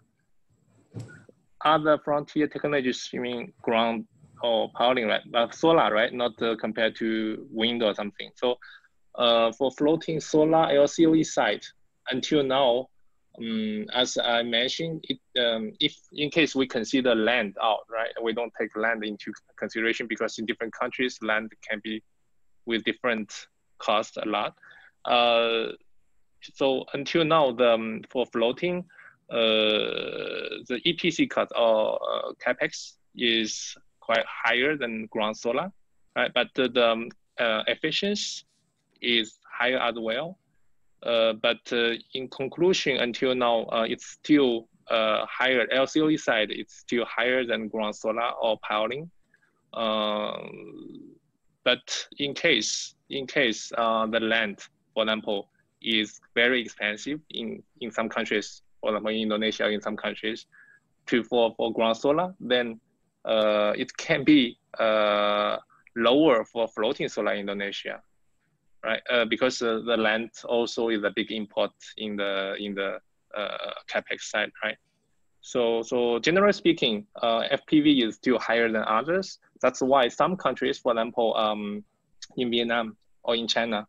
other frontier technologies, you mean ground or powering, right? But solar, right? Not uh, compared to wind or something. So uh, for floating solar LCOE site, until now, um, as I mentioned, it, um, if in case we consider land out, right? We don't take land into consideration because in different countries, land can be with different costs a lot. Uh, so until now, the um, for floating, uh, the EPC cost or uh, capex is quite higher than ground solar, right? But the, the um, uh, efficiency is higher as well. Uh, but uh, in conclusion, until now, it's still higher. LCOE side, it's still higher than ground solar or powering. Um, but in case, in case uh, the land, for example, is very expensive in, in some countries, for example, in Indonesia, in some countries, to for, for ground solar, then uh, it can be uh, lower for floating solar in Indonesia, right? Uh, because uh, the land also is a big import in the in the uh, capex side, right? So, so generally speaking, FPV is still higher than others. That's why some countries, for example, um, in Vietnam or in China,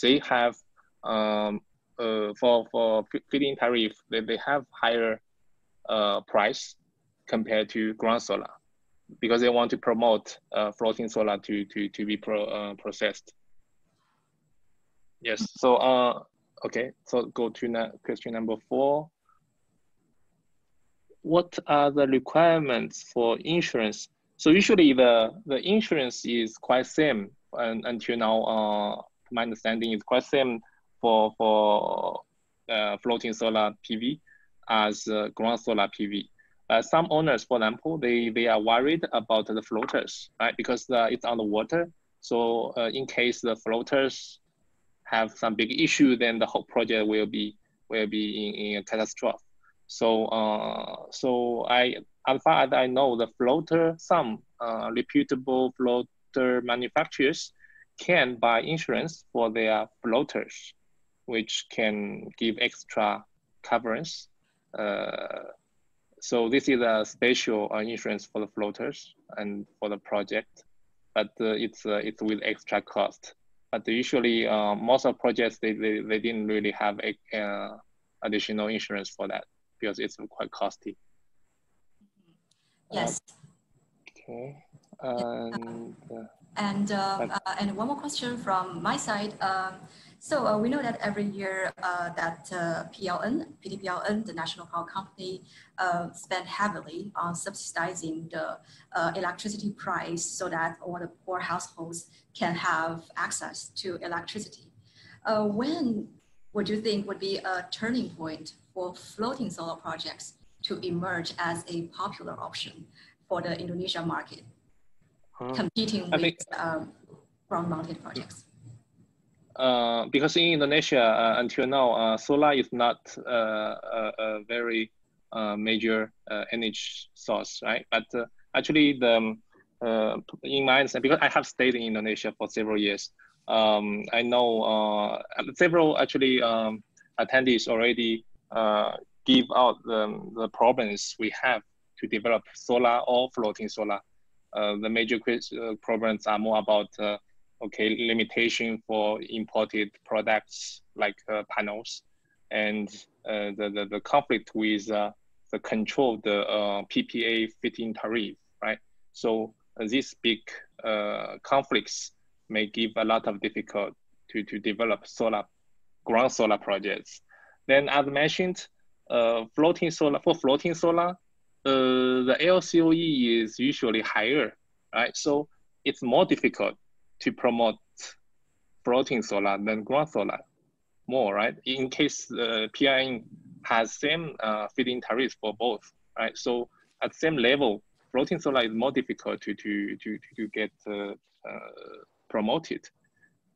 they have um, uh, for for feed-in tariff, they, they have higher uh, price compared to ground solar because they want to promote uh, floating solar to to to be pro, uh, processed. Yes. So uh, okay. So go to question number four what are the requirements for insurance? So usually the, the insurance is quite same and until now, uh, my understanding is quite same for for uh, floating solar PV as uh, ground solar PV. Uh, some owners, for example, they, they are worried about the floaters, right? Because uh, it's on the water. So uh, in case the floaters have some big issue, then the whole project will be will be in, in a catastrophe. So uh, so I as far as I know, the floater some uh, reputable floater manufacturers can buy insurance for their floaters, which can give extra coverage. Uh, so this is a special uh, insurance for the floaters and for the project, but uh, it's uh, it's with extra cost. But usually, uh, most of projects they, they, they didn't really have a, additional insurance for that because it's quite costly. Yes. okay. And, and, um, and one more question from my side. Um, so uh, we know that every year uh, that uh, PLN, PTPLN, the national power company, uh, spend heavily on subsidizing the uh, electricity price so that all the poor households can have access to electricity. Uh, when would you think would be a turning point for floating solar projects to emerge as a popular option for the Indonesia market, hmm. competing with think, um, ground-mounted projects? Uh, because in Indonesia, uh, until now, uh, solar is not uh, a, a, very uh, major energy source, right? But actually, the um, in my understanding, because I have stayed in Indonesia for several years, um, I know several actually um, attendees already give out the, the problems we have to develop solar or floating solar. the major problems are more about okay, limitation for imported products like uh, panels, and uh, the, the, the conflict with uh, the control of the uh, PPA feed-in tariff, right? So uh, these big uh, conflicts may give a lot of difficult to, to develop solar, ground solar projects. Then as mentioned, floating solar, for floating solar, the LCOE is usually higher, right? So it's more difficult to promote floating solar than ground solar more, right? In case uh, PLN has same uh, feed-in tariffs for both, right? So at same level, floating solar is more difficult to to to to get uh, uh, promoted.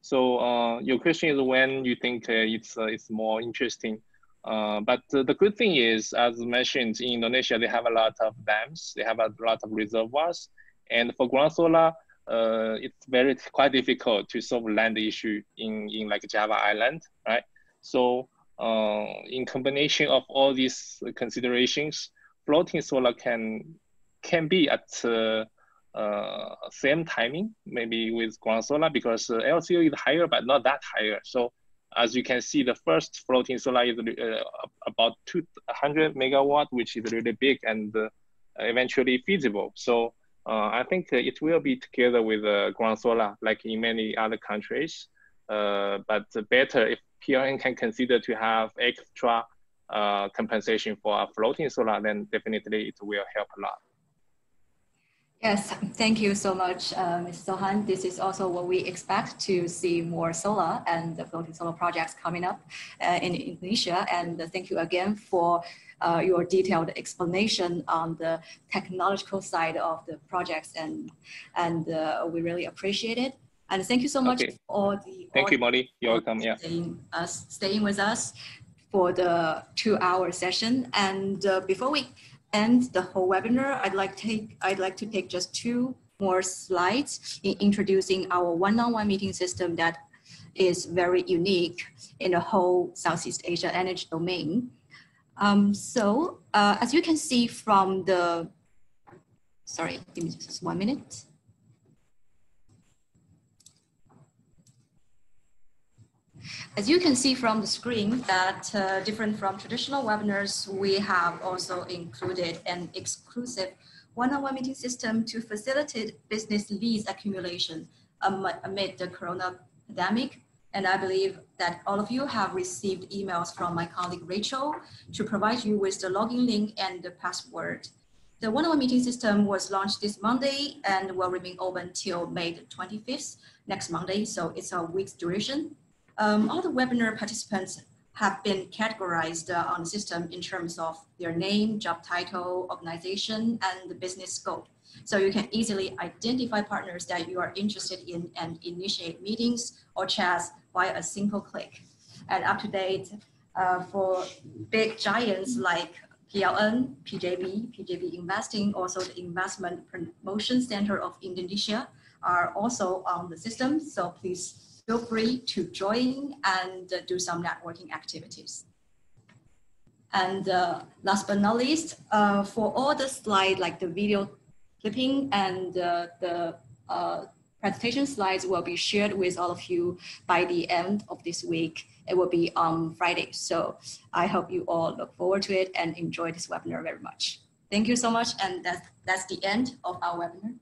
So uh, your question is when you think uh, it's uh, it's more interesting. Uh, but the good thing is, as mentioned, in Indonesia they have a lot of dams, they have a lot of reservoirs, and for ground solar, uh, it's very quite difficult to solve land issue in, in like Java Island, right? So uh, in combination of all these considerations, floating solar can can be at uh, uh, same timing, maybe with ground solar because uh, LCOE is higher, but not that higher. So as you can see, the first floating solar is uh, about 200 megawatt, which is really big and uh, eventually feasible. So uh, I think it will be together with uh, ground solar, like in many other countries. Uh, but better if PLN can consider to have extra uh, compensation for floating solar, then definitely it will help a lot. Yes, thank you so much, uh, Ms. Johan. This is also what we expect to see more solar and the floating solar projects coming up uh, in Indonesia. And thank you again for uh, your detailed explanation on the technological side of the projects, and and uh, we really appreciate it. And thank you so much okay. for all the. Thank you, Molly. You're welcome. Yeah. Staying, uh, staying with us for the two-hour session. And uh, before we end the whole webinar, I'd like take I'd like to take just two more slides in introducing our one-on-one meeting system that is very unique in the whole Southeast Asia energy domain. Um, so uh, as you can see from the, sorry, give me just one minute. As you can see from the screen that uh, different from traditional webinars, we have also included an exclusive one-on-one meeting system to facilitate business leads accumulation amid the corona pandemic and I believe that all of you have received emails from my colleague Rachel to provide you with the login link and the password. The one-on-one meeting system was launched this Monday and will remain open till May the 25th, next Monday. So it's a week's duration. Um, all the webinar participants have been categorized uh, on the system in terms of their name, job title, organization, and the business scope. So you can easily identify partners that you are interested in and initiate meetings or chats by a simple click. And up to date, uh, for big giants like PLN, PJB, PJB Investing, also the Investment Promotion Center of Indonesia are also on the system. So please feel free to join and uh, do some networking activities. And uh, last but not least, uh, for all the slides, like the video clipping and uh, the uh, presentation slides will be shared with all of you by the end of this week. It will be on Friday. So I hope you all look forward to it and enjoy this webinar very much. Thank you so much. And that's, that's the end of our webinar.